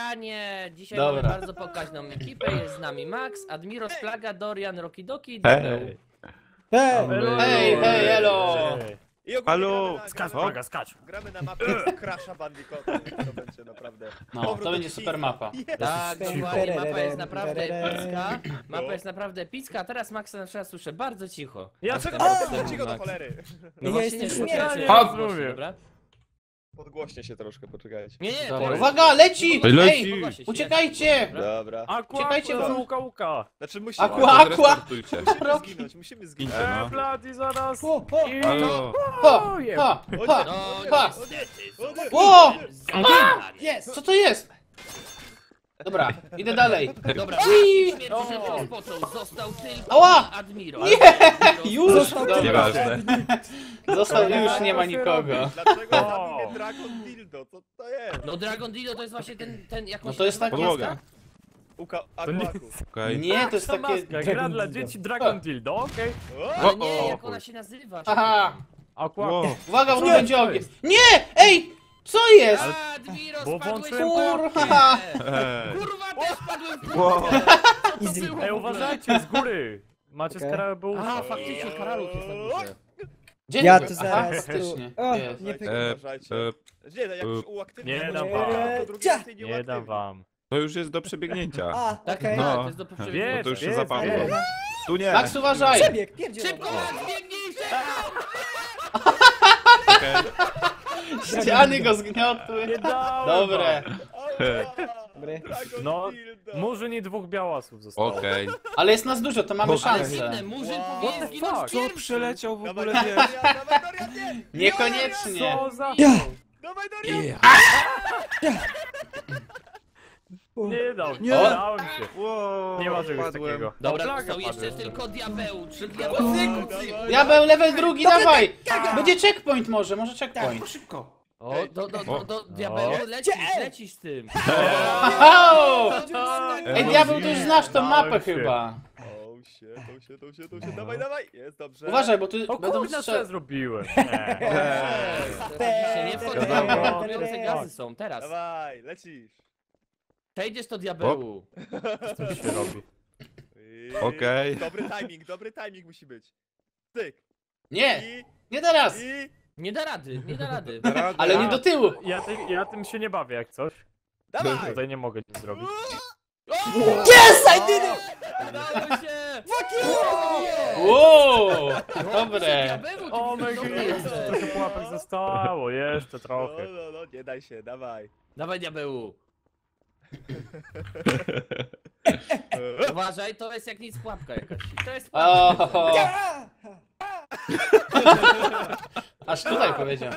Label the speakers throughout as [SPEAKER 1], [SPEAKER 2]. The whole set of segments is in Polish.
[SPEAKER 1] zebranie. Dzisiaj
[SPEAKER 2] Dobra.
[SPEAKER 1] mamy bardzo pokaźną ekipę. Jest z nami Max, Admiros, Plaga, Dorian, Rokidoki i
[SPEAKER 3] Hej.
[SPEAKER 1] Diabeł.
[SPEAKER 4] Hej!
[SPEAKER 2] Hej, hej, elo!
[SPEAKER 5] I ogólnie
[SPEAKER 3] Halo!
[SPEAKER 5] gramy na-
[SPEAKER 3] Skacz,
[SPEAKER 5] gramy-
[SPEAKER 3] Plaga, skacz!
[SPEAKER 5] Gramy na mapie Crasha Bandicoota, to będzie naprawdę...
[SPEAKER 2] No,
[SPEAKER 5] powrót
[SPEAKER 2] to
[SPEAKER 5] do
[SPEAKER 2] będzie super mapa.
[SPEAKER 1] Tak,
[SPEAKER 4] Cicho.
[SPEAKER 1] dokładnie, mapa jest naprawdę epicka. Mapa
[SPEAKER 5] No.
[SPEAKER 1] jest naprawdę epicka, a teraz Maxa na przykład słyszę bardzo cicho.
[SPEAKER 3] Ja
[SPEAKER 1] Następnym
[SPEAKER 3] czekam,
[SPEAKER 1] razem
[SPEAKER 5] Cicho do
[SPEAKER 1] Max.
[SPEAKER 5] cholery.
[SPEAKER 1] No
[SPEAKER 4] Ja
[SPEAKER 1] właśnie,
[SPEAKER 4] jestem
[SPEAKER 1] nie, podgłośnie, dobra?
[SPEAKER 5] Podgłośnie się troszkę, poczekajcie.
[SPEAKER 1] Nie, nie,
[SPEAKER 2] Dobra,
[SPEAKER 1] to-
[SPEAKER 2] uwaga, leci!
[SPEAKER 3] Leci!
[SPEAKER 1] się, podgłośnie się.
[SPEAKER 2] Uciekajcie!
[SPEAKER 5] Dobra.
[SPEAKER 3] Aqua,
[SPEAKER 2] Czekajcie,
[SPEAKER 3] aqua,
[SPEAKER 2] bo-
[SPEAKER 3] łuka, łuka!
[SPEAKER 5] Znaczy musimy...
[SPEAKER 2] Aqua, aqua!
[SPEAKER 5] Musimy
[SPEAKER 2] Roki.
[SPEAKER 5] zginąć, musimy zginąć.
[SPEAKER 3] Eee,
[SPEAKER 1] no.
[SPEAKER 3] no. Bloody zaraz!
[SPEAKER 4] O, o,
[SPEAKER 3] I... Halo!
[SPEAKER 2] Ha,
[SPEAKER 3] Oje.
[SPEAKER 2] ha,
[SPEAKER 5] O
[SPEAKER 2] ha!
[SPEAKER 5] nie,
[SPEAKER 2] Ha!
[SPEAKER 5] O nie.
[SPEAKER 2] Ło!
[SPEAKER 1] Zagadanie.
[SPEAKER 4] Jest!
[SPEAKER 2] Co to jest? Dobra, idę dalej.
[SPEAKER 1] Dobra, śmierć rozpoczął, został tylko
[SPEAKER 2] Ała.
[SPEAKER 1] Admiro.
[SPEAKER 2] Nie, już!
[SPEAKER 4] Został
[SPEAKER 2] Dobra,
[SPEAKER 3] Nieważne.
[SPEAKER 2] został, już nie ma nikogo.
[SPEAKER 5] Dlaczego zabił mnie Dragon Dildo? Co to jest?
[SPEAKER 1] No Dragon Dildo to jest właśnie ten, ten jak on
[SPEAKER 2] No
[SPEAKER 1] się
[SPEAKER 2] to jest
[SPEAKER 1] nazywa?
[SPEAKER 3] Podłoga.
[SPEAKER 5] Uka...
[SPEAKER 3] To nie-
[SPEAKER 5] Aquaku.
[SPEAKER 3] Okej.
[SPEAKER 2] Nie, to jest
[SPEAKER 3] Ta
[SPEAKER 2] takie...
[SPEAKER 3] maska, gra dla dzieci Dragon Dildo, okej.
[SPEAKER 5] O!
[SPEAKER 1] Ale nie,
[SPEAKER 3] O,
[SPEAKER 1] jak
[SPEAKER 3] chuj.
[SPEAKER 1] ona się nazywa?
[SPEAKER 2] Aha!
[SPEAKER 3] Aqua. Wow.
[SPEAKER 2] Uwaga, bo będzie ogień. Nie! Ej! Co jest?
[SPEAKER 1] Admiro,
[SPEAKER 3] Bo
[SPEAKER 1] spadłeś
[SPEAKER 3] włączyłem
[SPEAKER 1] w
[SPEAKER 2] Kurwa.
[SPEAKER 3] Eee.
[SPEAKER 1] Kurwa, też spadłem w
[SPEAKER 3] Wow.
[SPEAKER 4] Easy.
[SPEAKER 3] Ej, uważajcie, z góry! Macie
[SPEAKER 4] Okej.
[SPEAKER 3] skarabeusz.
[SPEAKER 1] A, faktycznie, karaluch jest na górze.
[SPEAKER 4] Ja
[SPEAKER 2] niby?
[SPEAKER 4] tu
[SPEAKER 2] Aha,
[SPEAKER 4] zaraz tu...
[SPEAKER 2] faktycznie.
[SPEAKER 4] O,
[SPEAKER 2] Jest.
[SPEAKER 4] nie pyk...
[SPEAKER 3] E, e,
[SPEAKER 5] Nie, jak już
[SPEAKER 3] e, nie
[SPEAKER 5] to
[SPEAKER 3] dam wam.
[SPEAKER 5] to drugi
[SPEAKER 4] Cia.
[SPEAKER 5] raz jej
[SPEAKER 3] Nie dam wam. To już jest do przebiegnięcia.
[SPEAKER 4] A,
[SPEAKER 1] Tak,
[SPEAKER 4] okej.
[SPEAKER 1] tak,
[SPEAKER 3] No.
[SPEAKER 1] to jest do.
[SPEAKER 3] No to już się Jest, zapadło.
[SPEAKER 4] jest.
[SPEAKER 3] Tu nie.
[SPEAKER 2] Max, uważaj!
[SPEAKER 4] Przebieg, pierdziel.
[SPEAKER 1] Szybko, biegnij, szybko!
[SPEAKER 3] Okej.
[SPEAKER 2] Ściany go zgniotły.
[SPEAKER 3] Nie dałem
[SPEAKER 2] Dobre.
[SPEAKER 4] Dobry.
[SPEAKER 3] No. Murzyn i dwóch białasów zostało. Okej.
[SPEAKER 2] Ale jest nas dużo, to mamy szansę.
[SPEAKER 1] dziwne, Murzyn
[SPEAKER 5] Wow.
[SPEAKER 1] powinien
[SPEAKER 3] What the
[SPEAKER 1] zginąć pierwszy.
[SPEAKER 3] Co przyleciał w
[SPEAKER 5] Dawaj,
[SPEAKER 3] ogóle
[SPEAKER 5] Dorian, dawaj, Dorian, nie!
[SPEAKER 2] Niekoniecznie.
[SPEAKER 3] Co za...
[SPEAKER 4] Ja!
[SPEAKER 5] Dawaj, Dorian!
[SPEAKER 3] Nie dał, nie dałem się.
[SPEAKER 6] Wow,
[SPEAKER 3] Nie ma czegoś
[SPEAKER 6] padłem.
[SPEAKER 3] takiego.
[SPEAKER 1] Dobra, został jeszcze tylko diabeł. Czy diabeł?
[SPEAKER 5] Dawaj.
[SPEAKER 2] Diabeł, level drugi, dawaj! Będzie checkpoint może, może checkpoint.
[SPEAKER 6] Szybko.
[SPEAKER 1] O, do, do, do, do, diabeł, lecisz, lecisz z tym.
[SPEAKER 3] Ej,
[SPEAKER 2] diabeł, to już znasz tą
[SPEAKER 3] Dałem
[SPEAKER 2] mapę
[SPEAKER 3] się.
[SPEAKER 2] chyba.
[SPEAKER 5] O, się, to się, to się, to się, dawaj, dawaj! Jest dobrze.
[SPEAKER 2] Uważaj, bo tu
[SPEAKER 3] O
[SPEAKER 2] będą
[SPEAKER 3] kurde, co ja
[SPEAKER 2] strzel...
[SPEAKER 3] zrobiłem? Nie.
[SPEAKER 1] Się nie wchodzi,
[SPEAKER 3] Wiadomo.
[SPEAKER 1] gorące gazy są, teraz.
[SPEAKER 5] Dawaj, lecisz.
[SPEAKER 1] Przejdziesz to diabełu.
[SPEAKER 3] Co się robi?
[SPEAKER 5] I-
[SPEAKER 3] Okej.
[SPEAKER 5] Dobry timing, dobry timing musi być. Tyk.
[SPEAKER 2] Nie,
[SPEAKER 5] I,
[SPEAKER 2] nie teraz.
[SPEAKER 5] i...
[SPEAKER 1] Nie da rady, nie da rady.
[SPEAKER 2] Ale nie do tyłu.
[SPEAKER 3] Ja, ty, ja tym się nie bawię jak coś.
[SPEAKER 5] Dawaj!
[SPEAKER 3] Tutaj nie mogę nic zrobić.
[SPEAKER 4] Yes, I did it!
[SPEAKER 1] Udało się!
[SPEAKER 2] Wow, dobre.
[SPEAKER 1] Diabełu, ty
[SPEAKER 3] O my god,
[SPEAKER 1] jesteś.
[SPEAKER 3] trochę pułapek zostało, jeszcze
[SPEAKER 5] No,
[SPEAKER 3] trochę.
[SPEAKER 5] no, no, nie daj się, dawaj.
[SPEAKER 1] Dawaj diabełu. Uważaj, to jest jak nic pułapka jakaś. To jest pułapka.
[SPEAKER 2] Aż tutaj powiedział.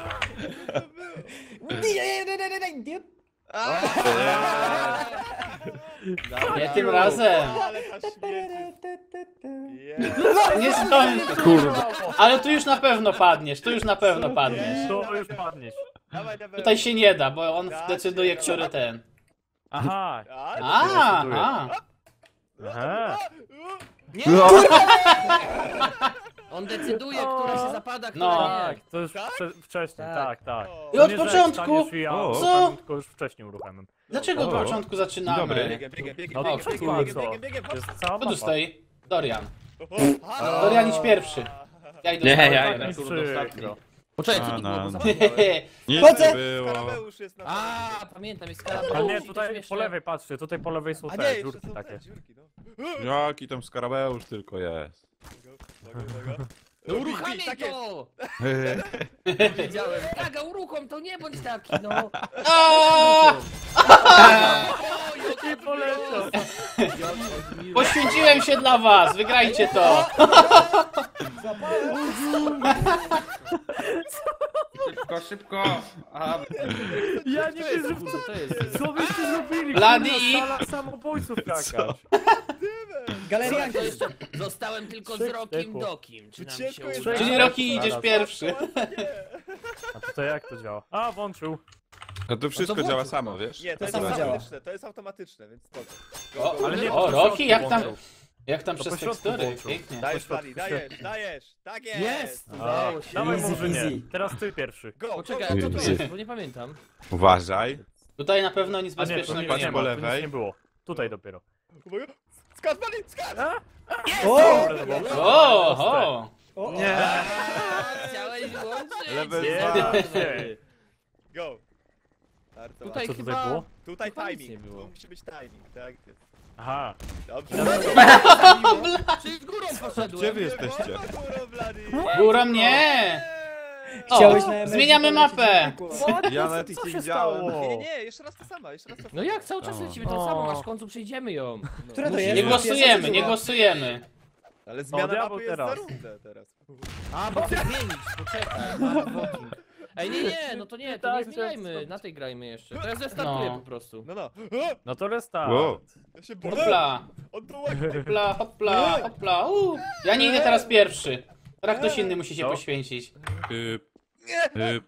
[SPEAKER 2] Nie tym razem.
[SPEAKER 5] Ale ta śmierć. Jest.
[SPEAKER 2] Nie zdążysz.
[SPEAKER 3] Kurwa.
[SPEAKER 2] Ale tu już na pewno padniesz, tu już na pewno padniesz.
[SPEAKER 3] To już padniesz.
[SPEAKER 2] Tutaj się nie da, bo on decyduje, który ten.
[SPEAKER 3] Aha.
[SPEAKER 5] A,
[SPEAKER 2] A, a.
[SPEAKER 3] Aha.
[SPEAKER 1] Nie! On decyduje, która się zapada, która
[SPEAKER 2] No.
[SPEAKER 1] nie.
[SPEAKER 3] Tak, to już wcze wcześniej,
[SPEAKER 1] Tak.
[SPEAKER 3] tak, tak.
[SPEAKER 2] I
[SPEAKER 3] To
[SPEAKER 2] od początku?
[SPEAKER 3] O. uruchamiam, Tylko już wcześniej uruchamiam.
[SPEAKER 2] Dlaczego od
[SPEAKER 3] O.
[SPEAKER 2] początku
[SPEAKER 3] Dobry.
[SPEAKER 2] zaczynamy?
[SPEAKER 5] Biegiem, biegiem, biegiem,
[SPEAKER 3] No
[SPEAKER 5] biegiem,
[SPEAKER 3] to
[SPEAKER 5] biegiem,
[SPEAKER 3] przykład,
[SPEAKER 5] biegiem,
[SPEAKER 3] co?
[SPEAKER 5] biegiem, biegiem.
[SPEAKER 3] Jest cała
[SPEAKER 2] Kto tu
[SPEAKER 3] mapa.
[SPEAKER 2] stoi? Dorian.
[SPEAKER 5] Halo!
[SPEAKER 2] Dorian idź pierwszy. Ja idę
[SPEAKER 6] Nie, ja
[SPEAKER 3] Tak
[SPEAKER 6] idę kurde ostatni.
[SPEAKER 1] Poczekaj, co
[SPEAKER 3] A,
[SPEAKER 1] to było, bo
[SPEAKER 3] no.
[SPEAKER 1] zapomniałem.
[SPEAKER 3] Nic
[SPEAKER 4] Chodzę.
[SPEAKER 3] nie było.
[SPEAKER 5] Skarabeusz jest na
[SPEAKER 1] A, pamiętam, jest
[SPEAKER 3] A
[SPEAKER 1] skarabeusz.
[SPEAKER 3] nie,
[SPEAKER 1] i to
[SPEAKER 3] tutaj po lewej, patrzcie, tutaj po lewej są
[SPEAKER 5] A nie,
[SPEAKER 3] te
[SPEAKER 5] jeszcze
[SPEAKER 3] dziurki
[SPEAKER 5] są
[SPEAKER 3] takie.
[SPEAKER 5] te dziurki, no.
[SPEAKER 3] Jaki tam skarabeusz tylko jest.
[SPEAKER 5] Uwaga, uwaga.
[SPEAKER 1] No uruchamiaj
[SPEAKER 5] tak
[SPEAKER 1] to! Wiedziałem. Kaga, uruchom to, nie bądź taki, no.
[SPEAKER 2] A!
[SPEAKER 1] I
[SPEAKER 3] poleciał.
[SPEAKER 2] Poświęciłem się dla was, wygrajcie to.
[SPEAKER 6] Szybko, szybko. A,
[SPEAKER 3] Ja nie wierzę w
[SPEAKER 1] Kurde, to jest.
[SPEAKER 3] Co byście zrobili? Kurwa,
[SPEAKER 2] i-
[SPEAKER 3] sala samobójców jakaś.
[SPEAKER 1] Zostałem tylko z
[SPEAKER 3] typów.
[SPEAKER 1] Dokim. Czy nam się
[SPEAKER 5] Ciężko jest
[SPEAKER 1] uda?
[SPEAKER 2] Czyli Roki idziesz
[SPEAKER 3] Zaraz.
[SPEAKER 2] pierwszy.
[SPEAKER 3] A tutaj jak to działa? A, włączył. No to
[SPEAKER 1] wszystko
[SPEAKER 3] wszystko
[SPEAKER 1] działa
[SPEAKER 3] działa
[SPEAKER 1] samo,
[SPEAKER 3] wiesz?
[SPEAKER 5] Nie, to
[SPEAKER 4] To
[SPEAKER 5] jest
[SPEAKER 4] samo działa.
[SPEAKER 5] automatyczne, to jest automatyczne, więc spoko.
[SPEAKER 2] O,
[SPEAKER 3] Ale nie,
[SPEAKER 2] o
[SPEAKER 3] to
[SPEAKER 2] Roki, jak tam, jak tam
[SPEAKER 3] To
[SPEAKER 2] przez
[SPEAKER 3] po środku
[SPEAKER 2] tekstury,
[SPEAKER 3] włączył.
[SPEAKER 2] pięknie.
[SPEAKER 5] Dajesz, Dali,
[SPEAKER 3] po
[SPEAKER 5] dajesz, dajesz, tak jest!
[SPEAKER 1] Jest!
[SPEAKER 3] A,
[SPEAKER 1] Udało się.
[SPEAKER 3] Dawaj
[SPEAKER 4] Easy
[SPEAKER 3] Murzynie, teraz ty pierwszy.
[SPEAKER 5] Go, go,
[SPEAKER 1] Poczekaj,
[SPEAKER 5] go,
[SPEAKER 1] a co
[SPEAKER 5] go.
[SPEAKER 1] to jest? Bo nie pamiętam.
[SPEAKER 3] Uważaj.
[SPEAKER 2] Tutaj na pewno nic
[SPEAKER 3] A nie, tu nie,
[SPEAKER 2] bezpiecznego
[SPEAKER 3] nie,
[SPEAKER 2] nie
[SPEAKER 3] ma,
[SPEAKER 2] ma.
[SPEAKER 3] tu nic nie było. Tutaj dopiero.
[SPEAKER 5] Skat, Bunny, skat!
[SPEAKER 4] O!
[SPEAKER 3] To.
[SPEAKER 2] O, o!
[SPEAKER 4] O!
[SPEAKER 6] Nie.
[SPEAKER 1] A, Chciałeś włączyć!
[SPEAKER 6] Level
[SPEAKER 3] Nie,
[SPEAKER 6] dwa.
[SPEAKER 3] nie.
[SPEAKER 5] Go.
[SPEAKER 1] Tutaj
[SPEAKER 3] Co tutaj
[SPEAKER 1] chyba...
[SPEAKER 3] było?
[SPEAKER 5] Tutaj
[SPEAKER 1] Chyba nic
[SPEAKER 5] timing.
[SPEAKER 1] nie było.
[SPEAKER 5] Tu musi być timing, tak.
[SPEAKER 3] Aha.
[SPEAKER 5] Dobrze.
[SPEAKER 1] Czyli górą poszedłem.
[SPEAKER 6] Gdzie wy jesteście?
[SPEAKER 5] Blady.
[SPEAKER 2] Góra mnie! O,
[SPEAKER 4] Chciałeś na
[SPEAKER 2] zmieniamy mapę!
[SPEAKER 4] na piku.
[SPEAKER 6] Ja nawet nie
[SPEAKER 3] się
[SPEAKER 6] widziałem.
[SPEAKER 3] stało?
[SPEAKER 5] Nie, nie, nie, jeszcze raz to samo, jeszcze raz to.
[SPEAKER 1] No jak cały czas lecimy tą samą, aż w końcu przejdziemy ją.
[SPEAKER 4] Która to jest?
[SPEAKER 2] Nie
[SPEAKER 1] Nie
[SPEAKER 2] głosujemy, nie głosujemy.
[SPEAKER 5] Ale zmiana
[SPEAKER 3] diabeł
[SPEAKER 5] mapy jest
[SPEAKER 3] teraz.
[SPEAKER 5] za rundę teraz.
[SPEAKER 1] A, bo chcę zmienić, poczekaj. Voting. Ej, nie, nie, no to nie, to nie
[SPEAKER 3] Tak,
[SPEAKER 1] zmieniajmy, na tej grajmy jeszcze. To ja zestartuję
[SPEAKER 2] No.
[SPEAKER 1] po prostu.
[SPEAKER 5] No, no.
[SPEAKER 3] No to restart.
[SPEAKER 6] Wow.
[SPEAKER 5] Ja się boję.
[SPEAKER 2] Hopla,
[SPEAKER 5] On
[SPEAKER 2] hopla, hopla, hopla. Ja nie idę teraz pierwszy. Teraz ktoś inny musi się
[SPEAKER 3] No.
[SPEAKER 2] poświęcić.
[SPEAKER 6] Y,
[SPEAKER 5] Nie,
[SPEAKER 6] y,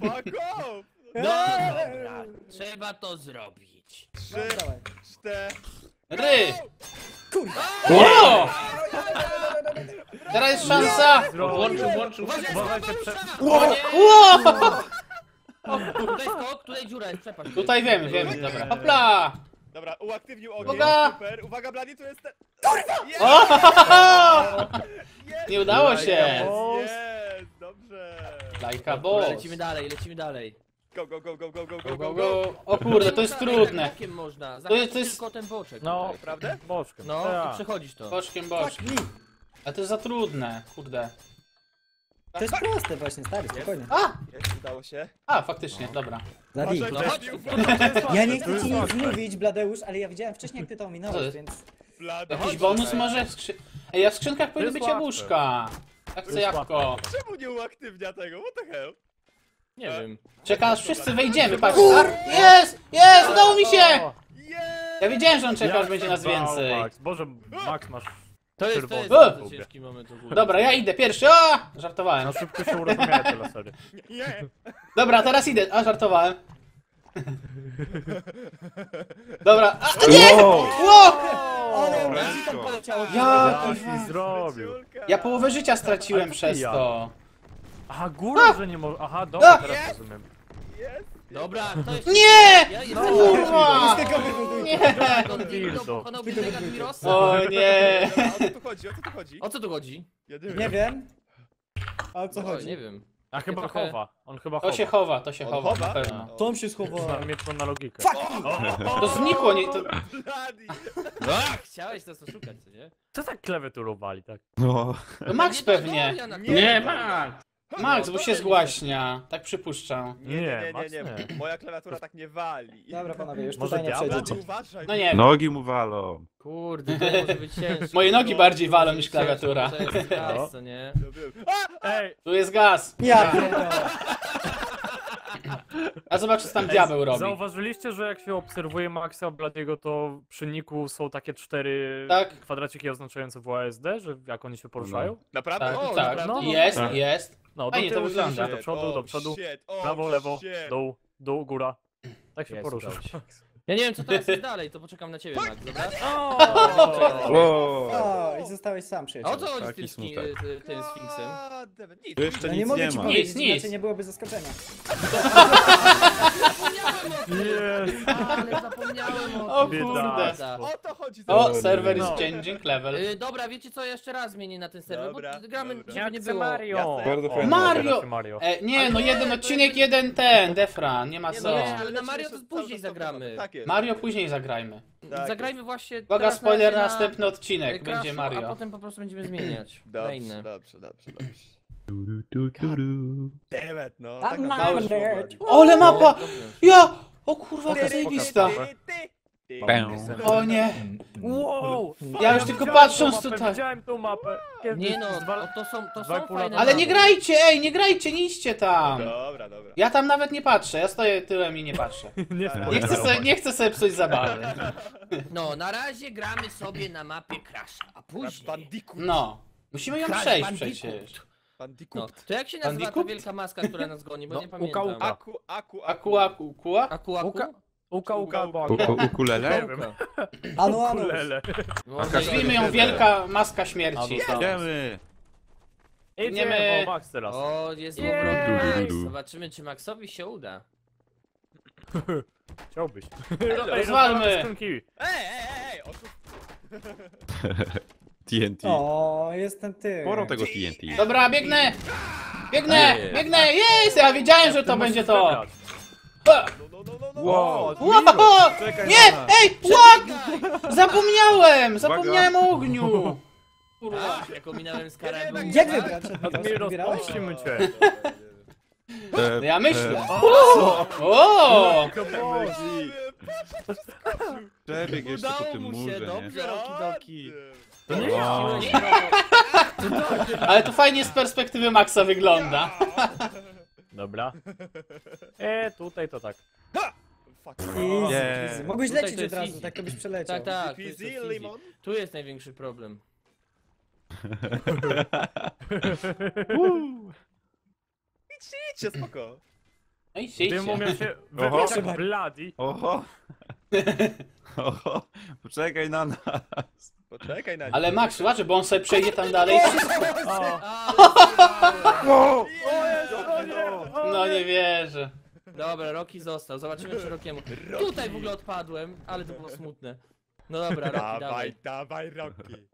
[SPEAKER 5] fuck off!
[SPEAKER 1] Dobra, trzeba to zrobić.
[SPEAKER 5] Trzy, cztery.
[SPEAKER 2] Ry!
[SPEAKER 4] Kurwa!
[SPEAKER 2] Teraz jest szansa! Włączył, włączył.
[SPEAKER 1] Uważaj,
[SPEAKER 3] Uważajcie!
[SPEAKER 1] Tutaj skok, tutaj dziura jest, przepaść.
[SPEAKER 2] Tutaj wiemy, wiemy, dobra. Hopla!
[SPEAKER 5] Dobra, uaktywnił ogień,
[SPEAKER 2] Uwaga!
[SPEAKER 5] super. Uwaga, Blady, tu jest ten... Jest!
[SPEAKER 2] Nie udało się!
[SPEAKER 5] Jest! Dobrze!
[SPEAKER 2] Lajka
[SPEAKER 1] Dobra,
[SPEAKER 2] boss.
[SPEAKER 1] lecimy dalej, lecimy dalej.
[SPEAKER 5] Go, go, go, go, go, go,
[SPEAKER 2] Go,
[SPEAKER 5] go,
[SPEAKER 2] go. O kurde, to jest trudne.
[SPEAKER 1] tak Bokiem można,
[SPEAKER 2] To jest- to jest-
[SPEAKER 1] tylko ten boczek.
[SPEAKER 3] No,
[SPEAKER 1] tutaj.
[SPEAKER 5] Prawda?
[SPEAKER 3] boczkiem.
[SPEAKER 1] No,
[SPEAKER 3] Tak.
[SPEAKER 1] i przechodzisz to.
[SPEAKER 2] Boczkiem,
[SPEAKER 4] Fuck
[SPEAKER 2] boczkiem.
[SPEAKER 4] me!
[SPEAKER 2] A to jest za trudne, kurde.
[SPEAKER 4] To jest proste właśnie, stary, spokojnie.
[SPEAKER 2] A!
[SPEAKER 5] Jest, udało się.
[SPEAKER 2] A, faktycznie, dobra.
[SPEAKER 1] No
[SPEAKER 5] Blady,
[SPEAKER 1] chodź.
[SPEAKER 5] uważaj,
[SPEAKER 4] Ja nie chcę ci nic mówić, Bladeusz, ale ja widziałem wcześniej jak ty to ominąłeś, więc...
[SPEAKER 5] Blady.
[SPEAKER 2] Jakiś bonus może? w Skrzy... Ej, a w skrzynkach powinny
[SPEAKER 3] jest
[SPEAKER 2] być
[SPEAKER 3] łatwe.
[SPEAKER 2] jabłuszka. Jak chcę
[SPEAKER 3] jest
[SPEAKER 2] jabłko.
[SPEAKER 5] Czemu nie uaktywnia tego? What the hell?
[SPEAKER 1] Nie wiem.
[SPEAKER 2] Czeka aż wszyscy wejdziemy, patrz. A, Jest! Jest! Udało mi się! Ja wiedziałem, że on czeka, aż
[SPEAKER 3] Jak
[SPEAKER 2] będzie nas więcej.
[SPEAKER 3] Max. Boże, Max masz...
[SPEAKER 1] To jest, to jest
[SPEAKER 3] Czerwony.
[SPEAKER 1] bardzo
[SPEAKER 3] Lubię.
[SPEAKER 1] ciężki moment ogólnie.
[SPEAKER 2] Dobra, ja idę pierwszy. O! Żartowałem.
[SPEAKER 3] Na szybko się uruchomiają te lasery.
[SPEAKER 5] Nie!
[SPEAKER 2] Dobra, teraz idę. A, żartowałem. Dobra, a, a nie!
[SPEAKER 6] Wow.
[SPEAKER 2] Ło!
[SPEAKER 4] Ale
[SPEAKER 3] O,
[SPEAKER 4] mi tam poleciało.
[SPEAKER 2] Ja-
[SPEAKER 3] Jaki zrobił.
[SPEAKER 2] Ja połowę życia straciłem
[SPEAKER 3] Ale to
[SPEAKER 2] przez
[SPEAKER 3] ja.
[SPEAKER 2] to.
[SPEAKER 3] Aha, górą, że nie może... Aha, dobra,
[SPEAKER 2] A!
[SPEAKER 3] teraz rozumiem.
[SPEAKER 5] Jest!
[SPEAKER 1] Dobra, to jest...
[SPEAKER 2] Nie!
[SPEAKER 1] Ja jestem...
[SPEAKER 2] Kurwa! Nie!
[SPEAKER 1] Dildo, pokonałby tego Admirosa?
[SPEAKER 2] O nie!
[SPEAKER 5] Dobra, o co tu chodzi? O co tu chodzi?
[SPEAKER 1] O co tu chodzi?
[SPEAKER 5] Ja
[SPEAKER 4] Nie wiem. A o co
[SPEAKER 1] O,
[SPEAKER 4] chodzi?
[SPEAKER 1] nie wiem.
[SPEAKER 3] A chyba
[SPEAKER 1] trochę-
[SPEAKER 3] chowa. On chyba
[SPEAKER 2] To
[SPEAKER 3] chowa.
[SPEAKER 2] się chowa, to się
[SPEAKER 5] On
[SPEAKER 2] chowa,
[SPEAKER 5] chowa?
[SPEAKER 2] na pewno.
[SPEAKER 5] No.
[SPEAKER 4] Tom się schował.
[SPEAKER 3] Na mieczu na logikę.
[SPEAKER 2] To znikło, nie, to...
[SPEAKER 5] Blady!
[SPEAKER 1] Chciałeś nas oszukać, co nie?
[SPEAKER 3] Co tak klawiaturowali, tak?
[SPEAKER 6] No.
[SPEAKER 2] To Max pewnie.
[SPEAKER 6] Nie, Max!
[SPEAKER 2] Max, bo się zgłaśnia. Tak przypuszczam.
[SPEAKER 5] Nie, nie, nie, nie, nie. Moja klawiatura tak nie wali.
[SPEAKER 4] Dobra panowie, już
[SPEAKER 3] Może
[SPEAKER 4] tutaj nie
[SPEAKER 3] diabeł?
[SPEAKER 4] przejdziecie.
[SPEAKER 5] Blady, uważaj!
[SPEAKER 2] No nie wiem.
[SPEAKER 6] Nogi mu walą.
[SPEAKER 1] Kurde, to może być ciężko.
[SPEAKER 2] Moje nogi
[SPEAKER 1] No,
[SPEAKER 2] bardziej walą niż klawiatura.
[SPEAKER 1] To jest gaz, co nie?
[SPEAKER 5] A!
[SPEAKER 3] Ej,
[SPEAKER 2] Tu jest gaz.
[SPEAKER 4] Ja pierdolę.
[SPEAKER 2] A zobacz, co tam diabeł robi.
[SPEAKER 3] Zauważyliście, że jak się obserwuje Maxa Bladiego, to przy niku są takie cztery
[SPEAKER 2] Tak.
[SPEAKER 3] kwadraciki oznaczające WASD, że jak oni się poruszają?
[SPEAKER 5] Naprawdę?
[SPEAKER 2] Tak,
[SPEAKER 1] O,
[SPEAKER 2] tak.
[SPEAKER 1] naprawdę?
[SPEAKER 2] Jest,
[SPEAKER 6] Tak.
[SPEAKER 2] jest.
[SPEAKER 3] No, do
[SPEAKER 2] Fajnie to
[SPEAKER 3] tyłu,
[SPEAKER 2] wygląda.
[SPEAKER 3] do przodu, do przodu,
[SPEAKER 5] shit, oh,
[SPEAKER 3] prawo, lewo,
[SPEAKER 5] shit.
[SPEAKER 3] dół, dół, góra. Tak się poruszasz.
[SPEAKER 1] Ja nie wiem, co teraz jest dalej, to poczekam na ciebie, Max, dobra?
[SPEAKER 6] Wow.
[SPEAKER 4] O, i zostałeś sam
[SPEAKER 1] A
[SPEAKER 4] przyjaciel.
[SPEAKER 1] o co chodzi z
[SPEAKER 6] Taki
[SPEAKER 1] tym, ski,
[SPEAKER 6] smutek.
[SPEAKER 1] y, tym sfinksem?
[SPEAKER 6] Tu jeszcze
[SPEAKER 4] No nie
[SPEAKER 6] nic
[SPEAKER 4] mogę
[SPEAKER 6] nie
[SPEAKER 4] ci
[SPEAKER 6] ma.
[SPEAKER 4] powiedzieć,
[SPEAKER 2] Nic, nic.
[SPEAKER 4] inaczej nie byłoby zaskoczenia.
[SPEAKER 3] Jest!
[SPEAKER 1] Ale zapomniałem o
[SPEAKER 2] O
[SPEAKER 1] tym.
[SPEAKER 2] kurde.
[SPEAKER 5] O to chodzi.
[SPEAKER 2] O, serwer is
[SPEAKER 3] No.
[SPEAKER 2] changing level.
[SPEAKER 1] Y, dobra, wiecie co, jeszcze raz zmienię na ten serwer,
[SPEAKER 5] Dobra,
[SPEAKER 1] bo gramy,
[SPEAKER 5] dobra.
[SPEAKER 1] żeby nie było.
[SPEAKER 3] Mario!
[SPEAKER 6] Bardzo fajnie.
[SPEAKER 2] Mario!
[SPEAKER 3] Mario.
[SPEAKER 2] E, nie, no
[SPEAKER 1] nie,
[SPEAKER 2] jeden odcinek, jeden ten, Defra, nie ma
[SPEAKER 1] Nie,
[SPEAKER 2] co.
[SPEAKER 1] no nie, ale na Mario to później zagramy.
[SPEAKER 5] Tak jest.
[SPEAKER 2] Mario później zagrajmy.
[SPEAKER 5] Tak
[SPEAKER 1] Zagrajmy właśnie
[SPEAKER 2] Uwaga,
[SPEAKER 1] teraz
[SPEAKER 2] spoiler,
[SPEAKER 1] na
[SPEAKER 2] następny odcinek
[SPEAKER 1] Crashu,
[SPEAKER 2] będzie
[SPEAKER 1] A
[SPEAKER 2] Mario.
[SPEAKER 1] potem po prostu będziemy zmieniać na
[SPEAKER 5] Dobrze,
[SPEAKER 1] inne.
[SPEAKER 5] dobrze, dobrze, dobrze.
[SPEAKER 6] Du, du, du, du.
[SPEAKER 5] Damn it, no.
[SPEAKER 4] I'm
[SPEAKER 5] taka
[SPEAKER 4] not nerd.
[SPEAKER 2] Ole mapa! Ja! O kurwa, jaka zajebista. O nie.
[SPEAKER 3] Wow!
[SPEAKER 2] Ja już tylko patrząc tutaj.
[SPEAKER 3] Widziałem tą mapę.
[SPEAKER 1] Nie no, o, to są, to są fajne
[SPEAKER 2] Ale nie grajcie, ej, nie grajcie, nie idźcie tam.
[SPEAKER 5] Dobra, dobra.
[SPEAKER 2] Ja tam nawet nie patrzę, ja stoję tyłem i nie patrzę.
[SPEAKER 3] Nie,
[SPEAKER 2] chcę sobie, nie chcę sobie psuć zabawy.
[SPEAKER 1] No, na razie gramy sobie na mapie Crasha, a później...
[SPEAKER 5] Bandicoot.
[SPEAKER 2] No. Musimy ją przejść
[SPEAKER 1] Bandicoot. No, to jak się nazywa ta
[SPEAKER 2] Bandicoot?
[SPEAKER 1] wielka maska, która nas goni, bo
[SPEAKER 3] No,
[SPEAKER 1] nie
[SPEAKER 3] uka,
[SPEAKER 1] pamiętam.
[SPEAKER 3] uka.
[SPEAKER 5] Aku, aku,
[SPEAKER 2] Aku, aku, kua?
[SPEAKER 1] Aku, aku?
[SPEAKER 3] Uka- Uka, uka, uka.
[SPEAKER 6] ukulele?
[SPEAKER 3] Nie wiem.
[SPEAKER 4] Anu, anu.
[SPEAKER 1] Może
[SPEAKER 2] Nazwijmy ją Wielka Maska Śmierci.
[SPEAKER 3] Albo-
[SPEAKER 6] Idziemy.
[SPEAKER 3] Idziemy,
[SPEAKER 2] Idziemy.
[SPEAKER 3] o Max teraz.
[SPEAKER 1] O, jest
[SPEAKER 3] Jej.
[SPEAKER 1] Zobaczymy, czy Maxowi się uda.
[SPEAKER 3] Chciałbyś.
[SPEAKER 2] Rozwalmy.
[SPEAKER 3] skrzynki.
[SPEAKER 5] Ej, ej, ej, oszust...
[SPEAKER 6] TNT.
[SPEAKER 4] O, jestem ty.
[SPEAKER 6] Sporo tego TNT.
[SPEAKER 2] Dobra, biegnę! Biegnę! Biegnę! Jest! Ja wiedziałem, że to będzie to! Ha!
[SPEAKER 6] Wow.
[SPEAKER 2] Wow!
[SPEAKER 6] Czekaj
[SPEAKER 2] Nie!
[SPEAKER 6] na nas.
[SPEAKER 2] Ej! What? Zapomniałem! Zapomniałem o ogniu! Kurwa.
[SPEAKER 1] Jak ominąłem z karabinu.
[SPEAKER 4] Jak wybrać?
[SPEAKER 3] Admiros,
[SPEAKER 4] Wybierałeś?
[SPEAKER 3] puścimy cię.
[SPEAKER 6] E,
[SPEAKER 2] No ja myślę.
[SPEAKER 6] e,
[SPEAKER 2] O!
[SPEAKER 6] Przebieg jeszcze po
[SPEAKER 1] Udało
[SPEAKER 6] tym
[SPEAKER 1] mu się,
[SPEAKER 6] murze, nie?
[SPEAKER 1] dobrze, Roki Doki.
[SPEAKER 3] To nie
[SPEAKER 6] Wow.
[SPEAKER 3] jest
[SPEAKER 2] Ale to fajnie z perspektywy Maxa wygląda.
[SPEAKER 3] Dobra. E, tutaj to tak.
[SPEAKER 4] Easy, easy. Mogłeś
[SPEAKER 1] Tutaj
[SPEAKER 4] lecieć
[SPEAKER 1] to
[SPEAKER 4] od
[SPEAKER 1] jest
[SPEAKER 4] razu,
[SPEAKER 1] easy.
[SPEAKER 4] tak to byś przeleciał.
[SPEAKER 1] Tak, tak. Tu jest,
[SPEAKER 5] Easy,
[SPEAKER 1] easy.
[SPEAKER 5] limon.
[SPEAKER 1] tu jest największy problem.
[SPEAKER 5] Idźcie, spoko.
[SPEAKER 2] No i siedźcie.
[SPEAKER 3] umiem się
[SPEAKER 6] Oho.
[SPEAKER 3] wybrać jak Bloody.
[SPEAKER 6] Oho. Oho. Poczekaj na nas.
[SPEAKER 5] Poczekaj na
[SPEAKER 2] Ale Max, uważaj, bo on sobie przejdzie tam dalej.
[SPEAKER 3] O.
[SPEAKER 2] No nie wierzę.
[SPEAKER 1] Dobra, Roki został. Zobaczymy czy Rokiemu. Tutaj w ogóle odpadłem, ale to było smutne. No dobra, Roki,
[SPEAKER 5] Dawaj,
[SPEAKER 1] dawaj.
[SPEAKER 5] dawaj, Rocky.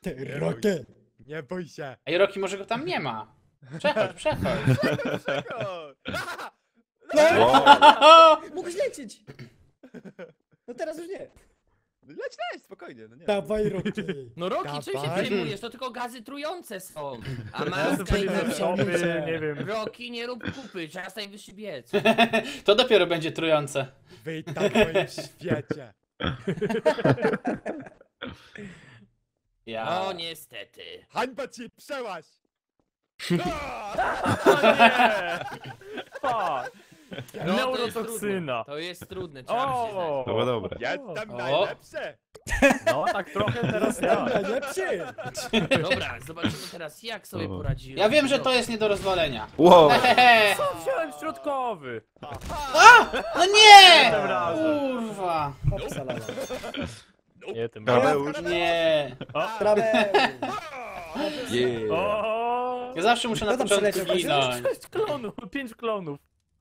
[SPEAKER 4] Ty, rocket.
[SPEAKER 5] Nie bój się.
[SPEAKER 2] Ej, Roki, może go tam nie ma. Przechodź, przechodź.
[SPEAKER 6] Wow.
[SPEAKER 4] Mógłbyś lecieć. No teraz już nie.
[SPEAKER 5] Leć, leć, spokojnie, no nie.
[SPEAKER 4] Dawaj, rocket.
[SPEAKER 1] No Roki, czym się
[SPEAKER 5] Dawaj.
[SPEAKER 1] przejmujesz? To tylko gazy trujące są. A maska i
[SPEAKER 3] w shopy, nie wiem.
[SPEAKER 1] Roki, nie rób kupy, czas najwyższy biec.
[SPEAKER 2] To dopiero będzie trujące.
[SPEAKER 5] Witaj w moim świecie.
[SPEAKER 2] Ja.
[SPEAKER 1] O niestety.
[SPEAKER 5] Hańba ci, przełaź!
[SPEAKER 3] O nie! Fuck!
[SPEAKER 1] No, to jest trudne.
[SPEAKER 3] Neurotoksyna.
[SPEAKER 1] To jest trudne, trzeba przyznać.
[SPEAKER 3] O!
[SPEAKER 6] Dobra, dobra.
[SPEAKER 5] Jestem
[SPEAKER 2] O.
[SPEAKER 5] najlepszy!
[SPEAKER 3] No, tak trochę teraz ja.
[SPEAKER 4] Najlepszy.
[SPEAKER 1] Dobra, zobaczymy teraz jak sobie
[SPEAKER 6] O.
[SPEAKER 1] poradzi.
[SPEAKER 2] Ja wiem, że to jest nie do rozwalenia.
[SPEAKER 6] Wow.
[SPEAKER 2] Hehehe.
[SPEAKER 3] Wziąłem środkowy.
[SPEAKER 2] No nie!
[SPEAKER 3] Tym razem.
[SPEAKER 2] Kurwa.
[SPEAKER 4] Hop, salala.
[SPEAKER 3] Nie, tym
[SPEAKER 6] Karabeusz.
[SPEAKER 2] Nie.
[SPEAKER 4] Prawe.
[SPEAKER 6] Yeah.
[SPEAKER 3] O!
[SPEAKER 2] Ja zawsze muszę na
[SPEAKER 4] Kto tam
[SPEAKER 2] początku
[SPEAKER 4] przeleciał?
[SPEAKER 2] ginąć.
[SPEAKER 3] Sześć klonów, pięć klonów.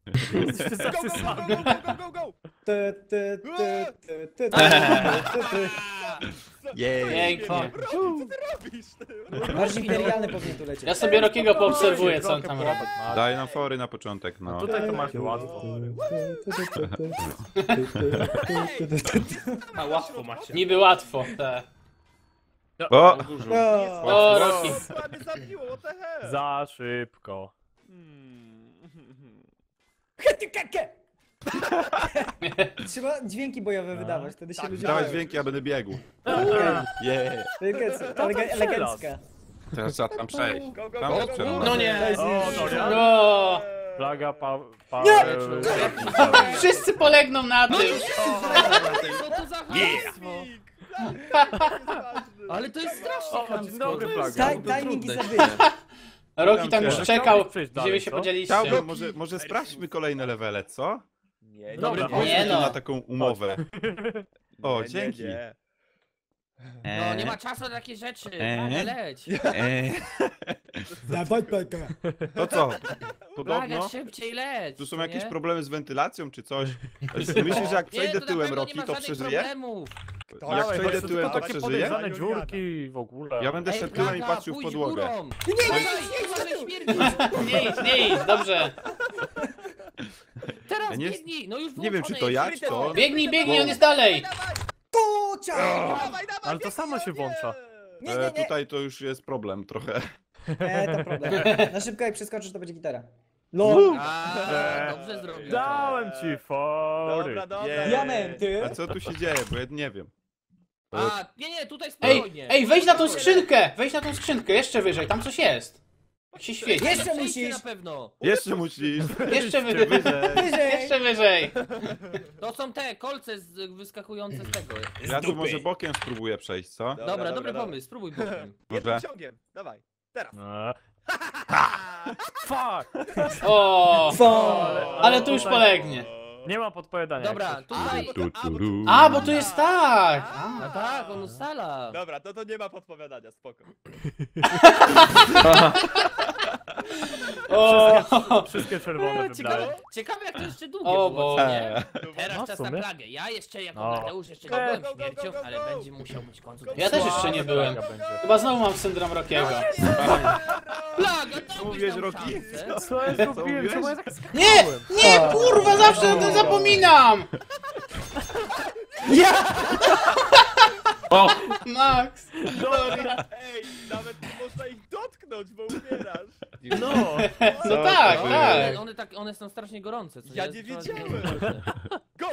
[SPEAKER 5] Go, go, go, go, go, go, go!
[SPEAKER 4] Ty, ty, ty, ty, ty, ty, ty, ty.
[SPEAKER 6] Yeah.
[SPEAKER 2] Pięknie.
[SPEAKER 5] Rocky, co ty robisz? ty?
[SPEAKER 4] Imperialny powinien tu lecieć.
[SPEAKER 2] Ja sobie Rokiego poobserwuję, co on tam robi.
[SPEAKER 6] Daj nam fory na początek, no.
[SPEAKER 3] Tutaj to masz łatwo.
[SPEAKER 1] A łatwo macie.
[SPEAKER 2] Niby łatwo. tak.
[SPEAKER 6] O!
[SPEAKER 4] O,
[SPEAKER 2] O, Roki.
[SPEAKER 5] O, mnie zabiło, what the hell?
[SPEAKER 3] Za szybko.
[SPEAKER 5] Hmm.
[SPEAKER 4] Trzeba dźwięki bojowe wydawać, wtedy się
[SPEAKER 5] Tak,
[SPEAKER 4] ludzie
[SPEAKER 6] Dawaj
[SPEAKER 4] boją.
[SPEAKER 6] dźwięki, ja będę biegł. Yeah.
[SPEAKER 4] Elega-. Elegancka.
[SPEAKER 6] Teraz trzeba tam przejść.
[SPEAKER 5] Go, go,
[SPEAKER 6] Tam
[SPEAKER 5] go, go.
[SPEAKER 2] No nie.
[SPEAKER 3] O, Dorian.
[SPEAKER 2] O,
[SPEAKER 3] Plaga, pa... pa
[SPEAKER 4] Nie!
[SPEAKER 3] e,
[SPEAKER 2] wszyscy polegną na tym.
[SPEAKER 1] Co to za hamstwo? Ale to jest strasznie
[SPEAKER 3] O, dzień
[SPEAKER 1] chamsko.
[SPEAKER 3] dobry,
[SPEAKER 1] To jest
[SPEAKER 3] Plaga.
[SPEAKER 4] Timing i zawyk.
[SPEAKER 2] Roki tam już
[SPEAKER 3] Chciałbyś
[SPEAKER 2] czekał,
[SPEAKER 3] przejść
[SPEAKER 2] gdzie
[SPEAKER 3] dalej,
[SPEAKER 2] się
[SPEAKER 3] co?
[SPEAKER 2] podzieliście.
[SPEAKER 6] Chciałbym, może, może sprawdźmy kolejne levele, co?
[SPEAKER 5] Nie,
[SPEAKER 3] Dobra,
[SPEAKER 5] nie,
[SPEAKER 2] Nie no.
[SPEAKER 6] na taką umowę. O,
[SPEAKER 5] nie, nie,
[SPEAKER 6] dzięki.
[SPEAKER 5] nie.
[SPEAKER 1] No, nie ma czasu na takie rzeczy.
[SPEAKER 6] Eee.
[SPEAKER 1] Leć.
[SPEAKER 6] Eee,
[SPEAKER 4] Dawaj, Peka.
[SPEAKER 6] to co? Podobno?
[SPEAKER 1] szybciej leć.
[SPEAKER 6] Tu są jakieś
[SPEAKER 1] nie?
[SPEAKER 6] problemy z wentylacją czy coś? Myślisz, że jak
[SPEAKER 1] Nie,
[SPEAKER 6] przejdę
[SPEAKER 1] to na
[SPEAKER 6] tyłem
[SPEAKER 1] pewno
[SPEAKER 6] Roki,
[SPEAKER 1] nie ma
[SPEAKER 6] to
[SPEAKER 1] żadnych
[SPEAKER 6] przeżyję?
[SPEAKER 1] problemów.
[SPEAKER 6] Jak
[SPEAKER 3] Dawaj,
[SPEAKER 6] przejdę
[SPEAKER 3] to
[SPEAKER 6] tyłem,
[SPEAKER 3] tylko
[SPEAKER 6] to
[SPEAKER 3] takie
[SPEAKER 6] przeżyję?
[SPEAKER 3] podejrzane dziurki w ogóle.
[SPEAKER 6] Ja będę szedł tyłem i patrzył w podłogę.
[SPEAKER 1] Górą. Nie, nie, nie, nie.
[SPEAKER 2] Nie idź, nie idź, dobrze.
[SPEAKER 1] Teraz
[SPEAKER 2] E,
[SPEAKER 6] nie-
[SPEAKER 1] biegnij, no już
[SPEAKER 6] Nie wiem, czy to
[SPEAKER 1] jest,
[SPEAKER 6] ja,
[SPEAKER 1] skryte
[SPEAKER 6] czy to-.
[SPEAKER 2] Biegnij, biegnij, on jest dalej.
[SPEAKER 4] Kucia!
[SPEAKER 5] Dawaj, dawaj,
[SPEAKER 3] Ale to samo się włącza.
[SPEAKER 4] Nie,
[SPEAKER 6] E,
[SPEAKER 4] nie, nie.
[SPEAKER 6] tutaj to już jest problem trochę.
[SPEAKER 4] Nie, to problem. Na szybko jak przeskoczysz, to będzie gitara. LOL.
[SPEAKER 1] A,
[SPEAKER 3] Eee,
[SPEAKER 1] dobrze zrobił.
[SPEAKER 3] Dałem ci fory.
[SPEAKER 5] Dobra, dobra.
[SPEAKER 4] Diamenty.
[SPEAKER 6] A co tu się dzieje, bo ja nie wiem.
[SPEAKER 1] A, nie, nie, tutaj
[SPEAKER 2] Ej,
[SPEAKER 1] spokojnie.
[SPEAKER 2] ej, wejdź na tą skrzynkę! Wejdź na tą skrzynkę, jeszcze wyżej, tam coś jest. Jak się świeci.
[SPEAKER 4] Jeszcze musisz.
[SPEAKER 1] na pewno.
[SPEAKER 6] Jeszcze musisz.
[SPEAKER 2] Jeszcze wyżej.
[SPEAKER 6] wyżej.
[SPEAKER 4] Wyżej.
[SPEAKER 2] Jeszcze wyżej.
[SPEAKER 1] To są te kolce z, wyskakujące z tego.
[SPEAKER 6] Ja tu może bokiem spróbuję przejść, co?
[SPEAKER 5] Dobra,
[SPEAKER 1] Dobra, dobry
[SPEAKER 5] dobra.
[SPEAKER 1] pomysł, spróbuj bokiem.
[SPEAKER 5] Jednym
[SPEAKER 6] Może?
[SPEAKER 5] ciągiem, dawaj. Teraz.
[SPEAKER 3] Eee, Fuck!
[SPEAKER 2] O,
[SPEAKER 4] Co?
[SPEAKER 2] ale tu już polegnie.
[SPEAKER 3] Nie ma podpowiadania.
[SPEAKER 1] Dobra, tutaj...
[SPEAKER 6] Tu, tu, ru.
[SPEAKER 2] A, bo tu jest tak.
[SPEAKER 1] A
[SPEAKER 2] A.
[SPEAKER 1] tak, on ustala.
[SPEAKER 5] Dobra, to to nie ma podpowiadania, spoko.
[SPEAKER 2] O,
[SPEAKER 3] wszystkie czerwone
[SPEAKER 1] Ciekawe,
[SPEAKER 3] wybrałem.
[SPEAKER 1] ciekawe jak to jeszcze długie
[SPEAKER 2] O
[SPEAKER 1] było, co nie?
[SPEAKER 6] No
[SPEAKER 1] Teraz
[SPEAKER 3] w
[SPEAKER 1] czas na
[SPEAKER 3] sumie.
[SPEAKER 1] plagę. Ja jeszcze jako
[SPEAKER 3] No.
[SPEAKER 1] Mateusz jeszcze nie
[SPEAKER 3] Go,
[SPEAKER 1] byłem
[SPEAKER 5] go, go, go,
[SPEAKER 1] śmiercią,
[SPEAKER 5] go,
[SPEAKER 1] ale
[SPEAKER 5] go.
[SPEAKER 1] będzie musiał być końcu.
[SPEAKER 2] Ja też jeszcze nie byłem.
[SPEAKER 3] będzie.
[SPEAKER 2] Chyba znowu mam syndrom Rockiego.
[SPEAKER 1] Plaga, to
[SPEAKER 6] Mówiłeś,
[SPEAKER 1] byś
[SPEAKER 6] Rocky?
[SPEAKER 1] szansę.
[SPEAKER 3] Co ja zrobiłem?
[SPEAKER 6] mówiłeś?
[SPEAKER 3] Czemu ja tak
[SPEAKER 2] Nie!
[SPEAKER 3] skakałem?
[SPEAKER 2] Nie, kurwa, zawsze o tym zapominam!
[SPEAKER 4] Ja!
[SPEAKER 2] Max! Gloria.
[SPEAKER 5] Ej, nawet nie można ich dotknąć, bo umierasz.
[SPEAKER 3] No!
[SPEAKER 2] No tak,
[SPEAKER 1] No,
[SPEAKER 2] tak.
[SPEAKER 1] one, one, tak, one są strasznie gorące. Co
[SPEAKER 5] Ja
[SPEAKER 1] nie
[SPEAKER 5] wiedziałem. Go!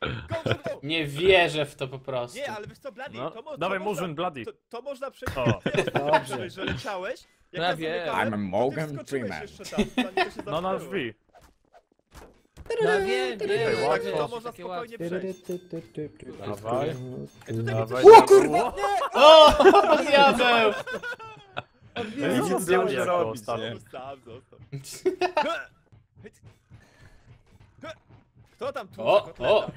[SPEAKER 5] Go, go, go!
[SPEAKER 2] Nie wierzę w to po prostu.
[SPEAKER 5] Nie, ale wiesz co, Bloody,
[SPEAKER 3] No,
[SPEAKER 5] to, mo- to
[SPEAKER 3] dawaj
[SPEAKER 5] można,
[SPEAKER 3] Murzyn Bloody.
[SPEAKER 5] To, to można.
[SPEAKER 4] Dobrze.
[SPEAKER 5] że leciałeś. Jak
[SPEAKER 1] Ja wiem.
[SPEAKER 4] I'm a Morgan Freeman.
[SPEAKER 3] No na drzwi.
[SPEAKER 1] No wiem, wiem. Wiesz,
[SPEAKER 5] To można spokojnie przejść.
[SPEAKER 3] Dawaj. Dawaj.
[SPEAKER 4] O kurwa!
[SPEAKER 2] O, diabeł!
[SPEAKER 6] Nic nie
[SPEAKER 3] Zostawię
[SPEAKER 6] może
[SPEAKER 3] jako
[SPEAKER 6] robić,
[SPEAKER 3] ostatni.
[SPEAKER 6] nie?
[SPEAKER 5] Zostaw, zostaw. Kto tam tu?
[SPEAKER 2] O, o,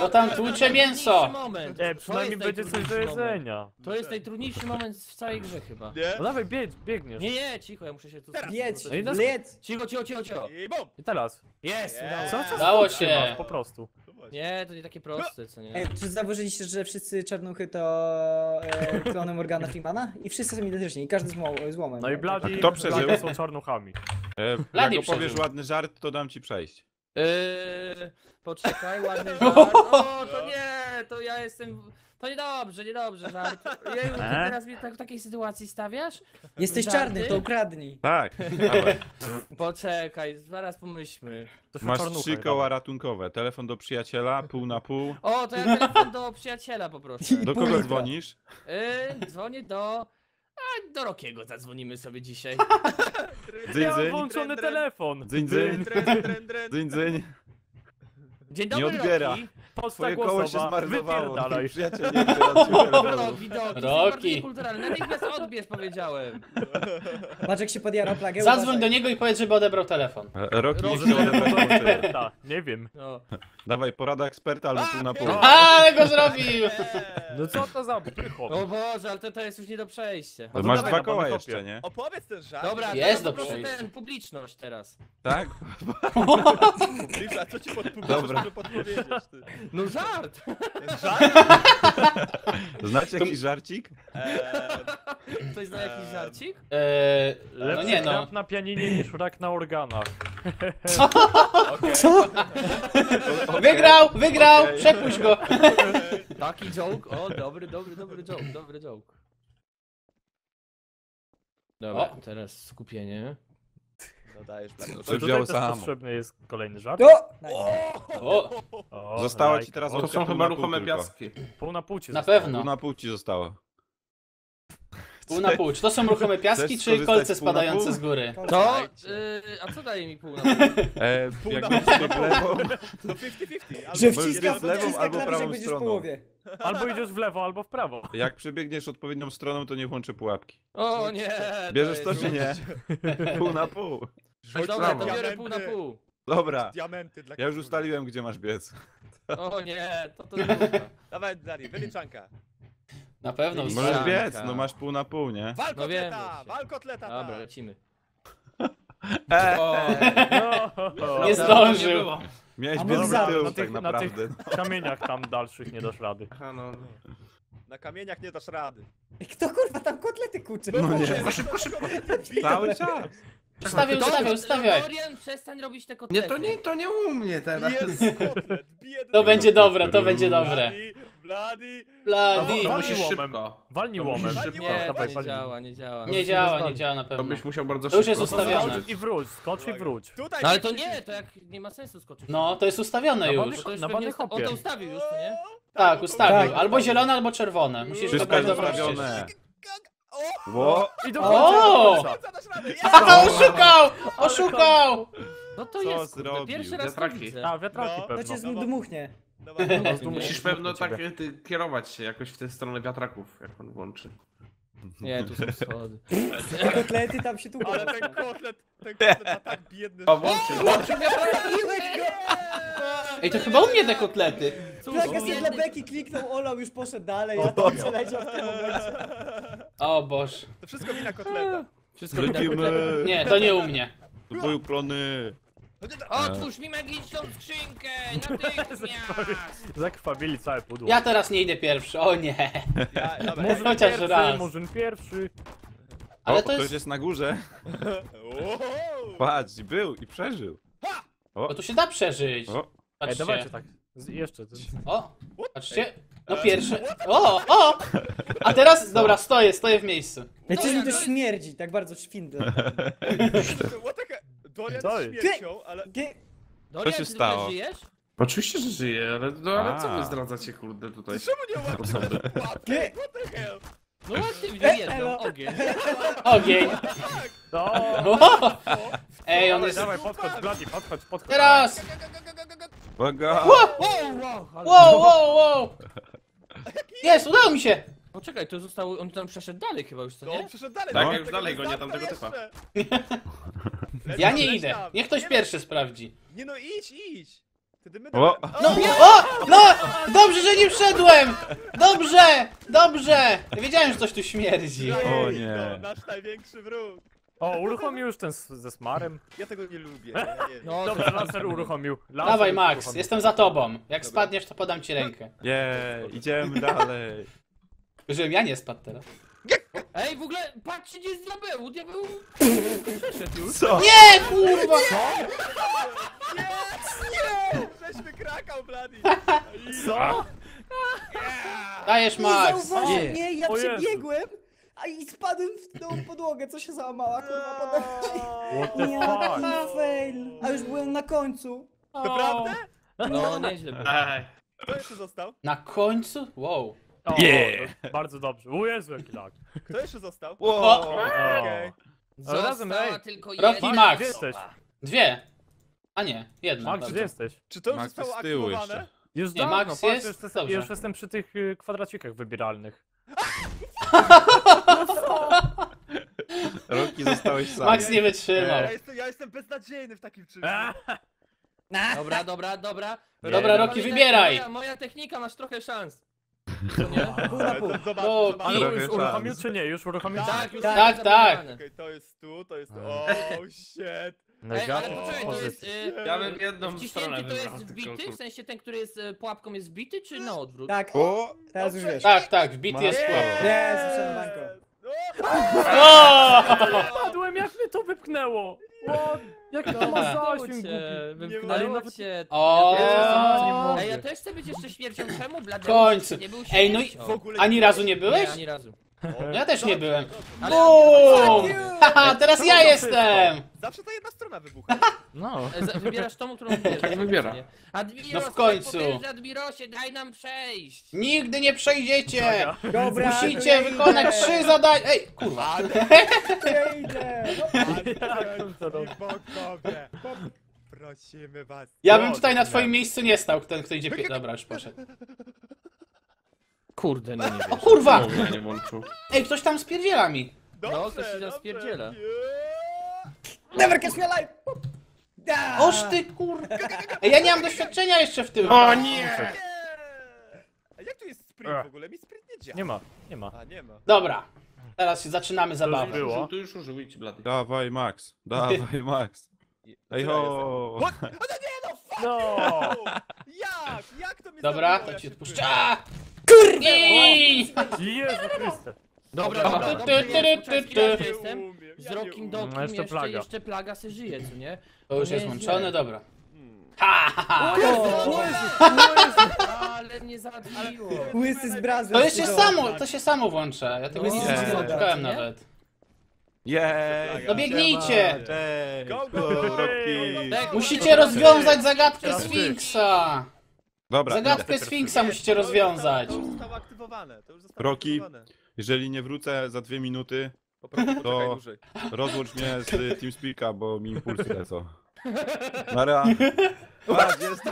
[SPEAKER 2] no tam tłucze mięso.
[SPEAKER 1] Moment.
[SPEAKER 3] Nie,
[SPEAKER 1] To
[SPEAKER 3] przynajmniej
[SPEAKER 1] jest
[SPEAKER 3] będzie coś do
[SPEAKER 1] najtrudniejszy moment.
[SPEAKER 3] jedzenia.
[SPEAKER 1] To jest najtrudniejszy moment w całej grze chyba.
[SPEAKER 5] Nie?
[SPEAKER 3] No dawaj, bieg, biegniesz.
[SPEAKER 1] Nie, nie, cicho, ja muszę się tu...
[SPEAKER 4] Jedź,
[SPEAKER 3] No i nas-
[SPEAKER 4] jedź!
[SPEAKER 1] Cicho, cicho, cicho, cicho.
[SPEAKER 5] I bum!
[SPEAKER 3] I teraz.
[SPEAKER 1] Jest,
[SPEAKER 5] Nie.
[SPEAKER 1] udało
[SPEAKER 3] Co, co
[SPEAKER 2] Dało się.
[SPEAKER 3] Po prostu.
[SPEAKER 5] Właśnie.
[SPEAKER 1] Nie, to nie takie proste, co nie?
[SPEAKER 4] Ej, czy zauważyliście, że wszyscy czarnuchy to e, klony Morgana Freemana? I wszyscy są identyczni, i każdy z, mą- z łomem.
[SPEAKER 3] No i Bladi
[SPEAKER 6] A kto przeżył?
[SPEAKER 3] Bladi są czarnuchami.
[SPEAKER 6] E, Jak opowiesz
[SPEAKER 2] przeżył.
[SPEAKER 6] ładny żart, to dam ci przejść.
[SPEAKER 1] Yy, poczekaj, ładny żart. O, to nie, to ja jestem... To niedobrze, niedobrze żart. Jeju, ty
[SPEAKER 3] E?
[SPEAKER 1] teraz mnie tak w takiej sytuacji stawiasz?
[SPEAKER 4] Jesteś
[SPEAKER 1] Żarty?
[SPEAKER 4] czarny, to ukradnij.
[SPEAKER 6] Tak, dawaj.
[SPEAKER 1] Poczekaj, zaraz pomyślmy.
[SPEAKER 3] To są
[SPEAKER 6] Masz
[SPEAKER 3] czarnuchy,
[SPEAKER 6] trzy koła ratunkowe. Telefon do przyjaciela, pół na pół.
[SPEAKER 1] O, to ja telefon do przyjaciela poproszę.
[SPEAKER 6] Do kogo dzwonisz?
[SPEAKER 1] Yy, dzwonię do... A, do Rokiego zadzwonimy sobie dzisiaj.
[SPEAKER 6] Dzyń,
[SPEAKER 3] Ja mam
[SPEAKER 6] dzyń,
[SPEAKER 3] włączony telefon.
[SPEAKER 6] dzyń, dzyń, dzyń, dzyń.
[SPEAKER 1] Dzień
[SPEAKER 6] Nie
[SPEAKER 1] dobry,
[SPEAKER 6] odbiera.
[SPEAKER 1] Roki.
[SPEAKER 3] Poczta
[SPEAKER 6] Twoje koło się
[SPEAKER 3] głosowa.
[SPEAKER 6] zmarnowało.
[SPEAKER 3] Wypierdalaj.
[SPEAKER 6] Przyjaciel nie ciebie telefonu.
[SPEAKER 1] Roki,
[SPEAKER 2] Roki.
[SPEAKER 1] Roki. kulturalny. Natychmiast odbierz, powiedziałem.
[SPEAKER 4] Się podjarał plagę,
[SPEAKER 2] Zadzwoń
[SPEAKER 4] uważaj.
[SPEAKER 2] do niego i powiedz, żeby odebrał telefon.
[SPEAKER 6] Roki nie
[SPEAKER 1] Może
[SPEAKER 6] chce
[SPEAKER 1] to
[SPEAKER 6] odebrać włączenia.
[SPEAKER 3] Eksperta, nie wiem.
[SPEAKER 1] No.
[SPEAKER 6] Dawaj, porada eksperta albo pół na pół.
[SPEAKER 2] Ale go zrobił!
[SPEAKER 3] No co to za pycho?
[SPEAKER 1] O Boże, ale to, to jest już nie do przejścia.
[SPEAKER 6] To
[SPEAKER 3] No
[SPEAKER 6] masz
[SPEAKER 3] dawaj
[SPEAKER 6] dwa koła jeszcze, nie?
[SPEAKER 5] Opowiedz ten żart.
[SPEAKER 1] Dobra,
[SPEAKER 2] Jest do przejścia.
[SPEAKER 1] ten, publiczność teraz.
[SPEAKER 6] Tak?
[SPEAKER 5] Liza, co ci podpowiedzieć,
[SPEAKER 6] Dobra.
[SPEAKER 5] żeby podpowiedzieć? Ty?
[SPEAKER 1] No żart!
[SPEAKER 5] Żart?
[SPEAKER 6] Znacie jakiś żarcik?
[SPEAKER 5] Eee,
[SPEAKER 1] Ktoś zna jakiś żarcik?
[SPEAKER 2] Eee, no
[SPEAKER 3] Lepszy
[SPEAKER 2] nie no.
[SPEAKER 3] na pianinie niż rak na organach.
[SPEAKER 5] okej.
[SPEAKER 2] Wygrał, wygrał!
[SPEAKER 6] Okej.
[SPEAKER 2] Przepuść go!
[SPEAKER 1] Taki joke? O, dobry, dobry, dobry joke, dobry joke. Dobra,
[SPEAKER 2] O.
[SPEAKER 1] teraz skupienie.
[SPEAKER 5] No dajesz.
[SPEAKER 6] To
[SPEAKER 3] Tutaj
[SPEAKER 6] wziął
[SPEAKER 3] też
[SPEAKER 6] samo.
[SPEAKER 3] potrzebny jest kolejny żart.
[SPEAKER 4] O!
[SPEAKER 2] O,
[SPEAKER 3] O,
[SPEAKER 6] Została ci teraz
[SPEAKER 7] To są
[SPEAKER 6] pół
[SPEAKER 7] chyba
[SPEAKER 6] pół
[SPEAKER 7] ruchome piaski.
[SPEAKER 3] Pół na pół ci
[SPEAKER 2] na
[SPEAKER 3] zostało.
[SPEAKER 6] Pół
[SPEAKER 2] pewno.
[SPEAKER 6] na pół ci zostało.
[SPEAKER 2] Pół na pół. Czy to są ruchome piaski,
[SPEAKER 6] Chcesz
[SPEAKER 2] czy
[SPEAKER 6] skorzystać
[SPEAKER 2] kolce
[SPEAKER 6] pół na
[SPEAKER 2] spadające
[SPEAKER 6] pół?
[SPEAKER 2] z góry?
[SPEAKER 1] To, yy, a co daje mi pół na pół?
[SPEAKER 6] E,
[SPEAKER 5] Pół
[SPEAKER 6] jak
[SPEAKER 5] na
[SPEAKER 6] będziesz biegł lewą,
[SPEAKER 5] To 50-50. albo-
[SPEAKER 4] Że
[SPEAKER 6] Możesz
[SPEAKER 4] wciska,
[SPEAKER 6] biec lewą
[SPEAKER 4] wciska
[SPEAKER 6] albo
[SPEAKER 4] klawisz,
[SPEAKER 6] prawą
[SPEAKER 4] jak będziesz w
[SPEAKER 6] stroną.
[SPEAKER 4] połowie.
[SPEAKER 3] Albo idziesz w lewo, albo w prawo.
[SPEAKER 6] jak przebiegniesz odpowiednią stroną, to nie włączę pułapki.
[SPEAKER 1] O nie!
[SPEAKER 6] Bierzesz to
[SPEAKER 1] jest
[SPEAKER 6] czy nie? Pół na pół.
[SPEAKER 1] Dobra, to
[SPEAKER 5] prawo.
[SPEAKER 1] biorę pół na pół.
[SPEAKER 6] Dobra,
[SPEAKER 5] Diamenty dla
[SPEAKER 6] ja już ustaliłem, gdzie masz biec.
[SPEAKER 1] O nie, to to trudno.
[SPEAKER 5] Dawaj, Dani, wyliczanka.
[SPEAKER 2] Na pewno.
[SPEAKER 1] Możesz
[SPEAKER 6] Możesz
[SPEAKER 1] Ścianka.
[SPEAKER 6] biec, no masz pół na pół, nie?
[SPEAKER 5] Wal
[SPEAKER 1] No wiem,
[SPEAKER 5] kotleta,
[SPEAKER 1] właśnie.
[SPEAKER 5] wal kotleta,
[SPEAKER 1] Dobra,
[SPEAKER 5] tak.
[SPEAKER 1] lecimy.
[SPEAKER 2] O,
[SPEAKER 3] No,
[SPEAKER 2] nie zdążył.
[SPEAKER 6] Miałeś
[SPEAKER 4] A
[SPEAKER 6] biec
[SPEAKER 4] mógł
[SPEAKER 6] tyłu
[SPEAKER 3] Na
[SPEAKER 6] tak
[SPEAKER 3] tych, na tych
[SPEAKER 6] naprawdę.
[SPEAKER 3] kamieniach tam dalszych nie dasz rady.
[SPEAKER 7] Aha, no.
[SPEAKER 5] Na kamieniach nie dasz rady.
[SPEAKER 4] Kto kurwa tam kotlety kuczy?
[SPEAKER 6] No nie.
[SPEAKER 7] Szybko, szybko.
[SPEAKER 6] Cały czas.
[SPEAKER 2] Ustawiaj, ustawiaj, ustawiaj.
[SPEAKER 1] Dorian, przestań robić te
[SPEAKER 7] Nie,
[SPEAKER 1] kotlety.
[SPEAKER 7] to nie, to nie u mnie teraz.
[SPEAKER 5] Jest kotlet, bije
[SPEAKER 2] To będzie dobre, to będzie dobre.
[SPEAKER 5] Bloody, bloody.
[SPEAKER 2] Bladi.
[SPEAKER 7] To
[SPEAKER 3] Walnij
[SPEAKER 7] musisz
[SPEAKER 3] łomem.
[SPEAKER 7] szybko.
[SPEAKER 3] Walnij
[SPEAKER 7] To musisz
[SPEAKER 3] łomem.
[SPEAKER 7] szybko.
[SPEAKER 1] Nie, to
[SPEAKER 3] Dawaj,
[SPEAKER 1] nie
[SPEAKER 3] walnij.
[SPEAKER 1] działa, nie działa.
[SPEAKER 2] Nie działa, nie działa na
[SPEAKER 7] To
[SPEAKER 2] pewno.
[SPEAKER 7] byś musiał bardzo
[SPEAKER 2] To już
[SPEAKER 7] szybko.
[SPEAKER 2] jest ustawione.
[SPEAKER 3] Skocz i wróć, skocz i wróć.
[SPEAKER 5] Tutaj
[SPEAKER 1] No ale to
[SPEAKER 5] 50-50.
[SPEAKER 1] nie, to jak nie ma sensu skoczyć.
[SPEAKER 2] No, to jest ustawione
[SPEAKER 3] Na
[SPEAKER 2] już.
[SPEAKER 3] wolnych-
[SPEAKER 1] To już
[SPEAKER 3] Na
[SPEAKER 1] pewnie usta-
[SPEAKER 3] hopie.
[SPEAKER 1] On to ustawił już, to nie?
[SPEAKER 2] Tak,
[SPEAKER 5] to-
[SPEAKER 2] ustawił.
[SPEAKER 4] tak.
[SPEAKER 2] Albo zielone, albo czerwone. Musisz
[SPEAKER 6] Wszystko jest ustawione.
[SPEAKER 5] O!
[SPEAKER 3] I do
[SPEAKER 2] O!
[SPEAKER 3] końca.
[SPEAKER 2] Haha, oszukał! Oszukał!
[SPEAKER 1] No to
[SPEAKER 6] Co
[SPEAKER 1] jest, kurde,
[SPEAKER 6] zrobił?
[SPEAKER 1] pierwszy raz to
[SPEAKER 7] Wiatraki.
[SPEAKER 1] widzę.
[SPEAKER 3] A, wiatraki
[SPEAKER 5] No.
[SPEAKER 4] To
[SPEAKER 3] pewno.
[SPEAKER 4] cię zdmuchnie.
[SPEAKER 7] Po
[SPEAKER 5] dawaj.
[SPEAKER 7] prostu musisz pewno tak ty, kierować się jakoś w tę stronę wiatraków, jak on włączy.
[SPEAKER 1] Nie, tu są schody.
[SPEAKER 4] A kotlety tam się tu
[SPEAKER 5] Ale ten kotlet, ten kotlet ma tak biedny...
[SPEAKER 7] O, włączy, włączy.
[SPEAKER 2] Ej, to chyba u mnie te kotlety.
[SPEAKER 1] Cóż,
[SPEAKER 4] Plaga sobie dla beki kliknął, olał już poszedł dalej, a tam przeleciał w tym momencie.
[SPEAKER 2] O Boż.
[SPEAKER 5] To wszystko wina kotleta.
[SPEAKER 1] Wszystko widać.
[SPEAKER 6] Lecimy!
[SPEAKER 2] Nie, to nie u mnie.
[SPEAKER 6] Do boju klony!
[SPEAKER 1] Otwórz mi magiczną skrzynkę! Natychmiast!
[SPEAKER 3] Zakrwawili całe pudło.
[SPEAKER 2] Ja teraz nie idę pierwszy, o nie.
[SPEAKER 5] Ja, dobra.
[SPEAKER 3] Murzyn
[SPEAKER 2] Chociaż
[SPEAKER 3] pierwszy,
[SPEAKER 2] raz.
[SPEAKER 3] Murzyn pierwszy.
[SPEAKER 2] Ale
[SPEAKER 6] o,
[SPEAKER 2] to
[SPEAKER 6] ktoś
[SPEAKER 2] jest...
[SPEAKER 6] jest na górze. Patrz, był i przeżył.
[SPEAKER 2] Bo tu się da przeżyć.
[SPEAKER 6] O,
[SPEAKER 3] Ej,
[SPEAKER 2] Patrzcie.
[SPEAKER 3] dawajcie tak. Z, jeszcze. To...
[SPEAKER 2] O, patrzcie. No pierwszy. O, o! A teraz, dobra, stoję, stoję w miejscu.
[SPEAKER 4] Ej, coś mi
[SPEAKER 1] to
[SPEAKER 4] śmierdzi, tak bardzo świndle.
[SPEAKER 5] What the hell? Dorian
[SPEAKER 3] Co jest?
[SPEAKER 5] śmiercią, ale...
[SPEAKER 4] Gie-
[SPEAKER 1] Dorian,
[SPEAKER 6] się
[SPEAKER 1] ty
[SPEAKER 6] stało?
[SPEAKER 1] tutaj żyjesz?
[SPEAKER 7] Oczywiście, że żyje, ale, no, ale co
[SPEAKER 6] A.
[SPEAKER 7] wy zdradzacie, kurde, tutaj?
[SPEAKER 5] Czemu nie łapek? What the hell?
[SPEAKER 1] No ładnie wyjeżdżam, ogień.
[SPEAKER 2] Ogień.
[SPEAKER 3] No!
[SPEAKER 2] O! Ej, on
[SPEAKER 3] Dawaj,
[SPEAKER 2] jest...
[SPEAKER 3] dawaj, podchodź, Bloody, podchodź, podchodź.
[SPEAKER 2] Teraz!
[SPEAKER 1] wow, ale...
[SPEAKER 2] Wow, wow, wow! Jest, udało mi się!
[SPEAKER 1] Poczekaj, to został, on tam przeszedł dalej chyba już, co
[SPEAKER 5] No,
[SPEAKER 1] nie?
[SPEAKER 5] on przeszedł dalej.
[SPEAKER 7] Tak,
[SPEAKER 5] no.
[SPEAKER 7] ja już dalej
[SPEAKER 5] nie
[SPEAKER 7] gonię tamtego
[SPEAKER 5] to
[SPEAKER 7] typa.
[SPEAKER 2] Ja nie idę. Niech ktoś
[SPEAKER 5] Nie,
[SPEAKER 2] pierwszy sprawdzi.
[SPEAKER 5] Nie no, idź, idź. Wtedy my
[SPEAKER 6] O!
[SPEAKER 5] damy-
[SPEAKER 2] No, o! No! Dobrze, że nie wszedłem! Dobrze! Dobrze! Wiedziałem, że coś tu śmierdzi.
[SPEAKER 6] O nie.
[SPEAKER 5] No, nasz największy wróg.
[SPEAKER 3] O, uruchomił już ten z, ze smarem.
[SPEAKER 5] Ja tego nie lubię. Ja nie, nie.
[SPEAKER 1] No,
[SPEAKER 3] Dobrze, laser uruchomił. Laser
[SPEAKER 2] Dawaj, Max,
[SPEAKER 3] uruchomił.
[SPEAKER 2] jestem za tobą. Jak spadniesz, to podam ci rękę.
[SPEAKER 6] Nie, idziemy dalej.
[SPEAKER 2] Żebym ja nie spadł teraz.
[SPEAKER 1] Ej, w ogóle, patrzcie gdzie jest diabeł, diabeł przeszedł już.
[SPEAKER 6] Co?
[SPEAKER 2] Nie, kurwa!
[SPEAKER 5] Żeś wykrakał, Blady.
[SPEAKER 3] Co?
[SPEAKER 2] Dajesz,
[SPEAKER 4] Nie
[SPEAKER 2] Max.
[SPEAKER 1] Nie.
[SPEAKER 4] mnie, ja
[SPEAKER 3] O Jezu.
[SPEAKER 4] przebiegłem, a i spadłem w tą podłogę, co się załamała, kurwa, potem...
[SPEAKER 3] What the
[SPEAKER 4] Jaki
[SPEAKER 3] fuck?
[SPEAKER 4] fail, a już byłem na końcu.
[SPEAKER 5] Naprawdę?
[SPEAKER 1] No, nieźle było.
[SPEAKER 7] Ej,
[SPEAKER 5] Kto jeszcze został?
[SPEAKER 2] Na końcu? Wow.
[SPEAKER 3] O,
[SPEAKER 6] Yeah.
[SPEAKER 3] to Bardzo dobrze. O Jezu, jaki lag.
[SPEAKER 5] Kto jeszcze został?
[SPEAKER 6] Wow.
[SPEAKER 5] Okej.
[SPEAKER 3] Ale razem,
[SPEAKER 1] Została
[SPEAKER 3] ej.
[SPEAKER 1] tylko
[SPEAKER 2] Rocky
[SPEAKER 1] jedna
[SPEAKER 2] Max.
[SPEAKER 3] Gdzie jesteś?
[SPEAKER 1] osoba.
[SPEAKER 2] Dwie. A nie, jedna.
[SPEAKER 3] Max, gdzie jesteś?
[SPEAKER 5] Czy to już
[SPEAKER 6] Max
[SPEAKER 5] zostało
[SPEAKER 6] jest z tyłu
[SPEAKER 5] aktywowane?
[SPEAKER 6] jeszcze.
[SPEAKER 3] Już
[SPEAKER 2] Nie,
[SPEAKER 3] dawno,
[SPEAKER 2] Max
[SPEAKER 3] patrz,
[SPEAKER 2] jest-
[SPEAKER 3] już, jestem,
[SPEAKER 2] dobrze.
[SPEAKER 3] już jestem przy tych y, kwadracikach wybieralnych.
[SPEAKER 6] Roki zostałeś sam.
[SPEAKER 2] Max nie wytrzymał.
[SPEAKER 5] Ja jestem, ja jestem beznadziejny w takim czymś.
[SPEAKER 1] Dobra, dobra, dobra.
[SPEAKER 3] Dobra,
[SPEAKER 2] Rocky,
[SPEAKER 1] Moja-
[SPEAKER 2] wybieraj.
[SPEAKER 1] Moja, moja technika, masz trochę szans. Co nie?
[SPEAKER 4] Pół na
[SPEAKER 5] Ale
[SPEAKER 4] pół.
[SPEAKER 5] to zobacz,
[SPEAKER 2] O,
[SPEAKER 5] zobacz.
[SPEAKER 3] Ale już uruchomił czy nie? Już uruchomił?
[SPEAKER 1] Tak, już
[SPEAKER 4] Tak,
[SPEAKER 1] jest
[SPEAKER 2] tak.
[SPEAKER 5] Okej, to jest tu, to jest tu.
[SPEAKER 3] No.
[SPEAKER 5] Oh shit.
[SPEAKER 1] Ej, ale poczekaj, to jest... Y,
[SPEAKER 7] ja bym jedną stronę
[SPEAKER 1] Wciśnięty to
[SPEAKER 7] wybrał.
[SPEAKER 1] jest
[SPEAKER 7] tylko,
[SPEAKER 1] wbity? W
[SPEAKER 7] kurde.
[SPEAKER 1] sensie ten, który jest y, pułapką jest wbity, czy na odwrót?
[SPEAKER 4] Tak,
[SPEAKER 6] O!
[SPEAKER 4] teraz już wiesz.
[SPEAKER 2] Tak, tak, wbity jest.
[SPEAKER 6] Nie,
[SPEAKER 4] słyszałem banko.
[SPEAKER 2] O!
[SPEAKER 3] Padłem, jak mnie to wypchnęło! Jak to ma zasięg głupi? Ale
[SPEAKER 1] wypchnęło
[SPEAKER 3] nawet-
[SPEAKER 1] cię.
[SPEAKER 2] O!
[SPEAKER 1] Ej, ja też chcę być jeszcze śmiercią. Czemu? Blady?
[SPEAKER 2] W końcu.
[SPEAKER 1] Nie był
[SPEAKER 2] Ej, no i
[SPEAKER 1] śmiercią.
[SPEAKER 5] W ogóle
[SPEAKER 2] ani razu nie
[SPEAKER 1] Nie,
[SPEAKER 2] byłeś?
[SPEAKER 1] ani razu.
[SPEAKER 2] Ja też nie byłem.
[SPEAKER 1] Ale-
[SPEAKER 2] Bum! Haha, teraz ja jestem!
[SPEAKER 5] Zawsze ta jedna strona wybucha.
[SPEAKER 3] No.
[SPEAKER 1] E, Wybierasz tą, którą wybierzesz.
[SPEAKER 7] Tak wybiera.
[SPEAKER 1] Admiros,
[SPEAKER 2] No w końcu.
[SPEAKER 1] potężny Admirosie, daj nam przejść.
[SPEAKER 2] Nigdy nie przejdziecie!
[SPEAKER 4] Dobra, to
[SPEAKER 2] Musicie
[SPEAKER 4] ja
[SPEAKER 2] wykonać
[SPEAKER 4] idę.
[SPEAKER 2] trzy zadania. Ej, kurwa.
[SPEAKER 4] To ja idę.
[SPEAKER 3] Jak on to robi?
[SPEAKER 5] I bogowie. Prosimy was.
[SPEAKER 2] Ja bym tutaj na twoim miejscu nie stał, ten kto idzie pie... Dobra, już poszedł.
[SPEAKER 1] Kurde, no nie
[SPEAKER 2] O
[SPEAKER 1] wiesz.
[SPEAKER 2] kurwa!
[SPEAKER 7] Nie włączył.
[SPEAKER 2] Ej, ktoś tam spierdziela mi.
[SPEAKER 5] Dobrze,
[SPEAKER 1] No, to się.
[SPEAKER 5] Yeah.
[SPEAKER 4] Never catch me alive!
[SPEAKER 2] Oż ty kur... Ej, ja nie mam doświadczenia jeszcze w tym.
[SPEAKER 7] O nie!
[SPEAKER 5] A jak tu jest sprint w ogóle? Mi sprint nie działa.
[SPEAKER 3] Nie ma, nie ma.
[SPEAKER 5] A, nie ma.
[SPEAKER 2] Dobra. Teraz zaczynamy zabawę.
[SPEAKER 3] było.
[SPEAKER 7] Tu już użył, idź blady.
[SPEAKER 6] Dawaj, Max. Dawaj, Max. Ej ho!
[SPEAKER 5] What? O, no nie no, fuck
[SPEAKER 3] No.
[SPEAKER 5] Jak? Jak to mnie
[SPEAKER 2] Dobra, to ci
[SPEAKER 5] się
[SPEAKER 2] odpuszczę.
[SPEAKER 5] Wkurwiam.
[SPEAKER 2] A! Kurde!
[SPEAKER 3] Jezu Chryste.
[SPEAKER 1] Dobra, dobra,
[SPEAKER 2] tu,
[SPEAKER 1] dobra,
[SPEAKER 2] tu,
[SPEAKER 1] jest,
[SPEAKER 2] tu,
[SPEAKER 1] jestem. Z Rokim. Dokiem
[SPEAKER 3] No, jeszcze
[SPEAKER 1] jeszcze,
[SPEAKER 3] plaga.
[SPEAKER 1] jeszcze plaga se żyje, co nie?
[SPEAKER 2] To już
[SPEAKER 1] nie
[SPEAKER 2] jest
[SPEAKER 1] źle.
[SPEAKER 2] dobra.
[SPEAKER 5] Hmm.
[SPEAKER 2] Ha, ha, ha.
[SPEAKER 1] Ale mnie zabiło.
[SPEAKER 4] Łysy z brazy.
[SPEAKER 2] To jeszcze samo, to się samo włącza. Ja tego
[SPEAKER 1] No,
[SPEAKER 2] nie
[SPEAKER 6] nie.
[SPEAKER 2] nawet.
[SPEAKER 6] Jej!
[SPEAKER 2] No biegnijcie!
[SPEAKER 6] Cześć!
[SPEAKER 5] Go, go,
[SPEAKER 6] Go,
[SPEAKER 5] go.
[SPEAKER 6] Rocky!
[SPEAKER 2] Musicie rozwiązać zagadkę. Sfinksa!
[SPEAKER 6] Dobra,
[SPEAKER 2] Zagadkę
[SPEAKER 6] idę.
[SPEAKER 2] Sfinksa musicie rozwiązać.
[SPEAKER 5] To już zostało aktywowane. To już zostało
[SPEAKER 6] Rocky.
[SPEAKER 5] aktywowane.
[SPEAKER 6] jeżeli nie wrócę za dwie minuty,
[SPEAKER 5] Po prostu poczekaj
[SPEAKER 6] To-
[SPEAKER 5] dłużej.
[SPEAKER 6] rozłącz mnie z TeamSpeaka, bo mi impulsy lecą. Nara! Patrz, jest!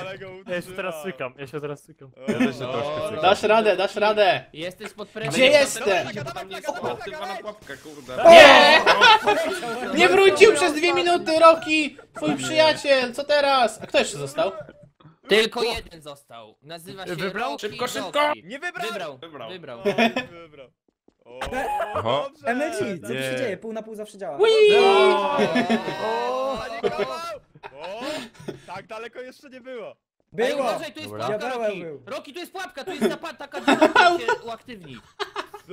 [SPEAKER 5] Ale go
[SPEAKER 3] Ja się teraz cykam, ja się teraz cykam.
[SPEAKER 6] Ja też się troszkę cykam.
[SPEAKER 2] Dasz radę, dasz radę!
[SPEAKER 1] Jesteś pod presją.
[SPEAKER 2] Gdzie jestem?
[SPEAKER 7] Nie kurde.
[SPEAKER 2] Nie! Nie wrócił przez dwie minuty, Roki! Twój przyjaciel, co teraz? A kto jeszcze został?
[SPEAKER 1] Tylko jeden został. Nazywa się
[SPEAKER 3] Wybrał?
[SPEAKER 1] Rocky
[SPEAKER 7] Szybko, szybko!
[SPEAKER 5] Nie wybrał!
[SPEAKER 1] Wybrał,
[SPEAKER 7] Wybrał.
[SPEAKER 1] wybrał.
[SPEAKER 5] O, nie wybrał. O, dobrze.
[SPEAKER 4] MLG, co tu się dzieje? Pół na pół zawsze działa.
[SPEAKER 5] O, Bandicoot! O, tak daleko jeszcze nie było.
[SPEAKER 1] Ej,
[SPEAKER 4] Było!
[SPEAKER 1] uważaj, tu jest
[SPEAKER 3] Dobra.
[SPEAKER 1] pułapka, Roki.
[SPEAKER 4] był.
[SPEAKER 1] Roki, tu jest pułapka, tu jest zapad, taka dziura, się uaktywnij.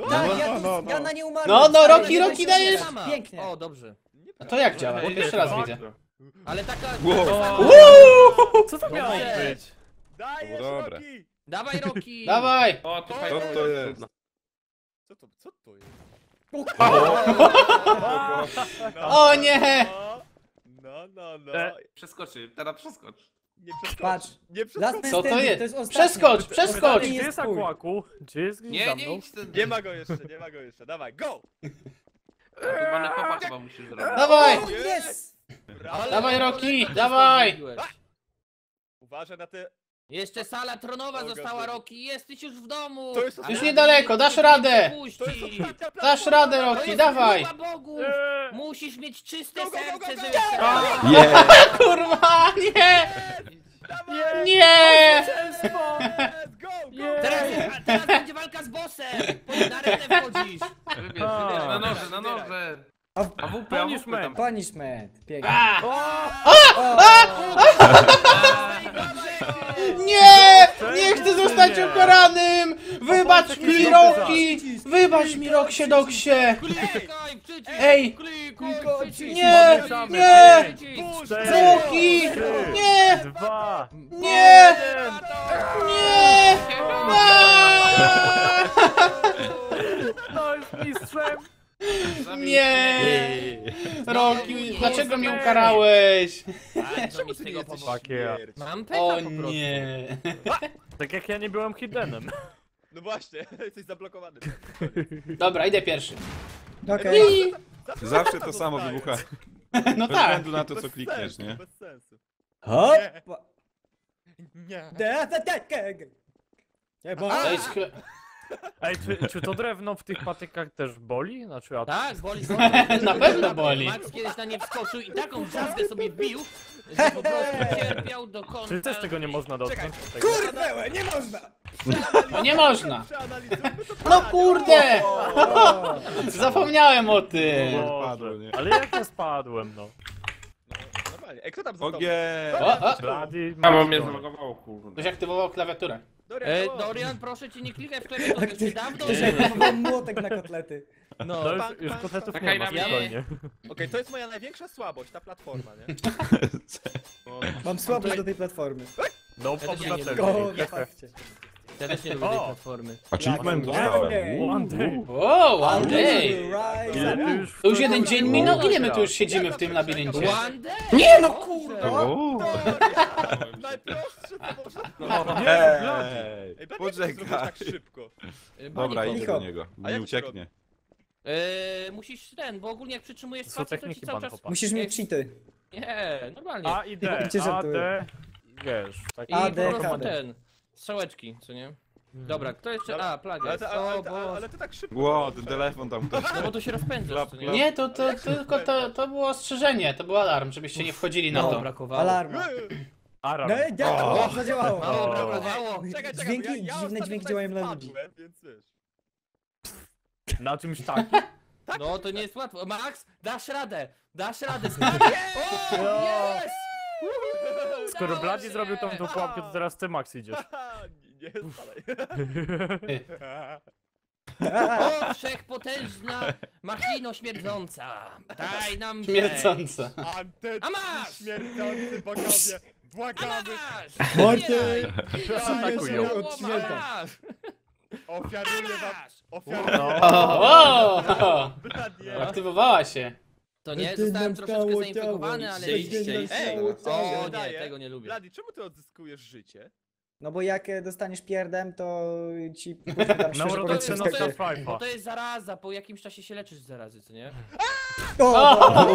[SPEAKER 4] Tak,
[SPEAKER 6] No,
[SPEAKER 4] ja,
[SPEAKER 6] no,
[SPEAKER 4] tu,
[SPEAKER 6] no, no.
[SPEAKER 4] ja na nie umarłem.
[SPEAKER 2] No, no, Roki, Roki, dajesz.
[SPEAKER 4] sama. Pięknie.
[SPEAKER 1] O, dobrze.
[SPEAKER 2] A to jak działa? Bo pierwszy raz widzę.
[SPEAKER 1] Ale taka...
[SPEAKER 6] Wow.
[SPEAKER 3] Co to miało
[SPEAKER 1] Dobrze.
[SPEAKER 3] być?
[SPEAKER 5] Dajesz. Roki!
[SPEAKER 1] Dawaj, Roki.
[SPEAKER 2] Dawaj!
[SPEAKER 7] O, to
[SPEAKER 5] Co
[SPEAKER 6] to jest?
[SPEAKER 5] Co to, co to jest?
[SPEAKER 2] O nie!
[SPEAKER 5] No, no, no.
[SPEAKER 3] E.
[SPEAKER 7] Przeskoczy, teraz przeskocz.
[SPEAKER 5] Nie przeskocz.
[SPEAKER 4] Patrz.
[SPEAKER 5] Nie przeskocz.
[SPEAKER 2] Co to jest?
[SPEAKER 4] To jest ostatni.
[SPEAKER 2] Przeskocz, przeskocz!
[SPEAKER 3] Gdzie
[SPEAKER 4] jest.
[SPEAKER 3] Akłaku? Gdzie jest gdzieś
[SPEAKER 7] Nie, nie idź ten.
[SPEAKER 5] Nie ma go jeszcze, nie ma go jeszcze. Dawaj, go!
[SPEAKER 7] Chyba musisz zrobić.
[SPEAKER 2] Dawaj!
[SPEAKER 4] O, Yes!
[SPEAKER 2] Dawaj, Roki, dawaj!
[SPEAKER 5] Uważaj na te...
[SPEAKER 1] Jeszcze sala tronowa została. Roki. Jesteś już w domu.
[SPEAKER 5] To jest Już
[SPEAKER 2] niedaleko, dasz radę.
[SPEAKER 5] To jest
[SPEAKER 1] Puści.
[SPEAKER 5] ostatnia platforma.
[SPEAKER 2] Dasz radę,
[SPEAKER 1] To
[SPEAKER 2] Roki,
[SPEAKER 1] jest
[SPEAKER 2] dawaj!
[SPEAKER 1] bogów.
[SPEAKER 3] Eee,
[SPEAKER 1] Musisz mieć czyste
[SPEAKER 5] Go, go, go, go,
[SPEAKER 1] serce,
[SPEAKER 5] go,
[SPEAKER 1] żeby...
[SPEAKER 5] go.
[SPEAKER 6] Yeah.
[SPEAKER 2] Kurwa, nie!
[SPEAKER 5] Dawaj!
[SPEAKER 2] Nie!
[SPEAKER 5] Let's go, go!
[SPEAKER 1] Teraz, a teraz będzie walka z bossem. Po- Na arenę wchodzisz.
[SPEAKER 7] Wybierz, wybierz, na noże, na noże.
[SPEAKER 4] A,
[SPEAKER 7] A WP,
[SPEAKER 3] Punishment.
[SPEAKER 4] punishment. Pięknie.
[SPEAKER 2] Nie! Nie chcę zostać ukaranym! Wybacz mi, Roki! Wybacz mi, Roksie Doksie!
[SPEAKER 1] Klikaj, przycisk.
[SPEAKER 2] Ej!
[SPEAKER 1] Klikaj, przycisk.
[SPEAKER 2] Nie! Nie! Roki! Nie!
[SPEAKER 3] Dwa!
[SPEAKER 2] Nie! Nie! Aaa!
[SPEAKER 3] No jest mistrzem!
[SPEAKER 2] Nie! Roki, dlaczego mnie ukarałeś?
[SPEAKER 1] Bardzo mi z tego.
[SPEAKER 5] Śmierć.
[SPEAKER 1] Mam pecha
[SPEAKER 2] O
[SPEAKER 1] po prostu.
[SPEAKER 2] nie!
[SPEAKER 3] Tak jak ja nie byłem hiddenem.
[SPEAKER 5] No właśnie, jesteś zablokowany.
[SPEAKER 2] Dobra, idę pierwszy.
[SPEAKER 4] Okej.
[SPEAKER 6] Zawsze to samo wybucha.
[SPEAKER 2] No
[SPEAKER 6] Bez
[SPEAKER 2] tak.
[SPEAKER 6] względu na to,
[SPEAKER 5] Bez
[SPEAKER 6] co klikniesz,
[SPEAKER 5] sensu,
[SPEAKER 6] nie?
[SPEAKER 5] Bez sensu.
[SPEAKER 4] Hop.
[SPEAKER 5] Nie.
[SPEAKER 4] Da. Nie, bo...
[SPEAKER 2] To jest.
[SPEAKER 3] Ej, czy, czy to drewno w tych patykach też boli? Znaczy, a
[SPEAKER 1] Tak, boli.
[SPEAKER 2] Na pewno boli.
[SPEAKER 1] Max kiedyś na nie wskoczył i taką drzazgę sobie bił, że po prostu cierpiał do końca.
[SPEAKER 3] czy też tego nie można dotknąć?
[SPEAKER 4] Kurde, nie można!
[SPEAKER 2] No nie można. No kurde! Zapomniałem o tym.
[SPEAKER 3] Ale jak ja spadłem, no.
[SPEAKER 5] No, normalnie. Ej, kto tam został?
[SPEAKER 6] Ogień!
[SPEAKER 3] Bloody
[SPEAKER 7] bo mnie
[SPEAKER 3] Mary.
[SPEAKER 7] zalogowało, kurde.
[SPEAKER 2] ktoś aktywował klawiaturę.
[SPEAKER 5] Dorian,
[SPEAKER 1] E? Dorian, proszę cię nie klikaj w klawiaturę, to już dawno...
[SPEAKER 4] Ktoś jak młotek na kotlety.
[SPEAKER 1] No,
[SPEAKER 3] No już, już kotletów
[SPEAKER 7] Czekaj
[SPEAKER 3] nie ma,
[SPEAKER 7] na mnie.
[SPEAKER 3] spokojnie.
[SPEAKER 5] Okej, to jest moja największa słabość, ta platforma, nie?
[SPEAKER 4] Mam słabość do tej platformy.
[SPEAKER 3] No, obywatele.
[SPEAKER 4] O, na fakcie.
[SPEAKER 1] Ja też nie lubię tej
[SPEAKER 3] O.
[SPEAKER 1] platformy.
[SPEAKER 6] Achievement dostałem.
[SPEAKER 3] One day.
[SPEAKER 2] Wow, one day. To już jeden dzień minął? Ile my tu już siedzimy w tym labiryncie?
[SPEAKER 7] Nie, no
[SPEAKER 1] kurde!
[SPEAKER 6] O,
[SPEAKER 5] Najprostsze.
[SPEAKER 3] No, nie, Bloody.
[SPEAKER 6] Ej,
[SPEAKER 5] to zrobiłeś
[SPEAKER 6] poczekaj.
[SPEAKER 5] tak szybko?
[SPEAKER 6] Dobra,
[SPEAKER 1] Baniko.
[SPEAKER 6] idę do niego. Nie
[SPEAKER 5] to
[SPEAKER 6] ucieknie.
[SPEAKER 1] E, musisz ten, bo ogólnie jak przytrzymujesz spację, to ci cały czas...
[SPEAKER 4] Musisz mieć cheaty.
[SPEAKER 1] Nie, normalnie.
[SPEAKER 3] A i D, A. D, wiesz, tak.
[SPEAKER 4] A, D, K, D.
[SPEAKER 1] strzałeczki, co nie? Dobra, kto jeszcze... A, plaga
[SPEAKER 5] Ale ale,
[SPEAKER 1] O,
[SPEAKER 5] to,
[SPEAKER 1] bo...
[SPEAKER 5] ale to tak szybko.
[SPEAKER 6] Ło, ten telefon tam ktoś.
[SPEAKER 1] No bo to się rozpędzasz, co nie?
[SPEAKER 2] Nie, to, to, tylko to, to było ostrzeżenie, to był alarm, żebyście nie wchodzili na
[SPEAKER 1] Mało
[SPEAKER 2] to.
[SPEAKER 1] brakowało.
[SPEAKER 4] Alarma.
[SPEAKER 3] Aram.
[SPEAKER 4] No i jak
[SPEAKER 3] O.
[SPEAKER 4] to zadziałało.
[SPEAKER 1] Mało
[SPEAKER 3] O.
[SPEAKER 1] brakowało.
[SPEAKER 5] Czekaj, czekaj,
[SPEAKER 4] Dźwięki-
[SPEAKER 5] bo ja, ja
[SPEAKER 4] dziwne
[SPEAKER 5] ostatnio
[SPEAKER 4] dźwięki działają na ludzi.
[SPEAKER 5] spadłem, Więc wiesz.
[SPEAKER 3] Na czymś takim?
[SPEAKER 1] No to nie jest łatwo. Max, dasz radę! Dasz radę, skacz! O, jest!
[SPEAKER 3] Skoro Bloody
[SPEAKER 1] się!
[SPEAKER 3] zrobił tą, tą pułapkę, to teraz ty Max idziesz.
[SPEAKER 5] Nie, spadaj.
[SPEAKER 1] O, wszechpotężna machino śmierdząca! Daj nam
[SPEAKER 2] Śmierdząca.
[SPEAKER 5] Antet
[SPEAKER 1] A masz!
[SPEAKER 5] śmierdzący bogowie.
[SPEAKER 1] A
[SPEAKER 5] Błagamy,
[SPEAKER 1] masz!
[SPEAKER 4] Morty!
[SPEAKER 3] Atakują.
[SPEAKER 4] się od śmierta.
[SPEAKER 1] Masz!
[SPEAKER 5] ofiaruję wam,
[SPEAKER 1] Masz!
[SPEAKER 5] ofiaruję
[SPEAKER 3] No.
[SPEAKER 2] O,
[SPEAKER 5] Blady.
[SPEAKER 2] aktywowała się.
[SPEAKER 1] To nie,
[SPEAKER 4] Ty
[SPEAKER 1] zostałem
[SPEAKER 4] nam
[SPEAKER 1] troszeczkę zainfekowany,
[SPEAKER 4] ciało.
[SPEAKER 1] ale... Ej,
[SPEAKER 7] jest
[SPEAKER 1] ej,
[SPEAKER 4] stało
[SPEAKER 1] o nie, tego nie lubię.
[SPEAKER 5] Blady, czemu ty odzyskujesz życie?
[SPEAKER 4] No bo jak e, dostaniesz pierdem, to ci później tam
[SPEAKER 3] Na
[SPEAKER 4] szczerze
[SPEAKER 1] to jest- no to jest- Bo to jest zaraza, po jakimś czasie się leczysz z zarazy, co nie?
[SPEAKER 4] O!
[SPEAKER 2] O,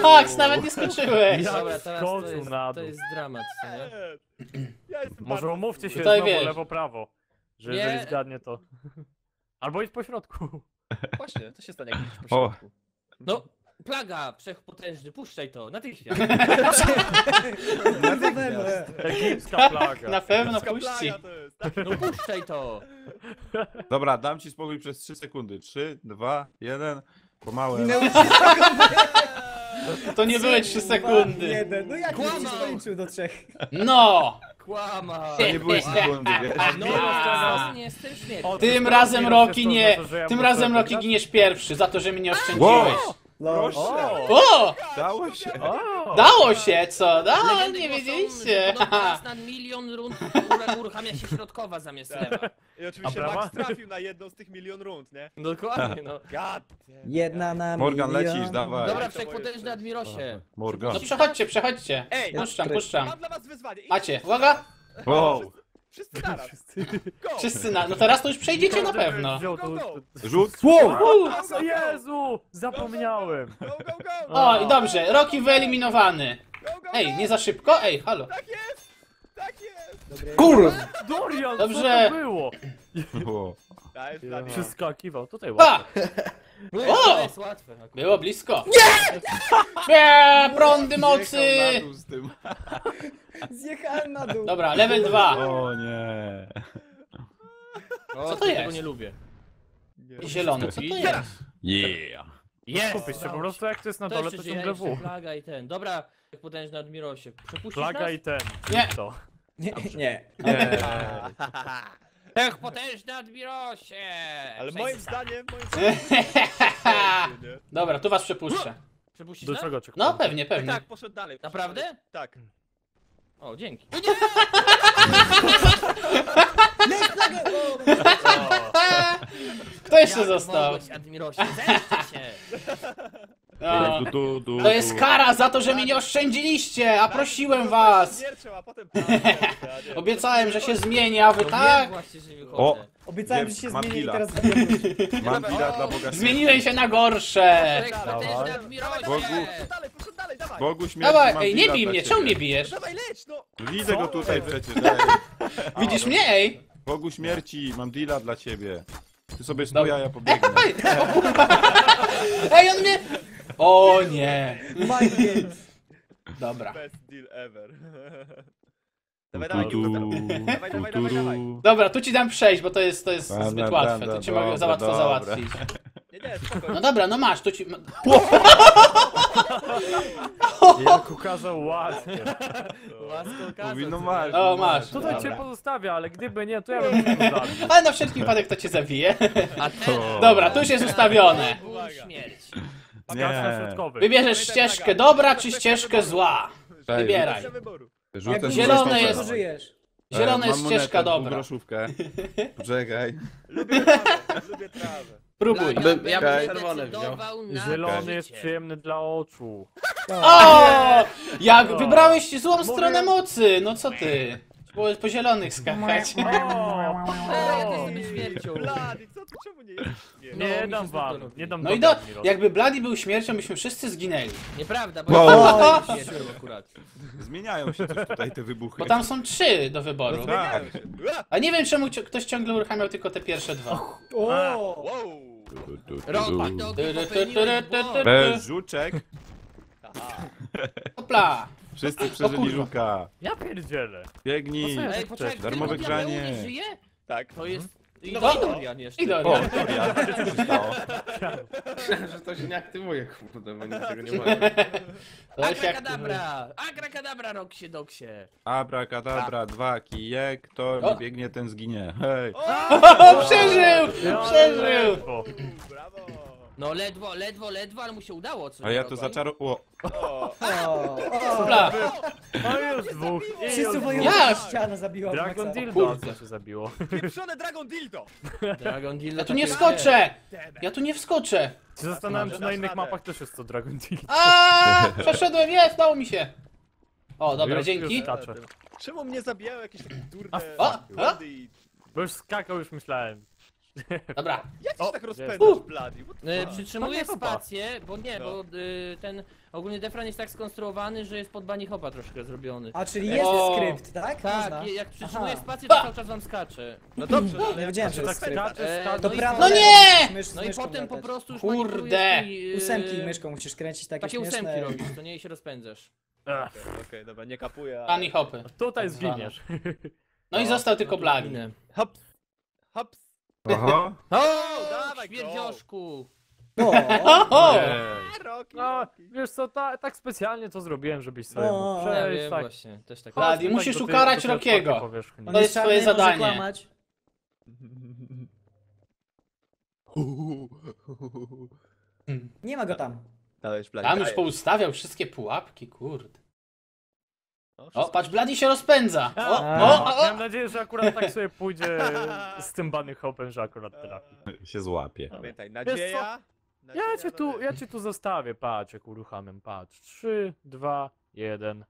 [SPEAKER 2] Max, nawet nie skoczyłeś.
[SPEAKER 3] Ja
[SPEAKER 1] Dobra, teraz to
[SPEAKER 3] skoczył
[SPEAKER 1] jest,
[SPEAKER 3] na
[SPEAKER 1] to
[SPEAKER 3] dół.
[SPEAKER 1] jest dramat, co nie?
[SPEAKER 5] Eee, Ja jestem
[SPEAKER 3] Może
[SPEAKER 5] bardzo
[SPEAKER 3] umówcie się
[SPEAKER 2] Tutaj
[SPEAKER 3] znowu
[SPEAKER 2] wiesz.
[SPEAKER 3] lewo, prawo. Że
[SPEAKER 1] Nie.
[SPEAKER 3] jeżeli zgadnie to... Albo idź po środku.
[SPEAKER 5] Właśnie, to się stanie jak idziesz po
[SPEAKER 6] O.
[SPEAKER 5] środku.
[SPEAKER 1] No, plaga wszechpotężny, puszczaj to, natychmiast.
[SPEAKER 4] Na pewno.
[SPEAKER 3] Egipska plaga.
[SPEAKER 2] Na pewno puści.
[SPEAKER 5] plaga to jest. Zostaw.
[SPEAKER 1] No puszczaj to!
[SPEAKER 6] Dobra, dam ci spokój przez 3 sekundy. 3, 2, 1. Pomałem.
[SPEAKER 2] To nie były 3 sekundy.
[SPEAKER 4] Jeden. No jak
[SPEAKER 1] Kłamał.
[SPEAKER 4] się skończył do trzech?
[SPEAKER 2] No!
[SPEAKER 1] Kłama!
[SPEAKER 6] To nie były sekundy, wiesz?
[SPEAKER 1] No,
[SPEAKER 3] A.
[SPEAKER 1] nie jestem śmierci.
[SPEAKER 2] Tym razem Roki nie. Tym razem Roki giniesz pierwszy za to, że mnie nie oszczędziłeś.
[SPEAKER 6] Proszę.
[SPEAKER 2] O!
[SPEAKER 6] Dało się.
[SPEAKER 3] O!
[SPEAKER 2] Dało się, co? Da,
[SPEAKER 1] Legendy
[SPEAKER 2] nie
[SPEAKER 1] głoszą,
[SPEAKER 2] wiedzieliście.
[SPEAKER 1] podobno raz na milion rund ura- uruchamia się środkowa zamiast lewa.
[SPEAKER 5] I oczywiście
[SPEAKER 3] A brawa?
[SPEAKER 5] Max trafił na jedną z tych milion rund, nie?
[SPEAKER 1] Dokładnie, no.
[SPEAKER 5] God damn.
[SPEAKER 4] Jedna na
[SPEAKER 6] Morgan,
[SPEAKER 4] milion.
[SPEAKER 6] lecisz, dawaj.
[SPEAKER 1] Dobra, wszechpotężny. Admirosie.
[SPEAKER 6] Morgan.
[SPEAKER 2] No przechodźcie, przechodźcie.
[SPEAKER 5] Ej,
[SPEAKER 2] Puszczam, puszczam.
[SPEAKER 5] mam dla was wyzwanie.
[SPEAKER 2] Macie, uwaga.
[SPEAKER 6] Wow.
[SPEAKER 5] Wszyscy naraz. Go!
[SPEAKER 2] Wszyscy na... No teraz to już przejdziecie na pewno.
[SPEAKER 3] Wziął to-
[SPEAKER 5] Go, go.
[SPEAKER 6] Rzut.
[SPEAKER 3] O Jezu! Zapomniałem!
[SPEAKER 5] Go, go, go!
[SPEAKER 2] O, i dobrze, Roki wyeliminowany.
[SPEAKER 5] Go, go,
[SPEAKER 2] Ej,
[SPEAKER 5] go.
[SPEAKER 2] nie za szybko? Ej, halo.
[SPEAKER 5] Tak jest! Tak jest!
[SPEAKER 2] Kur!
[SPEAKER 3] Dorian,
[SPEAKER 2] Dobrze.
[SPEAKER 3] co to było?
[SPEAKER 6] O.
[SPEAKER 5] Dajesz dla mnie.
[SPEAKER 3] Przeskakiwał, tutaj
[SPEAKER 2] Pa! O!
[SPEAKER 1] To jest łatwe. akurat.
[SPEAKER 2] Było blisko. Nie! Nie! Prądy mocy!
[SPEAKER 6] Jechał na dół z tym.
[SPEAKER 4] Zjechałem na dół.
[SPEAKER 2] Dobra, level 2.
[SPEAKER 6] O nie.
[SPEAKER 1] O,
[SPEAKER 2] Co to
[SPEAKER 1] Tego
[SPEAKER 2] jest?
[SPEAKER 1] nie lubię.
[SPEAKER 2] Zielony, co to jest?
[SPEAKER 6] Yeah.
[SPEAKER 1] Jest!
[SPEAKER 3] Kupić się po prostu jak to jest na dole, to ciągle W.
[SPEAKER 1] flaga i ten. Dobra, potężny Admirosie. Przepuścisz
[SPEAKER 3] Flaga
[SPEAKER 1] nas?
[SPEAKER 3] i ten.
[SPEAKER 2] Nie.
[SPEAKER 3] To.
[SPEAKER 4] Nie, nie.
[SPEAKER 3] Nie.
[SPEAKER 1] Ech, potężny Admirosie!
[SPEAKER 5] Ale moim zdaniem, moim zdaniem... nie?
[SPEAKER 2] Dobra, tu was przepuszczę.
[SPEAKER 1] Przepuścisz
[SPEAKER 3] Do
[SPEAKER 1] nas?
[SPEAKER 3] czego cię
[SPEAKER 2] No pewnie, pewnie.
[SPEAKER 5] tak, poszedł dalej.
[SPEAKER 1] Naprawdę?
[SPEAKER 5] Tak.
[SPEAKER 1] O, dzięki.
[SPEAKER 2] Kto jeszcze
[SPEAKER 1] Jak
[SPEAKER 2] został?
[SPEAKER 1] mogłeś, Admirosie? Zemszczę się!
[SPEAKER 2] No.
[SPEAKER 6] Tu, tu, tu,
[SPEAKER 2] To jest kara za to, że mnie nie oszczędziliście, a prosiłem was.
[SPEAKER 5] Śmiercią, a potem...
[SPEAKER 2] Obiecałem, że się zmieni, a wy tak?
[SPEAKER 1] wiem właśnie, że wychodzę.
[SPEAKER 6] O!
[SPEAKER 4] Obiecałem, że się
[SPEAKER 6] mam
[SPEAKER 4] zmieni i teraz
[SPEAKER 6] Mam dla Boga
[SPEAKER 2] Zmieniłem się na gorsze.
[SPEAKER 3] Dawaj.
[SPEAKER 5] dalej, dalej, dawaj!
[SPEAKER 6] Bogu śmierci
[SPEAKER 2] Dawaj,
[SPEAKER 6] mam
[SPEAKER 2] ej, nie bij mnie, czemu mnie bijesz?
[SPEAKER 5] Dawaj, leć, no!
[SPEAKER 6] Widzę go tutaj przecież, ej.
[SPEAKER 2] Widzisz mnie, ej?
[SPEAKER 6] Bogu śmierci, mam deala dla ciebie. Ty sobie stój, a ja pobiegnę.
[SPEAKER 2] Ej, o kurwa. Ej, on mnie... O nie.
[SPEAKER 4] My.
[SPEAKER 2] Dobra.
[SPEAKER 5] Best deal ever. Dawaj, dawaj,
[SPEAKER 6] tu,
[SPEAKER 5] dawaj, dawaj, dawaj.
[SPEAKER 2] Dobra, tu ci dam przejść, bo to jest, to jest
[SPEAKER 6] Dobra,
[SPEAKER 2] zbyt łatwe.
[SPEAKER 6] dobra,
[SPEAKER 2] To cię
[SPEAKER 6] dobra,
[SPEAKER 2] mogę za łatwo
[SPEAKER 6] dobra.
[SPEAKER 2] załatwić.
[SPEAKER 5] Nie, nie, spoko.
[SPEAKER 2] No dobra, no masz, tu ci...
[SPEAKER 3] Jak ukazał.
[SPEAKER 1] Łaską kazał,
[SPEAKER 6] Mówi, no
[SPEAKER 1] co
[SPEAKER 6] masz.
[SPEAKER 2] O, masz.
[SPEAKER 3] Tutaj
[SPEAKER 2] Dobra.
[SPEAKER 3] cię pozostawia, ale gdyby nie, to ja bym zabił.
[SPEAKER 2] Ale na wszelki wypadek to cię zabije.
[SPEAKER 1] A ten...
[SPEAKER 2] Dobra, tu już jest ustawione.
[SPEAKER 5] Uwaga.
[SPEAKER 6] Nie.
[SPEAKER 3] środkowy.
[SPEAKER 2] Wybierzesz ścieżkę dobra czy ścieżkę zła. Wybieraj.
[SPEAKER 5] Do wyboru.
[SPEAKER 6] Rzucę
[SPEAKER 4] Jak
[SPEAKER 6] ci
[SPEAKER 2] zielone jest-
[SPEAKER 4] żyjesz.
[SPEAKER 2] Zielona jest ścieżka dobra.
[SPEAKER 6] groszówkę. Poczekaj.
[SPEAKER 5] Lubię trawę, lubię trawę.
[SPEAKER 2] Próbuj.
[SPEAKER 1] Ja bym
[SPEAKER 6] Okej.
[SPEAKER 1] zdecydował na
[SPEAKER 3] Zielony jest przyjemny dla oczu.
[SPEAKER 2] O! Jak
[SPEAKER 3] O.
[SPEAKER 2] wybrałeś złą stronę mocy, no co ty? Było po zielonych skakać.
[SPEAKER 1] Ej, ja też jestem śmiercią.
[SPEAKER 5] Blady, co ty, czemu nie jest? Nie.
[SPEAKER 1] No,
[SPEAKER 3] Nie dam wam,
[SPEAKER 1] robi.
[SPEAKER 3] nie dam
[SPEAKER 2] No i
[SPEAKER 3] dobra,
[SPEAKER 2] do, jakby Blady był śmiercią, byśmy wszyscy zginęli.
[SPEAKER 1] Nieprawda, bo
[SPEAKER 6] Wow.
[SPEAKER 1] ja jestem śmiercią akurat.
[SPEAKER 6] Zmieniają się coś tutaj te wybuchy.
[SPEAKER 2] Bo tam są trzy do wyboru.
[SPEAKER 6] No tak.
[SPEAKER 5] Zmieniają się. Ua!
[SPEAKER 2] A nie wiem czemu ci- ktoś ciągle uruchamiał tylko te pierwsze dwa.
[SPEAKER 4] O!
[SPEAKER 5] Wow!
[SPEAKER 1] To,
[SPEAKER 2] Tyry, tyry, ty,
[SPEAKER 1] błąd.
[SPEAKER 2] ty.
[SPEAKER 6] Bez żuczek.
[SPEAKER 5] Aha.
[SPEAKER 2] Hopla!
[SPEAKER 6] Wszyscy przeżyli
[SPEAKER 2] kurwa.
[SPEAKER 6] Luka.
[SPEAKER 3] Ja pierdzielę.
[SPEAKER 6] Biegnij.
[SPEAKER 3] No
[SPEAKER 1] Ej, poczekaj,
[SPEAKER 6] Darmowe grzanie.
[SPEAKER 1] nie żyje?
[SPEAKER 5] Tak.
[SPEAKER 1] To jest... I
[SPEAKER 2] No.
[SPEAKER 1] no, Dorian jeszcze.
[SPEAKER 2] I
[SPEAKER 6] O,
[SPEAKER 2] Dorian.
[SPEAKER 6] Co się stało?
[SPEAKER 7] że to się nie aktywuje, kurde, bo niczego nie ma.
[SPEAKER 2] To się jak...
[SPEAKER 1] Akrakadabra! Akrakadabra, Roxie Doxie!
[SPEAKER 6] Abracadabra, dwa kijek, kto
[SPEAKER 2] O.
[SPEAKER 6] nie biegnie, ten zginie. Hej.
[SPEAKER 2] O, przeżył! Przeżył!
[SPEAKER 3] O,
[SPEAKER 5] Brawo!
[SPEAKER 1] No ledwo, ledwo, ledwo, ale mu się udało coś.
[SPEAKER 6] A ja to
[SPEAKER 1] zrobić.
[SPEAKER 6] zaczarowałem.
[SPEAKER 5] O!
[SPEAKER 4] O!
[SPEAKER 2] Hopla!
[SPEAKER 3] o już dwóch. i już
[SPEAKER 4] Wszyscy
[SPEAKER 3] dwóch.
[SPEAKER 4] wojują
[SPEAKER 2] Jak?
[SPEAKER 4] ściana zabiła
[SPEAKER 3] Dragon
[SPEAKER 4] Maxa.
[SPEAKER 3] Dildo, co się zabiło.
[SPEAKER 5] Pieprzone Dragon Dildo!
[SPEAKER 1] Dragon Deal
[SPEAKER 2] Ja tu nie wskoczę! Ja tu nie wskoczę!
[SPEAKER 3] Się zastanawiam, czy na
[SPEAKER 5] dasz
[SPEAKER 3] innych mapach też jest to Dragon Dildo.
[SPEAKER 2] A, Przeszedłem, jest, udało mi się! O, dobra,
[SPEAKER 3] Już-
[SPEAKER 2] dzięki.
[SPEAKER 3] już skaczę.
[SPEAKER 5] Czemu mnie zabijają jakieś takie durne
[SPEAKER 3] A,
[SPEAKER 2] a, a?
[SPEAKER 5] błędy i...
[SPEAKER 3] Bo już skakał, już myślałem.
[SPEAKER 2] Dobra.
[SPEAKER 5] Jak
[SPEAKER 3] O,
[SPEAKER 5] się tak
[SPEAKER 3] jest.
[SPEAKER 5] rozpędzasz, Blady? What the
[SPEAKER 1] E,
[SPEAKER 5] fuck?
[SPEAKER 1] przytrzymuję
[SPEAKER 3] Bunny hopa.
[SPEAKER 1] spację, bo nie,
[SPEAKER 5] No.
[SPEAKER 1] bo y, ten ogólnie Defran jest tak skonstruowany, że jest pod bunny hopa troszkę zrobiony.
[SPEAKER 4] A, czyli jest
[SPEAKER 2] O.
[SPEAKER 4] skrypt, tak?
[SPEAKER 1] Tak,
[SPEAKER 4] Można?
[SPEAKER 1] je- jak przytrzymuję
[SPEAKER 4] Aha.
[SPEAKER 1] spację, to cały czas wam skacze.
[SPEAKER 5] No dobrze, no, ale jak
[SPEAKER 4] wiedziałem, że
[SPEAKER 3] Tak
[SPEAKER 4] jest skrypt.
[SPEAKER 3] skacze,
[SPEAKER 1] E,
[SPEAKER 3] skacze.
[SPEAKER 4] To
[SPEAKER 1] no i-
[SPEAKER 4] prawo,
[SPEAKER 2] No nie!
[SPEAKER 4] mysz-
[SPEAKER 1] No i
[SPEAKER 4] myszką
[SPEAKER 1] potem po
[SPEAKER 4] latać.
[SPEAKER 1] prostu już
[SPEAKER 2] Kurde.
[SPEAKER 1] manipulujesz i, y,
[SPEAKER 4] Ósemki myszką musisz kręcić, takie
[SPEAKER 1] Takie ósemki
[SPEAKER 4] śmieszne.
[SPEAKER 1] robisz, to nie i się rozpędzasz.
[SPEAKER 3] Ech,
[SPEAKER 5] Okej, dobra, nie kapuję, ale...
[SPEAKER 2] Pani hopy.
[SPEAKER 3] Tutaj
[SPEAKER 2] Tak zwane.
[SPEAKER 3] zginiesz.
[SPEAKER 2] No i został tylko Blady.
[SPEAKER 1] Minę.
[SPEAKER 5] Hops, hops.
[SPEAKER 6] Oho.
[SPEAKER 1] O,
[SPEAKER 5] dawaj
[SPEAKER 1] śmierdzioszku!
[SPEAKER 4] No.
[SPEAKER 2] O!
[SPEAKER 5] Roki,
[SPEAKER 3] No, wiesz co, ta, tak specjalnie to zrobiłem, żebyś sobie
[SPEAKER 4] No,
[SPEAKER 3] mógł
[SPEAKER 1] Ja
[SPEAKER 3] przejść,
[SPEAKER 1] wiem
[SPEAKER 3] tak.
[SPEAKER 1] właśnie, też tak.
[SPEAKER 2] Musisz
[SPEAKER 3] do tej-
[SPEAKER 2] ukarać
[SPEAKER 3] do tej
[SPEAKER 2] Rockiego.
[SPEAKER 3] otwartej powierzchni.
[SPEAKER 4] On
[SPEAKER 2] To jest twoje
[SPEAKER 4] może
[SPEAKER 2] zadanie.
[SPEAKER 4] kłamać. Nie ma go tam.
[SPEAKER 5] Dałeś
[SPEAKER 2] Tam już poustawiał wszystkie pułapki, kurde. O, patrz, Blady się rozpędza. O, o, o,
[SPEAKER 3] Mam nadzieję, że akurat tak sobie pójdzie z tym bany hopem, że akurat trafi.
[SPEAKER 6] Się złapie.
[SPEAKER 5] Pamiętaj,
[SPEAKER 3] Wiesz
[SPEAKER 5] nadzieja.
[SPEAKER 3] Ja
[SPEAKER 5] nadzieja
[SPEAKER 3] cię tu, ja cię tu zostawię, patrz jak uruchamiam, patrz. 3, 2, 1.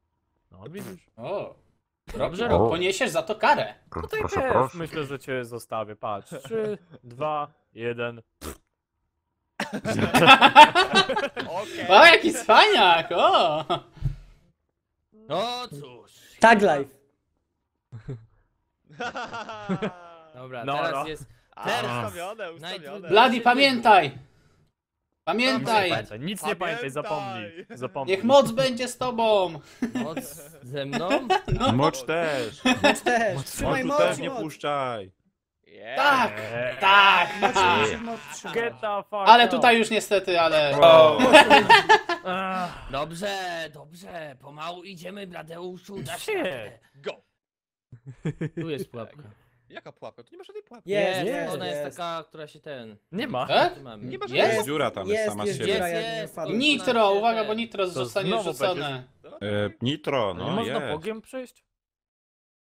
[SPEAKER 3] No widzisz?
[SPEAKER 2] o.
[SPEAKER 1] Dobrze,
[SPEAKER 6] O.
[SPEAKER 2] poniesiesz za to karę.
[SPEAKER 3] Tutaj też myślę, że cię zostawię, patrz. 3, 2, 1.
[SPEAKER 5] Okej.
[SPEAKER 2] O, jaki cwaniak, o!
[SPEAKER 1] No cóż.
[SPEAKER 4] Tag life.
[SPEAKER 1] Dobra,
[SPEAKER 3] No,
[SPEAKER 1] teraz
[SPEAKER 3] no.
[SPEAKER 1] jest...
[SPEAKER 5] A,
[SPEAKER 1] Teraz.
[SPEAKER 5] ustawione,
[SPEAKER 2] pamiętaj! Pamiętaj!
[SPEAKER 3] Pamiętaj, nic nie pamiętaj, zapomnij. zapomnij.
[SPEAKER 2] Niech moc będzie z tobą!
[SPEAKER 1] Moc ze mną?
[SPEAKER 2] No,
[SPEAKER 6] Mocz też.
[SPEAKER 4] Moc też. Trzymaj
[SPEAKER 6] Moczu
[SPEAKER 4] moc,
[SPEAKER 6] też nie
[SPEAKER 4] moc.
[SPEAKER 6] puszczaj.
[SPEAKER 5] Yeah.
[SPEAKER 2] tak, tak!
[SPEAKER 4] Trzymaj.
[SPEAKER 3] Get the fuck
[SPEAKER 2] Ale tutaj już niestety, ale...
[SPEAKER 1] Dobrze, dobrze, pomału idziemy, Bladeuszu,
[SPEAKER 3] Shit.
[SPEAKER 1] radę.
[SPEAKER 5] Go.
[SPEAKER 1] Tu jest pułapka.
[SPEAKER 5] Jaka pułapka? Tu nie ma żadnej pułapki.
[SPEAKER 4] Jest,
[SPEAKER 1] Jest,
[SPEAKER 4] jest,
[SPEAKER 1] ona jest,
[SPEAKER 4] jest.
[SPEAKER 1] taka, która się ten...
[SPEAKER 3] Nie ma.
[SPEAKER 2] Tak?
[SPEAKER 1] Mamy.
[SPEAKER 5] Nie ma
[SPEAKER 2] Jest?
[SPEAKER 5] żadnej
[SPEAKER 6] Dziura tam jest
[SPEAKER 4] Jest,
[SPEAKER 6] sama z siebie.
[SPEAKER 4] dziura,
[SPEAKER 1] Jest,
[SPEAKER 4] nie
[SPEAKER 1] jest,
[SPEAKER 4] wpadłem.
[SPEAKER 2] Nitro, uwaga, bo Nitro
[SPEAKER 3] To
[SPEAKER 2] zostanie
[SPEAKER 3] znowu
[SPEAKER 2] rzucone.
[SPEAKER 6] E, nitro,
[SPEAKER 3] nie
[SPEAKER 6] no
[SPEAKER 3] można
[SPEAKER 6] jest.
[SPEAKER 3] bogiem przejść?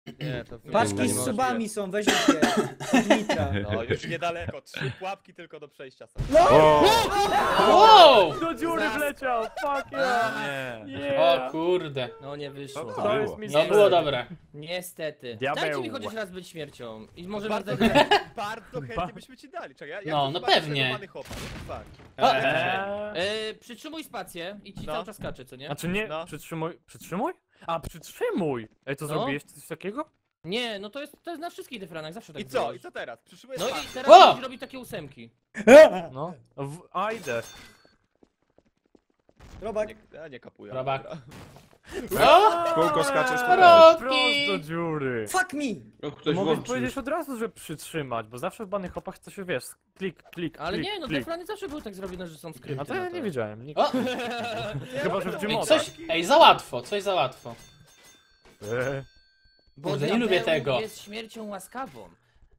[SPEAKER 5] Nie, to
[SPEAKER 4] Paczki z subami są, od Nitra.
[SPEAKER 5] No, już niedaleko. Trzy pułapki tylko do przejścia są.
[SPEAKER 4] No!
[SPEAKER 2] Wow!
[SPEAKER 3] Do dziury wleciał, fuck yeah.
[SPEAKER 6] nie.
[SPEAKER 2] O kurde.
[SPEAKER 1] No nie wyszło.
[SPEAKER 6] To
[SPEAKER 3] To jest mi
[SPEAKER 2] No było dobre.
[SPEAKER 1] Niestety.
[SPEAKER 3] Diabeł.
[SPEAKER 1] Dajcie mi chociaż raz być śmiercią. I może
[SPEAKER 5] Bardzo, bardzo chętnie byśmy ci dali. Czekaj, ja, ja
[SPEAKER 2] No, no pewnie.
[SPEAKER 5] tego Bunny Hopa. Tak.
[SPEAKER 2] O,
[SPEAKER 3] Eee.
[SPEAKER 1] E, przytrzymuj spację i ci
[SPEAKER 5] No.
[SPEAKER 1] cały czas skacze, co nie?
[SPEAKER 3] Znaczy nie,
[SPEAKER 5] No.
[SPEAKER 3] przytrzymuj, przytrzymuj? A, przytrzymuj! Ej, to
[SPEAKER 1] No.
[SPEAKER 3] zrobiłeś coś takiego?
[SPEAKER 1] Nie, no to jest, to jest na wszystkich dyfranach, zawsze tak
[SPEAKER 5] I co? I co teraz? Przyszły
[SPEAKER 1] No i teraz
[SPEAKER 2] O!
[SPEAKER 1] będziesz robić takie ósemki.
[SPEAKER 3] No. W, a idę.
[SPEAKER 4] Robak.
[SPEAKER 5] Nie, ja nie kapuję.
[SPEAKER 2] Robak.
[SPEAKER 5] Dobra.
[SPEAKER 2] O!
[SPEAKER 6] W Kółko skaczesz tu też.
[SPEAKER 3] Prost do dziury.
[SPEAKER 4] Fuck me!
[SPEAKER 7] O, ktoś
[SPEAKER 3] Mogę
[SPEAKER 7] włączył.
[SPEAKER 3] powiedzieć od razu, że przytrzymać, bo zawsze w banych hopach to się wiesz, klik, klik,
[SPEAKER 1] Ale
[SPEAKER 3] klik,
[SPEAKER 1] nie, no
[SPEAKER 3] klik.
[SPEAKER 1] dyfrany zawsze były tak zrobione, że są skrypty.
[SPEAKER 3] A to ja
[SPEAKER 1] na
[SPEAKER 3] nie wiedziałem, nikt.
[SPEAKER 2] O!
[SPEAKER 3] Chyba, że w
[SPEAKER 2] Ej,
[SPEAKER 3] Gmodach.
[SPEAKER 2] coś, ej, za łatwo, coś za łatwo.
[SPEAKER 3] Eee,
[SPEAKER 1] Bo
[SPEAKER 2] Kurde, nie
[SPEAKER 1] diabeł
[SPEAKER 2] lubię tego.
[SPEAKER 1] jest śmiercią łaskawą.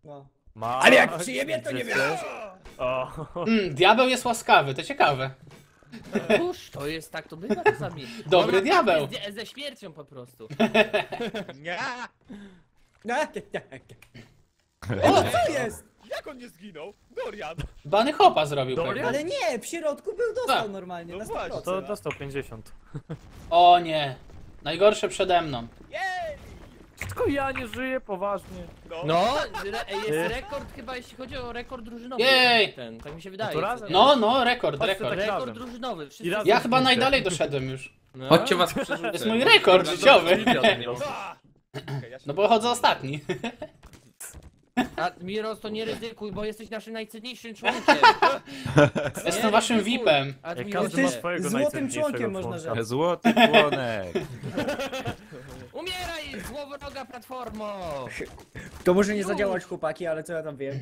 [SPEAKER 4] No.
[SPEAKER 3] ma...
[SPEAKER 4] Ale jak przyjemnie, to nie wiem.
[SPEAKER 3] O,
[SPEAKER 2] Mm, diabeł jest łaskawy, to ciekawe.
[SPEAKER 1] Cóż, to jest tak, to bywa czasami.
[SPEAKER 2] Dobry
[SPEAKER 1] Ona
[SPEAKER 2] diabeł.
[SPEAKER 1] jest Ze śmiercią po prostu.
[SPEAKER 5] Nie!
[SPEAKER 2] O,
[SPEAKER 4] Co jest?
[SPEAKER 5] Jak on nie zginął? Dorian!
[SPEAKER 2] Bany hopa zrobił
[SPEAKER 3] Dorian?
[SPEAKER 2] pewnie.
[SPEAKER 4] Ale nie, w środku był dostał
[SPEAKER 2] Tak.
[SPEAKER 4] normalnie,
[SPEAKER 5] No
[SPEAKER 4] na
[SPEAKER 5] właśnie,
[SPEAKER 4] 100%.
[SPEAKER 3] to dostał 50.
[SPEAKER 2] O nie. Najgorsze przede mną.
[SPEAKER 3] Tylko ja nie żyję, poważnie.
[SPEAKER 5] No.
[SPEAKER 1] No, re, jest rekord chyba, jeśli chodzi o rekord drużynowy.
[SPEAKER 2] Jej!
[SPEAKER 1] Ten, tak mi się wydaje.
[SPEAKER 3] No to razem.
[SPEAKER 2] No, no, rekord,
[SPEAKER 3] Chodźcie
[SPEAKER 2] rekord.
[SPEAKER 3] tak
[SPEAKER 1] Rekord
[SPEAKER 3] razem.
[SPEAKER 1] drużynowy. Wszyscy
[SPEAKER 3] I razem
[SPEAKER 2] Ja chyba najdalej doszedłem już.
[SPEAKER 1] No.
[SPEAKER 7] Chodźcie was przerzucę.
[SPEAKER 2] To jest mój rekord życiowy. No bo chodzę ostatni.
[SPEAKER 1] A Miros, to nie ryzykuj, bo jesteś naszym najcenniejszym członkiem.
[SPEAKER 2] Jestem waszym. VIP-em.
[SPEAKER 3] Jak każdy ma
[SPEAKER 4] Jesteś
[SPEAKER 3] swojego
[SPEAKER 4] złotym
[SPEAKER 3] najcenniejszego
[SPEAKER 4] członkiem, można
[SPEAKER 3] członka.
[SPEAKER 4] rzec.
[SPEAKER 6] Złoty członek.
[SPEAKER 1] Umieraj, złowroga platformo!
[SPEAKER 4] To może nie zadziałać chłopaki, ale co ja tam wiem.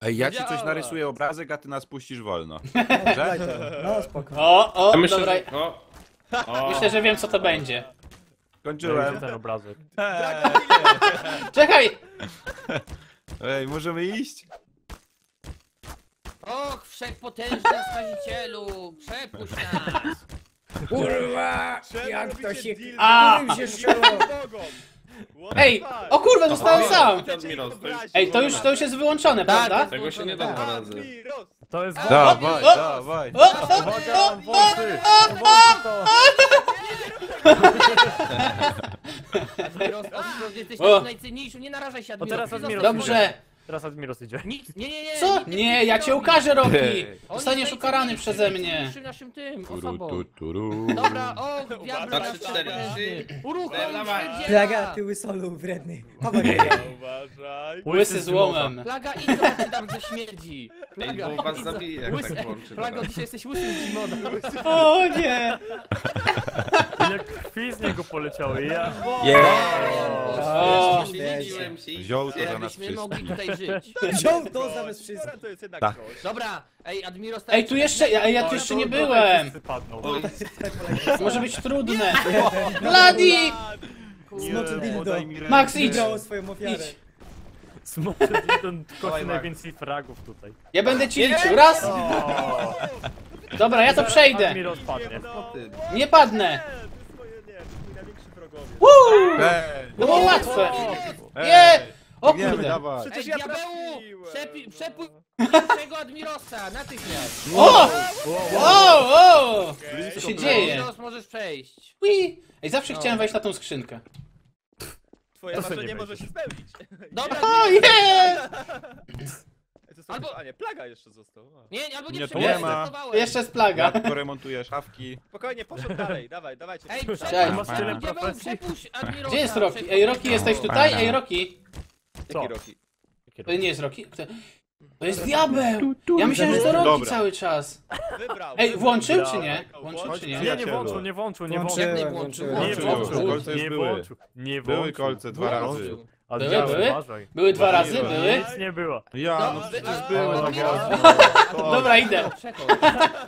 [SPEAKER 6] Ej, ja ci coś
[SPEAKER 1] Działa.
[SPEAKER 6] narysuję obrazek, a ty nas puścisz wolno.
[SPEAKER 4] Daj to. No spoko.
[SPEAKER 2] O, o,
[SPEAKER 7] Ja myślę,
[SPEAKER 2] dobra.
[SPEAKER 7] że... O. O.
[SPEAKER 2] Myślę, że wiem co to będzie.
[SPEAKER 6] Kończyłem.
[SPEAKER 3] ten obrazek.
[SPEAKER 2] Czekaj!
[SPEAKER 6] Ej, możemy iść?
[SPEAKER 1] Och, wszechpotężny skazicielu, przepuść nas!
[SPEAKER 4] Kurwa! Jak to się...
[SPEAKER 2] A!
[SPEAKER 4] Którym się
[SPEAKER 2] Ej! O kurwa, zostałem sam!
[SPEAKER 7] Admiros, to już...
[SPEAKER 2] Ej, to już, to już jest wyłączone,
[SPEAKER 1] Tak,
[SPEAKER 2] prawda?
[SPEAKER 7] Tego się nie da dwa razy.
[SPEAKER 3] To jest
[SPEAKER 6] Dawaj,
[SPEAKER 2] o!
[SPEAKER 6] dawaj.
[SPEAKER 2] O, o!
[SPEAKER 3] Włosy to!
[SPEAKER 1] Admiros, Admiros, jesteś
[SPEAKER 2] O.
[SPEAKER 1] naszym najcenniejszym, nie narażaj się, Admiros.
[SPEAKER 3] teraz Admiros
[SPEAKER 1] zostań-
[SPEAKER 2] Dobrze.
[SPEAKER 3] Teraz Admiros idzie.
[SPEAKER 1] Nic, nie, nie, nie.
[SPEAKER 2] Co?
[SPEAKER 1] nikt
[SPEAKER 2] Nie, ja cię
[SPEAKER 1] robi.
[SPEAKER 2] ukażę, Roki! Zostaniesz ukarany
[SPEAKER 1] najcenniejszym,
[SPEAKER 2] przeze mnie.
[SPEAKER 1] najcenniejszym naszym tym,
[SPEAKER 6] Turu,
[SPEAKER 1] osobą. Dobra, o, diablo
[SPEAKER 7] Trzy,
[SPEAKER 1] nasz
[SPEAKER 7] cztery, trzy.
[SPEAKER 1] Uruchom
[SPEAKER 7] Dawaj.
[SPEAKER 4] Plaga, ty łysolu wredny. Pomagaj.
[SPEAKER 5] Uważaj.
[SPEAKER 2] Łysy z łomem.
[SPEAKER 1] Plaga, idź zobacz, tam gdzie śmierdzi.
[SPEAKER 7] Ej,
[SPEAKER 1] Plaga,
[SPEAKER 7] bo was
[SPEAKER 1] idź
[SPEAKER 7] zabije, jak
[SPEAKER 1] Łysy-
[SPEAKER 7] tak włączy.
[SPEAKER 1] Plago, dzisiaj jesteś łysym Gimonem.
[SPEAKER 2] O nie!
[SPEAKER 3] Jak krwi z niego poleciały, ja...
[SPEAKER 2] O,
[SPEAKER 7] Zdziwiłem się.
[SPEAKER 6] Wziął to za nas
[SPEAKER 1] Żebyśmy mogli
[SPEAKER 6] wszystkich.
[SPEAKER 1] tutaj żyć.
[SPEAKER 4] Wziął to zamiast wszystkich.
[SPEAKER 5] Dobra, to jest jednak
[SPEAKER 6] Tak.
[SPEAKER 1] Dobra, ej, Admiro
[SPEAKER 2] Ej, tu jeszcze, ja, ja tu jeszcze nie byłem.
[SPEAKER 3] Wszyscy padną.
[SPEAKER 7] Oj,
[SPEAKER 2] Może być trudne. Bloody!
[SPEAKER 4] Smoczy dildo.
[SPEAKER 6] daj mi rękę.
[SPEAKER 2] Max, idź.
[SPEAKER 4] Wygrało swoją ofiarę.
[SPEAKER 2] Idź.
[SPEAKER 3] Smoczy
[SPEAKER 7] Dawaj, Max.
[SPEAKER 3] najwięcej fragów tutaj.
[SPEAKER 2] Ja będę ci liczył. Raz. Dobra, ja to przejdę.
[SPEAKER 3] Admiros padnie.
[SPEAKER 5] No,
[SPEAKER 7] ty.
[SPEAKER 2] Nie padnę.
[SPEAKER 5] nie, swoje nie, to twój największy wrogowie.
[SPEAKER 2] Woo!
[SPEAKER 6] Ej,
[SPEAKER 2] Było łatwe.
[SPEAKER 6] ej,
[SPEAKER 2] Nie! O
[SPEAKER 6] biegniemy,
[SPEAKER 2] kurde.
[SPEAKER 6] dawaj.
[SPEAKER 1] Ej,
[SPEAKER 5] Przecież ja
[SPEAKER 1] diabełu!
[SPEAKER 5] trafiłem.
[SPEAKER 1] Przepi- Przepój pierwszego Admirosa, natychmiast!
[SPEAKER 2] O! O! O! Co się dzieje?
[SPEAKER 1] Admiros, możesz przejść.
[SPEAKER 2] Ui. Ej, zawsze
[SPEAKER 1] No.
[SPEAKER 2] chciałem wejść na tą skrzynkę.
[SPEAKER 5] Twoje
[SPEAKER 3] To co
[SPEAKER 5] marzenie
[SPEAKER 3] nie
[SPEAKER 5] może się spełnić.
[SPEAKER 1] Dobra,
[SPEAKER 2] O,
[SPEAKER 1] Admiros,
[SPEAKER 2] jest!
[SPEAKER 5] To
[SPEAKER 1] Albo-
[SPEAKER 5] A nie, plaga jeszcze został. A.
[SPEAKER 1] Nie, albo nie,
[SPEAKER 6] Nie,
[SPEAKER 1] nie
[SPEAKER 6] to
[SPEAKER 2] nie
[SPEAKER 6] ma.
[SPEAKER 2] Jeszcze jest plaga.
[SPEAKER 6] Ja tu remontuję szafki.
[SPEAKER 5] Spokojnie, poszedł dalej, dawaj, dawajcie.
[SPEAKER 1] Ej,
[SPEAKER 2] Cześć.
[SPEAKER 1] przepuść,
[SPEAKER 3] Masz tyle
[SPEAKER 1] diabeł,
[SPEAKER 3] profesji?
[SPEAKER 1] przepuść.
[SPEAKER 2] Gdzie jest Roki?
[SPEAKER 1] przepuść
[SPEAKER 2] Ej, Roki, jesteś tutaj? Ej, Roki.
[SPEAKER 3] Co?
[SPEAKER 5] Jaki Roki?
[SPEAKER 2] To nie jest Roki? Kto- To jest diabeł! Ja myślałem, że to Roki
[SPEAKER 6] Dobra.
[SPEAKER 2] cały czas.
[SPEAKER 5] Wybrał.
[SPEAKER 2] Ej,
[SPEAKER 5] wybrał.
[SPEAKER 2] włączył czy nie? Włączył czy
[SPEAKER 3] Nie,
[SPEAKER 2] nie?
[SPEAKER 3] nie włączył, nie włączył, nie włączył.
[SPEAKER 1] Nie włączył,
[SPEAKER 4] włączyłem.
[SPEAKER 3] Nie
[SPEAKER 1] włączył.
[SPEAKER 3] włączył,
[SPEAKER 6] Kolce już
[SPEAKER 3] nie
[SPEAKER 6] były.
[SPEAKER 3] włączył, nie
[SPEAKER 6] Były
[SPEAKER 3] włączył.
[SPEAKER 6] kolce dwa razy.
[SPEAKER 1] Włączył.
[SPEAKER 3] A
[SPEAKER 2] Były,
[SPEAKER 3] uważaj.
[SPEAKER 2] Były dwa razy,
[SPEAKER 6] Były.
[SPEAKER 2] były.
[SPEAKER 3] Nic nie było.
[SPEAKER 6] Ja, no
[SPEAKER 1] wy-
[SPEAKER 6] przecież były, no
[SPEAKER 1] Admiros,
[SPEAKER 6] gościu.
[SPEAKER 2] Dobra, idę.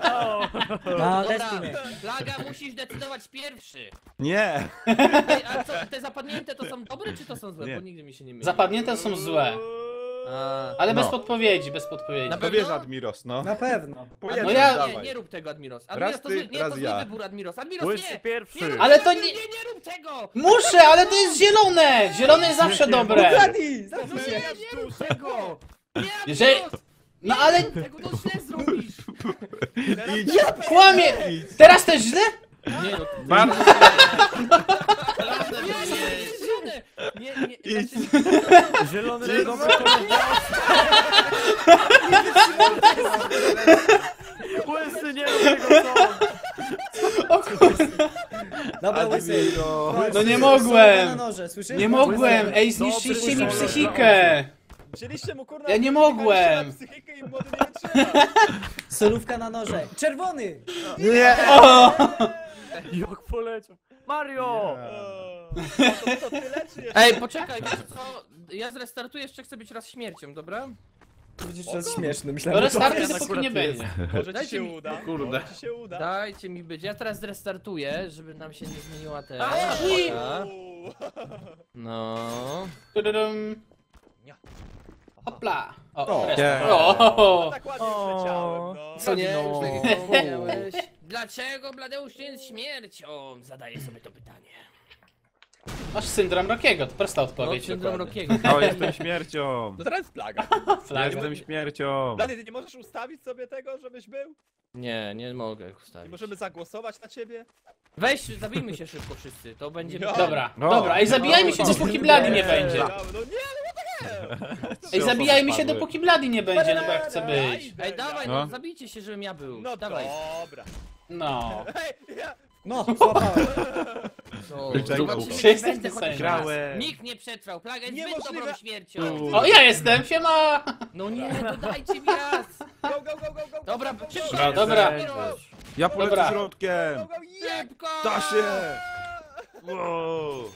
[SPEAKER 4] No,
[SPEAKER 1] Dobra. Plaga, musisz decydować pierwszy.
[SPEAKER 6] Nie!
[SPEAKER 1] Ej, a co, te zapadnięte to są dobre, czy to są złe?
[SPEAKER 6] Nie.
[SPEAKER 1] Bo nigdy mi się nie myli.
[SPEAKER 2] Zapadnięte są złe.
[SPEAKER 1] A.
[SPEAKER 2] Ale bez
[SPEAKER 6] No.
[SPEAKER 2] podpowiedzi, bez podpowiedzi.
[SPEAKER 1] Na
[SPEAKER 6] To
[SPEAKER 1] pewno?
[SPEAKER 6] wiesz, Admiros, no.
[SPEAKER 4] Na pewno.
[SPEAKER 6] Jednym
[SPEAKER 2] ja-
[SPEAKER 1] nie,
[SPEAKER 6] dawaj.
[SPEAKER 1] nie rób tego, Admiros. Admiros,
[SPEAKER 6] Raz
[SPEAKER 1] to
[SPEAKER 6] ty,
[SPEAKER 1] zły, nie,
[SPEAKER 6] raz
[SPEAKER 1] to zły
[SPEAKER 6] ja.
[SPEAKER 1] wybór, Admiros. Admiros, nie!
[SPEAKER 3] pierwszy.
[SPEAKER 1] Nie rób
[SPEAKER 2] Ale
[SPEAKER 1] tego,
[SPEAKER 2] to nie-
[SPEAKER 1] Nie, nie rób tego!
[SPEAKER 2] Muszę, ale to jest zielone! Zielone jest zawsze dobre.
[SPEAKER 4] Ukradnij!
[SPEAKER 1] No
[SPEAKER 4] Zamknij
[SPEAKER 1] nie,
[SPEAKER 4] się.
[SPEAKER 1] nie rób tego! Nie, Admiros!
[SPEAKER 2] No ale
[SPEAKER 1] Tego to źle zrobisz!
[SPEAKER 2] kłamie! Teraz też źle?
[SPEAKER 1] Nie, no, nie, nie, nie, nie, nie, nie, znaczy,
[SPEAKER 3] Zielony kolor. Łysy nie rób tego co?
[SPEAKER 2] O kurde.
[SPEAKER 4] Dobra, łysy.
[SPEAKER 6] Admiro.
[SPEAKER 2] No nie
[SPEAKER 4] Na
[SPEAKER 2] mogłem.
[SPEAKER 4] noże, słyszysz?
[SPEAKER 2] Nie mogłem. Ej, zniszczyliście mi psychikę.
[SPEAKER 5] Wzięliście mu kurna...
[SPEAKER 2] Ja nie mogłem.
[SPEAKER 5] psychikę i młody nie wytrzyma.
[SPEAKER 4] Solówka na noże. Czerwony!
[SPEAKER 6] Nie!
[SPEAKER 2] O!
[SPEAKER 3] Jak poleciał. Mario!
[SPEAKER 5] No to, to tyle, czy jeszcze?
[SPEAKER 1] Ej, poczekaj, wiecie co? Ja zrestartuję, jeszcze chcę być raz śmiercią, dobra?
[SPEAKER 4] To będzie czas śmieszny,
[SPEAKER 2] To
[SPEAKER 4] myślałem. że
[SPEAKER 2] restartuj,
[SPEAKER 3] jest
[SPEAKER 2] dopóki nie będzie.
[SPEAKER 5] Może ci
[SPEAKER 1] Dajcie
[SPEAKER 5] się
[SPEAKER 1] mi-
[SPEAKER 5] uda.
[SPEAKER 7] Kurde.
[SPEAKER 5] Może ci się uda.
[SPEAKER 1] Dajcie mi być, ja teraz zrestartuję, żeby nam się nie zmieniła te...
[SPEAKER 2] Ui.
[SPEAKER 5] Uuu.
[SPEAKER 1] No...
[SPEAKER 2] Tududum. Hopla. O,
[SPEAKER 6] O, nie.
[SPEAKER 2] o.
[SPEAKER 5] Tak ładnie
[SPEAKER 3] O.
[SPEAKER 5] przeciałem, no.
[SPEAKER 1] Co nie,
[SPEAKER 3] No.
[SPEAKER 1] Dlaczego Bladeusz nie jest śmiercią? Zadaję sobie to pytanie.
[SPEAKER 2] Masz syndrom Rockiego, to prosta
[SPEAKER 1] No,
[SPEAKER 2] odpowiedź.
[SPEAKER 1] syndrom
[SPEAKER 2] dokładnie.
[SPEAKER 1] Rockiego.
[SPEAKER 6] O, jestem śmiercią.
[SPEAKER 5] No teraz plaga.
[SPEAKER 2] Flaga.
[SPEAKER 6] Jestem śmiercią.
[SPEAKER 5] Blady, ty nie możesz ustawić sobie tego, żebyś był?
[SPEAKER 1] Nie, nie mogę
[SPEAKER 5] Nie
[SPEAKER 1] ustawić.
[SPEAKER 5] możemy zagłosować na ciebie?
[SPEAKER 1] Weź, zabijmy się szybko wszyscy, to będzie...
[SPEAKER 5] No.
[SPEAKER 2] Dobra,
[SPEAKER 6] No.
[SPEAKER 2] dobra, ej, zabijajmy się,
[SPEAKER 1] No.
[SPEAKER 2] dopóki Blady nie
[SPEAKER 3] Nie.
[SPEAKER 2] będzie.
[SPEAKER 5] No, no nie,
[SPEAKER 2] Ej, zabijajmy się, dopóki Blady nie będzie, no bo ja chcę być.
[SPEAKER 1] Ej, dawaj, no,
[SPEAKER 6] No.
[SPEAKER 1] zabijcie się, żebym ja był.
[SPEAKER 5] no
[SPEAKER 1] dawaj.
[SPEAKER 5] dobra.
[SPEAKER 2] No.
[SPEAKER 5] Ja...
[SPEAKER 4] No, złapałem.
[SPEAKER 1] No,
[SPEAKER 6] Czekaj,
[SPEAKER 1] czy
[SPEAKER 2] Jestem
[SPEAKER 1] będę raz.
[SPEAKER 6] Grałem.
[SPEAKER 1] Nikt nie przetrwał, plaga jest zbyt
[SPEAKER 5] Niemożliwe.
[SPEAKER 1] dobrą śmiercią.
[SPEAKER 2] O, ja jestem, siema!
[SPEAKER 1] No nie, to dajcie mi raz.
[SPEAKER 5] Go, go, go, go, go,
[SPEAKER 1] Dobra,
[SPEAKER 5] go.
[SPEAKER 2] Dobra,
[SPEAKER 6] Ja polecę
[SPEAKER 2] Dobra.
[SPEAKER 6] środkiem.
[SPEAKER 5] go, go, je-
[SPEAKER 1] Szybko!
[SPEAKER 6] Da się! Wow.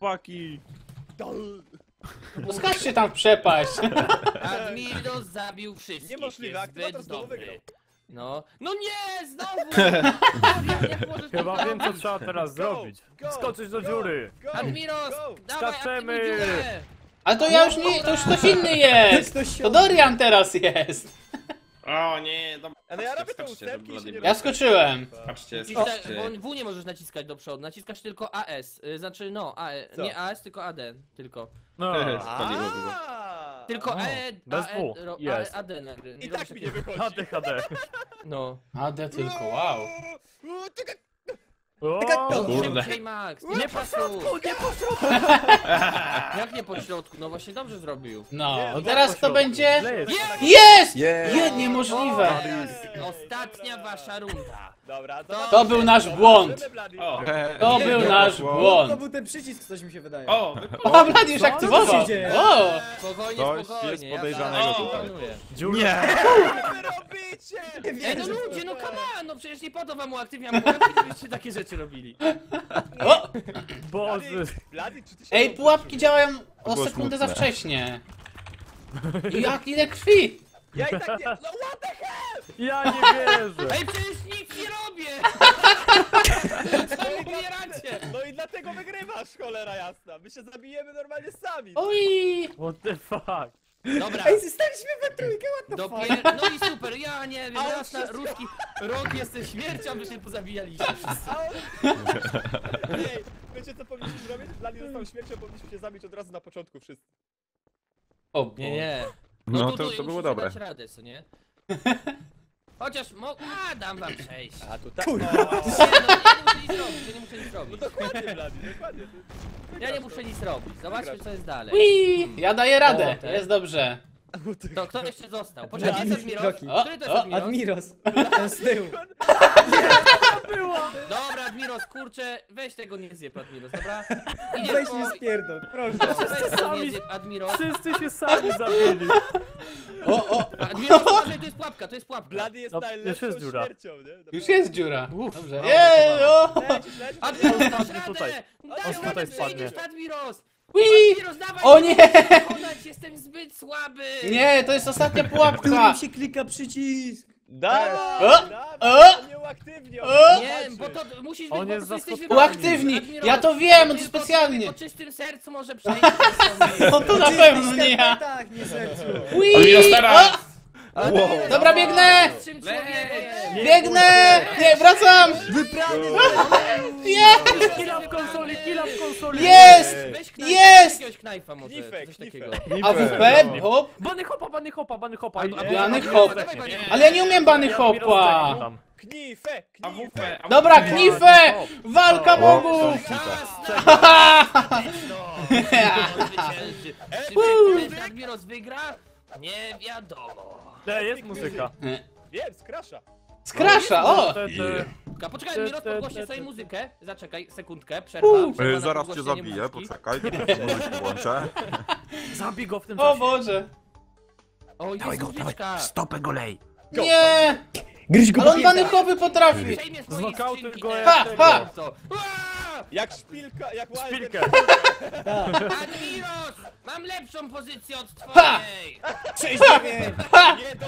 [SPEAKER 6] Paki.
[SPEAKER 5] Dol.
[SPEAKER 2] No skaczcie tam w przepaść.
[SPEAKER 1] Admiros zabił wszystkich.
[SPEAKER 5] Niemożliwe,
[SPEAKER 1] jest
[SPEAKER 5] aktywator
[SPEAKER 1] dobry. No, no nie, znowu! Dorian, jak możesz
[SPEAKER 3] Chyba
[SPEAKER 1] tak
[SPEAKER 3] wiem co
[SPEAKER 1] robić?
[SPEAKER 3] trzeba teraz
[SPEAKER 5] Go,
[SPEAKER 3] zrobić.
[SPEAKER 5] go,
[SPEAKER 3] Skoczyć do
[SPEAKER 5] go,
[SPEAKER 3] dziury.
[SPEAKER 5] go,
[SPEAKER 1] Admiros,
[SPEAKER 5] go.
[SPEAKER 1] dawaj,
[SPEAKER 3] Skaczemy.
[SPEAKER 1] aktywuj dziurę.
[SPEAKER 2] Ale to ja już nie, to już ktoś inny jest. To Dorian teraz jest.
[SPEAKER 7] O nie, dobra.
[SPEAKER 5] Ale ja robię te
[SPEAKER 7] Skoczcie,
[SPEAKER 5] ustępki i się
[SPEAKER 7] żeby
[SPEAKER 5] nie
[SPEAKER 2] Ja skoczyłem.
[SPEAKER 7] Patrzcie,
[SPEAKER 1] Naciska,
[SPEAKER 7] skoczcie.
[SPEAKER 1] bo W nie możesz naciskać do przodu, naciskasz tylko AS, y, znaczy no, AE,
[SPEAKER 5] Co?
[SPEAKER 1] nie AS, tylko AD, tylko.
[SPEAKER 3] No.
[SPEAKER 7] Spaliło go.
[SPEAKER 5] A.
[SPEAKER 1] Tylko
[SPEAKER 3] O,
[SPEAKER 1] AE,
[SPEAKER 3] bez
[SPEAKER 1] AE,
[SPEAKER 3] W,
[SPEAKER 1] ro-
[SPEAKER 3] jest.
[SPEAKER 1] AE, AD nagry.
[SPEAKER 5] I
[SPEAKER 1] robisz
[SPEAKER 5] tak mi nie wychodzi.
[SPEAKER 1] No.
[SPEAKER 2] AD tylko, wow.
[SPEAKER 5] Uuu,
[SPEAKER 3] O,
[SPEAKER 1] No,
[SPEAKER 2] Kurde.
[SPEAKER 1] szybciej Max, nie po środku, nie po środku! Jak nie po środku? No właśnie dobrze zrobił.
[SPEAKER 2] No,
[SPEAKER 5] Nie,
[SPEAKER 2] teraz
[SPEAKER 3] środku.
[SPEAKER 2] będzie?
[SPEAKER 3] Źle jest.
[SPEAKER 2] Jest!
[SPEAKER 6] Jest!
[SPEAKER 2] Je, niemożliwe.
[SPEAKER 1] Ostatnia wasza runda.
[SPEAKER 5] Dobra,
[SPEAKER 1] To
[SPEAKER 2] był nasz błąd.
[SPEAKER 7] O,
[SPEAKER 2] To był nasz
[SPEAKER 4] To
[SPEAKER 2] błąd.
[SPEAKER 4] był ten przycisk, coś mi się wydaje.
[SPEAKER 7] o,
[SPEAKER 2] O, Blady już aktywował.
[SPEAKER 4] Co się dzieje?
[SPEAKER 2] O!
[SPEAKER 1] Spokojnie,
[SPEAKER 6] Coś
[SPEAKER 1] spokojnie.
[SPEAKER 6] jest
[SPEAKER 1] ja
[SPEAKER 6] podejrzanego
[SPEAKER 1] zaraz
[SPEAKER 7] tutaj.
[SPEAKER 6] Nie!
[SPEAKER 5] Co wy robicie?
[SPEAKER 1] Ej, no ludzie, no come on, no przecież nie po to wam uaktywniam pułapki, żebyście takie rzeczy robili.
[SPEAKER 2] O!
[SPEAKER 3] Boże.
[SPEAKER 5] Blady, czy ty się
[SPEAKER 2] Ej, pułapki działają o
[SPEAKER 6] było
[SPEAKER 2] sekundę za
[SPEAKER 6] smutne.
[SPEAKER 2] wcześnie. Jak ile krwi!
[SPEAKER 5] Ja i tak nie... No what the hell?
[SPEAKER 3] Ja nie wierzę.
[SPEAKER 1] Ej, przecież nic nie robię! Co umieracie?
[SPEAKER 5] No i dlatego wygrywasz, cholera jasna. My się zabijemy normalnie sami.
[SPEAKER 2] Oj!
[SPEAKER 3] What the fuck?
[SPEAKER 1] Dobra,
[SPEAKER 4] Ej, zostaliśmy we trójkę, what the fuck?
[SPEAKER 1] dopiero... No i super, ja nie wiem, raz na
[SPEAKER 5] wszystko-
[SPEAKER 1] ruski rok jestem śmiercią, wy się pozabijaliście wszyscy.
[SPEAKER 5] Ej, wiecie co powinniśmy zrobić? Blady został śmiercią, powinniśmy się zabić od razu na początku wszyscy.
[SPEAKER 2] O
[SPEAKER 1] Nie, nie.
[SPEAKER 6] No
[SPEAKER 1] tu,
[SPEAKER 6] to-
[SPEAKER 1] tu,
[SPEAKER 6] to było dobre.
[SPEAKER 1] dać radę, co nie? Chociaż mo... A, dam wam przejść.
[SPEAKER 5] A tutaj...
[SPEAKER 4] Kurwa.
[SPEAKER 1] Nie, no, ja nie muszę nic robić, ja nie muszę nic
[SPEAKER 5] No
[SPEAKER 1] robić.
[SPEAKER 5] dokładnie, Blady, dokładnie. Ty-
[SPEAKER 1] Ja nie muszę nic robić. Zobaczmy, co jest dalej.
[SPEAKER 2] Ui, ja daję radę,
[SPEAKER 1] O, tak.
[SPEAKER 2] jest dobrze.
[SPEAKER 1] To kto jeszcze został? Poczekaj, jest Admiros? Który to jest Admiros?
[SPEAKER 4] Admiros. Ten z tyłu.
[SPEAKER 1] Dobra, Admiros, kurczę, weź tego nie zjeb, Admiros, dobra? Idziesz
[SPEAKER 4] Weź
[SPEAKER 1] po...
[SPEAKER 4] nie spierdol, proszę.
[SPEAKER 1] Weź tego nie zjeb, Admiros.
[SPEAKER 3] Wszyscy się sami zabili.
[SPEAKER 2] O, o,
[SPEAKER 1] Admiros, uważaj, to jest pułapka, to jest pułapka.
[SPEAKER 5] Blady jest
[SPEAKER 3] No,
[SPEAKER 5] najlepszą
[SPEAKER 3] już jest dziura.
[SPEAKER 5] śmiercią, nie?
[SPEAKER 2] już jest dziura.
[SPEAKER 3] Uff,
[SPEAKER 2] Dobrze. Jej, o!
[SPEAKER 5] Lecisz, lecisz.
[SPEAKER 1] Admiros, dasz radę!
[SPEAKER 3] tutaj.
[SPEAKER 1] Daj radę,
[SPEAKER 3] tutaj
[SPEAKER 1] przejdziesz,
[SPEAKER 3] spadnie.
[SPEAKER 1] Admiros! Dawaj!
[SPEAKER 2] O nie!
[SPEAKER 1] Jestem zbyt słaby!
[SPEAKER 2] Nie, to jest ostatnia pułapka.
[SPEAKER 4] Którym się klika przycisk?
[SPEAKER 5] Dawaj,
[SPEAKER 2] O!
[SPEAKER 5] dawaj,
[SPEAKER 2] O!
[SPEAKER 5] nie uaktywnią.
[SPEAKER 2] O!
[SPEAKER 1] Nie, bo to musisz
[SPEAKER 3] On
[SPEAKER 1] być,
[SPEAKER 3] jest
[SPEAKER 1] bo jesteś
[SPEAKER 3] zaskoczony.
[SPEAKER 2] Uaktywni!
[SPEAKER 1] Admiros,
[SPEAKER 2] Ja to wiem, to specjalnie.
[SPEAKER 1] Po czystym sercu może przejść.
[SPEAKER 2] No to na pewno nie ja.
[SPEAKER 4] Tak, nie sercu.
[SPEAKER 2] Ui! O!
[SPEAKER 6] Wow.
[SPEAKER 2] Dobra, biegnę! Biegnę! Nie, wracam! Nie!
[SPEAKER 3] Killa w konsoli, killa w konsoli.
[SPEAKER 2] Jest! Jest!
[SPEAKER 1] jakiegoś knajfa może,
[SPEAKER 5] Knifę,
[SPEAKER 1] coś
[SPEAKER 5] knifę.
[SPEAKER 1] takiego.
[SPEAKER 2] AWP? Hop?
[SPEAKER 3] Bany hopa, bany hopa, bany hopa.
[SPEAKER 2] Bany hop. Ale ja nie umiem bany hopa!
[SPEAKER 5] Knifę, knifę.
[SPEAKER 2] Dobra, knifę! Walka bogów!
[SPEAKER 1] No. Czy Admiros wygra? Nie wiadomo.
[SPEAKER 3] Nie, jest muzyka.
[SPEAKER 5] Wiem, skrasza.
[SPEAKER 2] Skrasza, o!
[SPEAKER 3] Te, te.
[SPEAKER 1] Ka- Poczekaj, podgłoście
[SPEAKER 3] te,
[SPEAKER 1] sobie muzykę. Zaczekaj sekundę, przerwa. Przerwa
[SPEAKER 6] E,
[SPEAKER 1] na
[SPEAKER 6] Zaraz cię
[SPEAKER 1] podgłośnienie
[SPEAKER 6] zabiję,
[SPEAKER 1] muzyki.
[SPEAKER 6] poczekaj. Muzykę włączę.
[SPEAKER 3] Zabij go w tym
[SPEAKER 2] O
[SPEAKER 3] czasie.
[SPEAKER 2] Boże!
[SPEAKER 1] Oj, jest muzyczka.
[SPEAKER 3] Stopę go lej.
[SPEAKER 2] Nie!
[SPEAKER 4] Gryź go
[SPEAKER 2] Ale on bany
[SPEAKER 4] piętach.
[SPEAKER 2] hopy potrafi!
[SPEAKER 3] Znokautuj
[SPEAKER 1] skrzynki
[SPEAKER 3] go
[SPEAKER 1] teraz.
[SPEAKER 3] jak
[SPEAKER 2] Ha,
[SPEAKER 3] tego.
[SPEAKER 1] Co?
[SPEAKER 5] Jak szpilka, jak Wilder.
[SPEAKER 3] Szpilkę.
[SPEAKER 1] Admiros! Mam lepszą pozycję od twojej!
[SPEAKER 4] 6-9.
[SPEAKER 5] Nie, to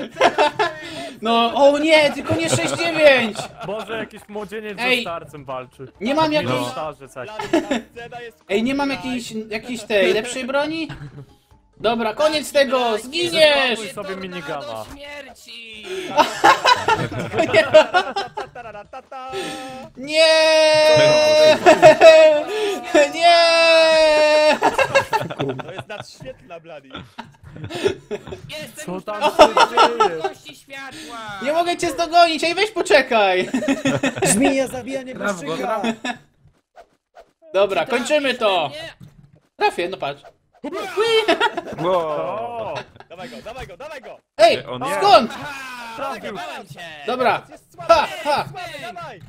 [SPEAKER 2] No, o nie, tylko nie 6-9!
[SPEAKER 3] Może jakiś młodzieniec
[SPEAKER 2] Ej.
[SPEAKER 3] ze starcem walczy.
[SPEAKER 2] Nie mam jakiejś...
[SPEAKER 3] No.
[SPEAKER 5] Jest
[SPEAKER 2] Ej, nie mam jakiejś, jakiejś tej lepszej broni? Dobra, koniec tego! Zginiesz!
[SPEAKER 3] Spokój sobie minigana.
[SPEAKER 1] do śmierci!
[SPEAKER 2] Nie! Nie!
[SPEAKER 5] To jest nadświetlna, Blady.
[SPEAKER 1] Jestem
[SPEAKER 3] Co
[SPEAKER 1] już
[SPEAKER 3] tam
[SPEAKER 1] tam
[SPEAKER 3] się dzieje?
[SPEAKER 1] światła!
[SPEAKER 2] Nie mogę cię zdogonić, ej weź poczekaj!
[SPEAKER 4] Zmienia zabijanie
[SPEAKER 7] Traf go,
[SPEAKER 4] goszczyka.
[SPEAKER 2] Dobra, kończymy to!
[SPEAKER 1] Nie.
[SPEAKER 2] Trafię, no patrz.
[SPEAKER 6] Wow.
[SPEAKER 5] Dawaj go, dawaj go, dawaj go.
[SPEAKER 2] Ej,
[SPEAKER 6] On
[SPEAKER 2] skąd?
[SPEAKER 1] Aha!
[SPEAKER 3] Trafił.
[SPEAKER 1] Bałem cię!
[SPEAKER 2] Dobra,
[SPEAKER 5] Jest słaby,
[SPEAKER 2] Ha,
[SPEAKER 5] jest
[SPEAKER 2] ha.
[SPEAKER 5] słaby, dawaj.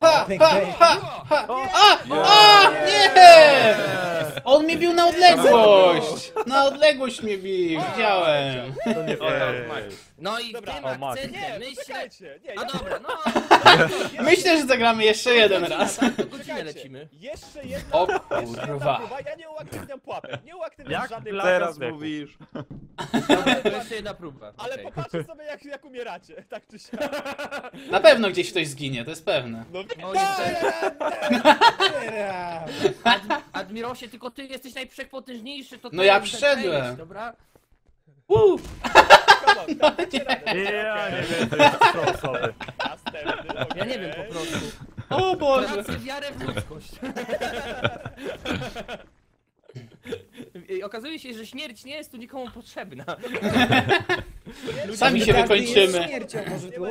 [SPEAKER 2] ha, ha, ha, ha!
[SPEAKER 3] O!
[SPEAKER 2] A! A! Nie! On mnie bił na odległość! Na odległość mnie bił, widziałem.
[SPEAKER 3] To nie fair.
[SPEAKER 1] No i
[SPEAKER 5] Dobra.
[SPEAKER 1] tym
[SPEAKER 3] O, Max.
[SPEAKER 1] akcentem
[SPEAKER 5] Nie,
[SPEAKER 1] myślę...
[SPEAKER 5] poczekajcie. Nie,
[SPEAKER 1] A
[SPEAKER 5] ja...
[SPEAKER 1] dobra, no...
[SPEAKER 2] Myślę, że zagramy jeszcze jeden raz.
[SPEAKER 1] tak? To godzinę
[SPEAKER 5] Poczekajcie.
[SPEAKER 1] lecimy.
[SPEAKER 5] Jeszcze jedna,
[SPEAKER 2] O
[SPEAKER 5] jeszcze jedna
[SPEAKER 2] kurwa.
[SPEAKER 5] próba. Ja nie uaktywniam pułapek. Nie uaktywniam
[SPEAKER 3] Jak
[SPEAKER 5] żadnej pułapki.
[SPEAKER 6] Teraz
[SPEAKER 3] wieku.
[SPEAKER 6] mówisz.
[SPEAKER 1] To jeszcze jedna próba.
[SPEAKER 5] Ale
[SPEAKER 1] okej.
[SPEAKER 5] popatrzcie sobie jak, jak umieracie, tak czy siak.
[SPEAKER 2] Na pewno gdzieś ktoś zginie, to jest pewne.
[SPEAKER 5] No,
[SPEAKER 1] No niestety. Ad, Admirosie, tylko ty jesteś najprzepotężniejszy, to
[SPEAKER 2] No
[SPEAKER 1] ty
[SPEAKER 2] ja przyszedłem.
[SPEAKER 1] przejść, Dobra?
[SPEAKER 2] Uuu,
[SPEAKER 5] come on, dajcie radę.
[SPEAKER 3] Ja nie wiem, to jest trzy osoby.
[SPEAKER 5] Następny.
[SPEAKER 1] Ja nie wiem po prostu.
[SPEAKER 2] o Boże.
[SPEAKER 1] Tracę wiarę w ludzkość. I okazuje się, że śmierć nie jest tu nikomu potrzebna.
[SPEAKER 2] Sami się wykończymy.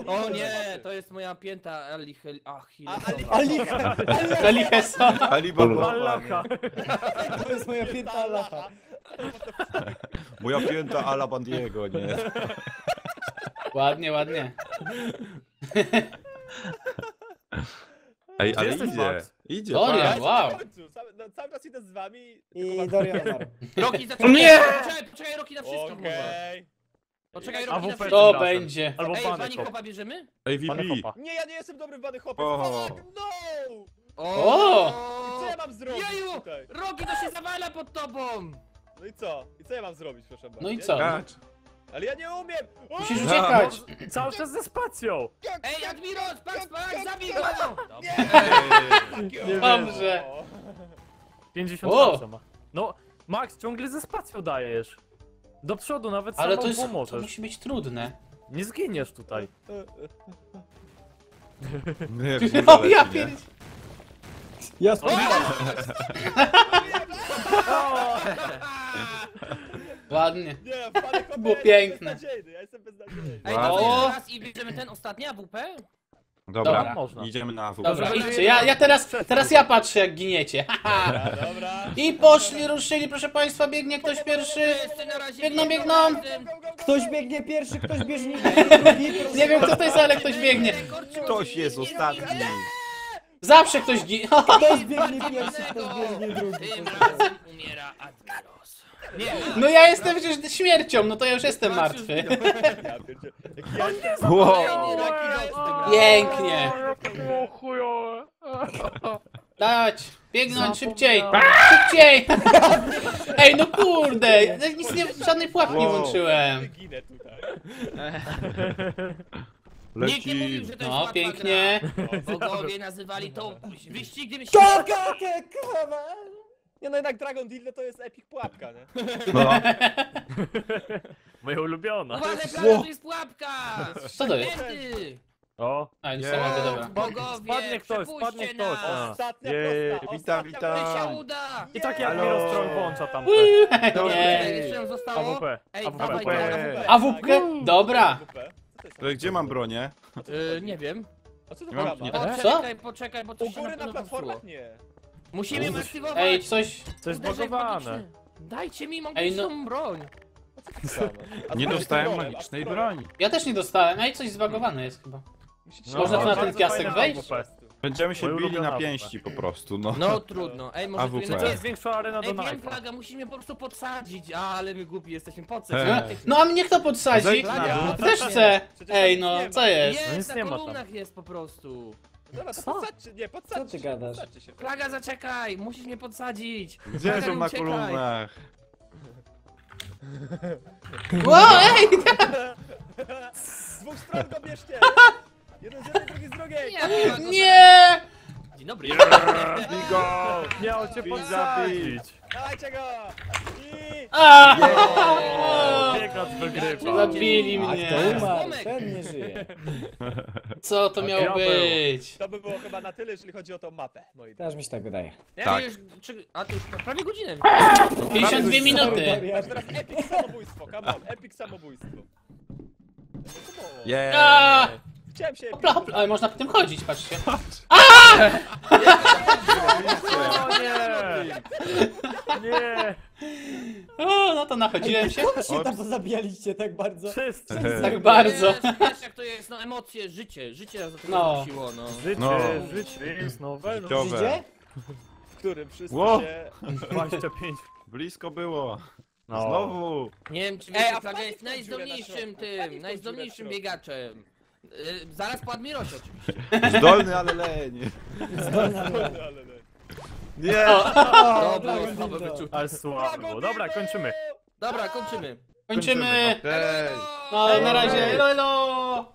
[SPEAKER 1] O nie, to jest moja pięta Alicel...
[SPEAKER 5] Ali-
[SPEAKER 1] Achillesowa.
[SPEAKER 2] Kaliheso.
[SPEAKER 6] Alibaba.
[SPEAKER 3] Malaka.
[SPEAKER 4] To jest moja pięta lata.
[SPEAKER 6] Moja pięta ala Bandiego, nie?
[SPEAKER 2] Ładnie, ładnie.
[SPEAKER 6] Ej, ale
[SPEAKER 3] jesteś,
[SPEAKER 6] idzie.
[SPEAKER 3] Max?
[SPEAKER 6] Idzie,
[SPEAKER 2] Dorian,
[SPEAKER 6] patrz.
[SPEAKER 2] wow.
[SPEAKER 5] Na końcu, cały, no, cały czas idę z wami.
[SPEAKER 4] I Dorian umarł.
[SPEAKER 1] Roki zaczął...
[SPEAKER 2] Nie!
[SPEAKER 1] Poczekaj, poczekaj, Roki na wszystko okay.
[SPEAKER 5] Okej.
[SPEAKER 1] Poczekaj,
[SPEAKER 3] WP
[SPEAKER 1] na
[SPEAKER 2] To
[SPEAKER 3] tym razem.
[SPEAKER 2] będzie.
[SPEAKER 3] Albo
[SPEAKER 1] Ej, Bani
[SPEAKER 3] hop.
[SPEAKER 1] Hopa bierzemy?
[SPEAKER 3] Bany hopa.
[SPEAKER 5] Nie, ja nie jestem dobrym bany hopem.
[SPEAKER 6] O.
[SPEAKER 5] Fuck, no!
[SPEAKER 2] O!
[SPEAKER 5] I co ja mam zrobić
[SPEAKER 1] Jeju!
[SPEAKER 5] tutaj?
[SPEAKER 1] Rogi to się zawala pod tobą!
[SPEAKER 5] No i co? I co ja mam zrobić, proszę bardzo?
[SPEAKER 2] No i co?
[SPEAKER 6] Kacz.
[SPEAKER 5] Ale ja nie umiem! O!
[SPEAKER 2] Musisz uciekać.
[SPEAKER 3] Cały czas ze spacją!
[SPEAKER 1] Ej, Admiros, patrz, patrz, zabij go!
[SPEAKER 6] Ej,
[SPEAKER 2] Dobrze.
[SPEAKER 5] O.
[SPEAKER 3] 50
[SPEAKER 2] O!
[SPEAKER 3] ma. No, Max, ciągle ze spacją dajesz. Do przodu nawet
[SPEAKER 2] Ale
[SPEAKER 3] samą
[SPEAKER 2] to jest, to
[SPEAKER 3] pomożesz.
[SPEAKER 2] musi być trudne.
[SPEAKER 3] Nie zginiesz tutaj.
[SPEAKER 6] Nie,
[SPEAKER 2] No ja pier...
[SPEAKER 4] Ja
[SPEAKER 2] Ładnie.
[SPEAKER 5] Nie, hopem
[SPEAKER 2] Było piękne.
[SPEAKER 5] ja jestem beznadziejny.
[SPEAKER 1] Ej,
[SPEAKER 6] Wow.
[SPEAKER 1] to raz i bierzemy ten ostatni AWP?
[SPEAKER 6] Dobra,
[SPEAKER 2] Dobra.
[SPEAKER 3] Można.
[SPEAKER 6] idziemy na AWP.
[SPEAKER 2] Dobra, idźcie. Ja, ja teraz, teraz ja patrzę jak giniecie.
[SPEAKER 5] Dobra, dobra.
[SPEAKER 2] I poszli, ruszyli, proszę państwa, biegnie ktoś pierwszy.
[SPEAKER 1] Wszyscy na razie
[SPEAKER 2] Biegną,
[SPEAKER 1] biegną.
[SPEAKER 4] Ktoś biegnie pierwszy, ktoś biegnie drugi.
[SPEAKER 2] Nie wiem kto to jest, ale ktoś biegnie.
[SPEAKER 6] Ktoś jest ostatni.
[SPEAKER 2] Zawsze ktoś ginie.
[SPEAKER 4] Ktoś biegnie pierwszy, ktoś biegnie drugi.
[SPEAKER 1] Tym razem umiera. Nie,
[SPEAKER 2] No ja jestem przecież śmiercią, no to ja już jestem martwy.
[SPEAKER 5] Ja pierdzie... Jak ja
[SPEAKER 6] Wow.
[SPEAKER 1] kolejny Lucky Lock tym razem.
[SPEAKER 2] Pięknie.
[SPEAKER 3] O chujowe.
[SPEAKER 2] Dać, biegnąć szybciej. Szybciej. Ej, no kurde, ja nic nie, żadnej pułapki nie
[SPEAKER 6] Wow.
[SPEAKER 2] włączyłem.
[SPEAKER 5] ginę tutaj.
[SPEAKER 1] Nikt nie mówił, że to jest
[SPEAKER 2] No,
[SPEAKER 1] łatwa
[SPEAKER 2] pięknie.
[SPEAKER 1] gra. Bogowie nazywali to wyścigiem
[SPEAKER 4] Kaka, kurwa!
[SPEAKER 5] Nie no jednak Dragon Deal to jest epic pułapka, nie?
[SPEAKER 6] No.
[SPEAKER 3] Moja ulubiona.
[SPEAKER 1] Uważaj, to jest pułapka!
[SPEAKER 2] Co to jest?
[SPEAKER 3] O,
[SPEAKER 2] A, nic
[SPEAKER 6] Nie.
[SPEAKER 2] nie mogę, dobra.
[SPEAKER 1] Bogowie,
[SPEAKER 3] Spadnie ktoś, spadnie ktoś.
[SPEAKER 1] nas!
[SPEAKER 5] Ostatnia
[SPEAKER 6] Jej,
[SPEAKER 5] prosta,
[SPEAKER 6] witam,
[SPEAKER 5] ostatnia
[SPEAKER 6] witam.
[SPEAKER 1] To się
[SPEAKER 5] prosta.
[SPEAKER 1] uda!
[SPEAKER 3] I tak jak
[SPEAKER 6] Halo.
[SPEAKER 3] Mirostrong włącza tam.
[SPEAKER 2] Nie.
[SPEAKER 1] jeszcze nam zostało?
[SPEAKER 3] AWP.
[SPEAKER 1] Ej,
[SPEAKER 3] AWP.
[SPEAKER 1] dawaj,
[SPEAKER 6] AWP.
[SPEAKER 1] dawaj,
[SPEAKER 2] A wódkę? Dobra.
[SPEAKER 5] WP. Co to jest?
[SPEAKER 6] To Gdzie mam bronię?
[SPEAKER 1] Yy, nie wiem.
[SPEAKER 5] A co to
[SPEAKER 6] Nie mam- nie-?
[SPEAKER 1] Poczekaj, poczekaj, bo
[SPEAKER 5] U
[SPEAKER 1] coś się
[SPEAKER 5] góry
[SPEAKER 1] na pewno
[SPEAKER 5] platformach? Nie.
[SPEAKER 1] Musimy ją aktywować!
[SPEAKER 2] Ej, coś...
[SPEAKER 3] To jest
[SPEAKER 1] magiczny. Dajcie mi
[SPEAKER 2] Ej, no-
[SPEAKER 1] magiczną broń!
[SPEAKER 5] A
[SPEAKER 6] Nie dostałem magicznej broni.
[SPEAKER 2] Ja też nie dostałem, ej, coś zbagowane jest chyba.
[SPEAKER 5] Musicie-
[SPEAKER 2] Można tu na ten
[SPEAKER 3] bardzo
[SPEAKER 2] piasek
[SPEAKER 3] fajne
[SPEAKER 2] wejść?
[SPEAKER 3] AWP.
[SPEAKER 6] Będziemy się
[SPEAKER 3] Moja
[SPEAKER 6] bili
[SPEAKER 3] ulubiona
[SPEAKER 6] na pięści po prostu, no.
[SPEAKER 1] No trudno. Ej, może tu
[SPEAKER 6] AWP.
[SPEAKER 3] To
[SPEAKER 1] inaczej
[SPEAKER 3] jest większa arena do
[SPEAKER 1] Ej, wiem,
[SPEAKER 3] knajpa.
[SPEAKER 1] Plaga, musimy po prostu podsadzić. A, ale my głupi jesteśmy. Po co?
[SPEAKER 6] Ej.
[SPEAKER 2] No a mnie kto podsadzi?
[SPEAKER 6] Zejdź
[SPEAKER 1] na
[SPEAKER 2] Ja
[SPEAKER 1] dół.
[SPEAKER 2] też chcę. Ej, no, co jest?
[SPEAKER 3] No nic
[SPEAKER 1] Jest,
[SPEAKER 3] nie
[SPEAKER 1] na
[SPEAKER 3] ma tam.
[SPEAKER 1] kolumnach jest po prostu.
[SPEAKER 5] Dobra, to
[SPEAKER 3] Co?
[SPEAKER 5] podsadźcie, nie, podsadźcie
[SPEAKER 4] Co ty
[SPEAKER 5] się,
[SPEAKER 4] gadasz?
[SPEAKER 5] podsadźcie się.
[SPEAKER 1] Plaga, zaczekaj! Musisz mnie podsadzić!
[SPEAKER 6] Gdzie
[SPEAKER 1] Plaga,
[SPEAKER 6] są na
[SPEAKER 1] uciekaj.
[SPEAKER 6] kolumnach?
[SPEAKER 2] Ło, ej!
[SPEAKER 5] Z dwóch stron go bierzcie! Jeden z jednej, drugi z drugiej!
[SPEAKER 1] Nie,
[SPEAKER 2] Nie!
[SPEAKER 1] Dzień dobry.
[SPEAKER 6] Bigo!
[SPEAKER 3] Miał cię
[SPEAKER 6] Bij,
[SPEAKER 3] podsadzić.
[SPEAKER 5] Dajcie go! I...
[SPEAKER 2] A!
[SPEAKER 3] Biegacz wygrywa.
[SPEAKER 2] Zabili
[SPEAKER 4] A
[SPEAKER 2] mnie.
[SPEAKER 4] kto umarł?
[SPEAKER 1] Tomek.
[SPEAKER 4] Ten nie żyje.
[SPEAKER 2] Co to miało być?
[SPEAKER 5] To by było chyba na tyle, jeżeli chodzi o tą mapę, moi drodzy.
[SPEAKER 4] Też mi się tak wydaje.
[SPEAKER 1] Nie,
[SPEAKER 6] Tak.
[SPEAKER 1] już, czy, a to już prawie godzinę.
[SPEAKER 2] 52 minuty.
[SPEAKER 5] Teraz epic samobójstwo, come on, epic samobójstwo.
[SPEAKER 6] Yeah.
[SPEAKER 2] A!
[SPEAKER 5] Chciałem się...
[SPEAKER 2] Hopla, hopla, ale można po tym chodzić, patrzcie.
[SPEAKER 3] O nie! Nie!
[SPEAKER 2] O, no to nachodziłem się.
[SPEAKER 4] Jak się tam zabijaliście tak bardzo?
[SPEAKER 3] Wszyscy!
[SPEAKER 2] Tak bardzo.
[SPEAKER 1] Wiesz, wiesz jak to jest, no emocje, życie, życie za to
[SPEAKER 2] No.
[SPEAKER 1] no. no.
[SPEAKER 3] Życie,
[SPEAKER 6] No.
[SPEAKER 3] życie jest nowe. No.
[SPEAKER 6] Życiowe.
[SPEAKER 4] Życie?
[SPEAKER 5] W którym wszyscy
[SPEAKER 6] Wow.
[SPEAKER 5] się...
[SPEAKER 3] 25.
[SPEAKER 6] Blisko było.
[SPEAKER 3] No.
[SPEAKER 6] Znowu.
[SPEAKER 1] Nie wiem, czy
[SPEAKER 5] Ej,
[SPEAKER 1] wiecie,
[SPEAKER 5] a wpadnij
[SPEAKER 1] jest
[SPEAKER 5] w tą dziurę na
[SPEAKER 1] najzdolniejszym
[SPEAKER 5] środku, wpadnij w
[SPEAKER 1] tym,
[SPEAKER 5] tą
[SPEAKER 1] najzdolniejszym biegaczem. Y, zaraz po Admirosie oczywiście.
[SPEAKER 6] Zdolny, ale leń. Nie!
[SPEAKER 1] To było słabe wyczucie.
[SPEAKER 3] Ale słabo. Dobra, kończymy.
[SPEAKER 1] Dobra, kończymy.
[SPEAKER 2] Kończymy.
[SPEAKER 6] Hej!
[SPEAKER 2] No, na razie. Elo, elo.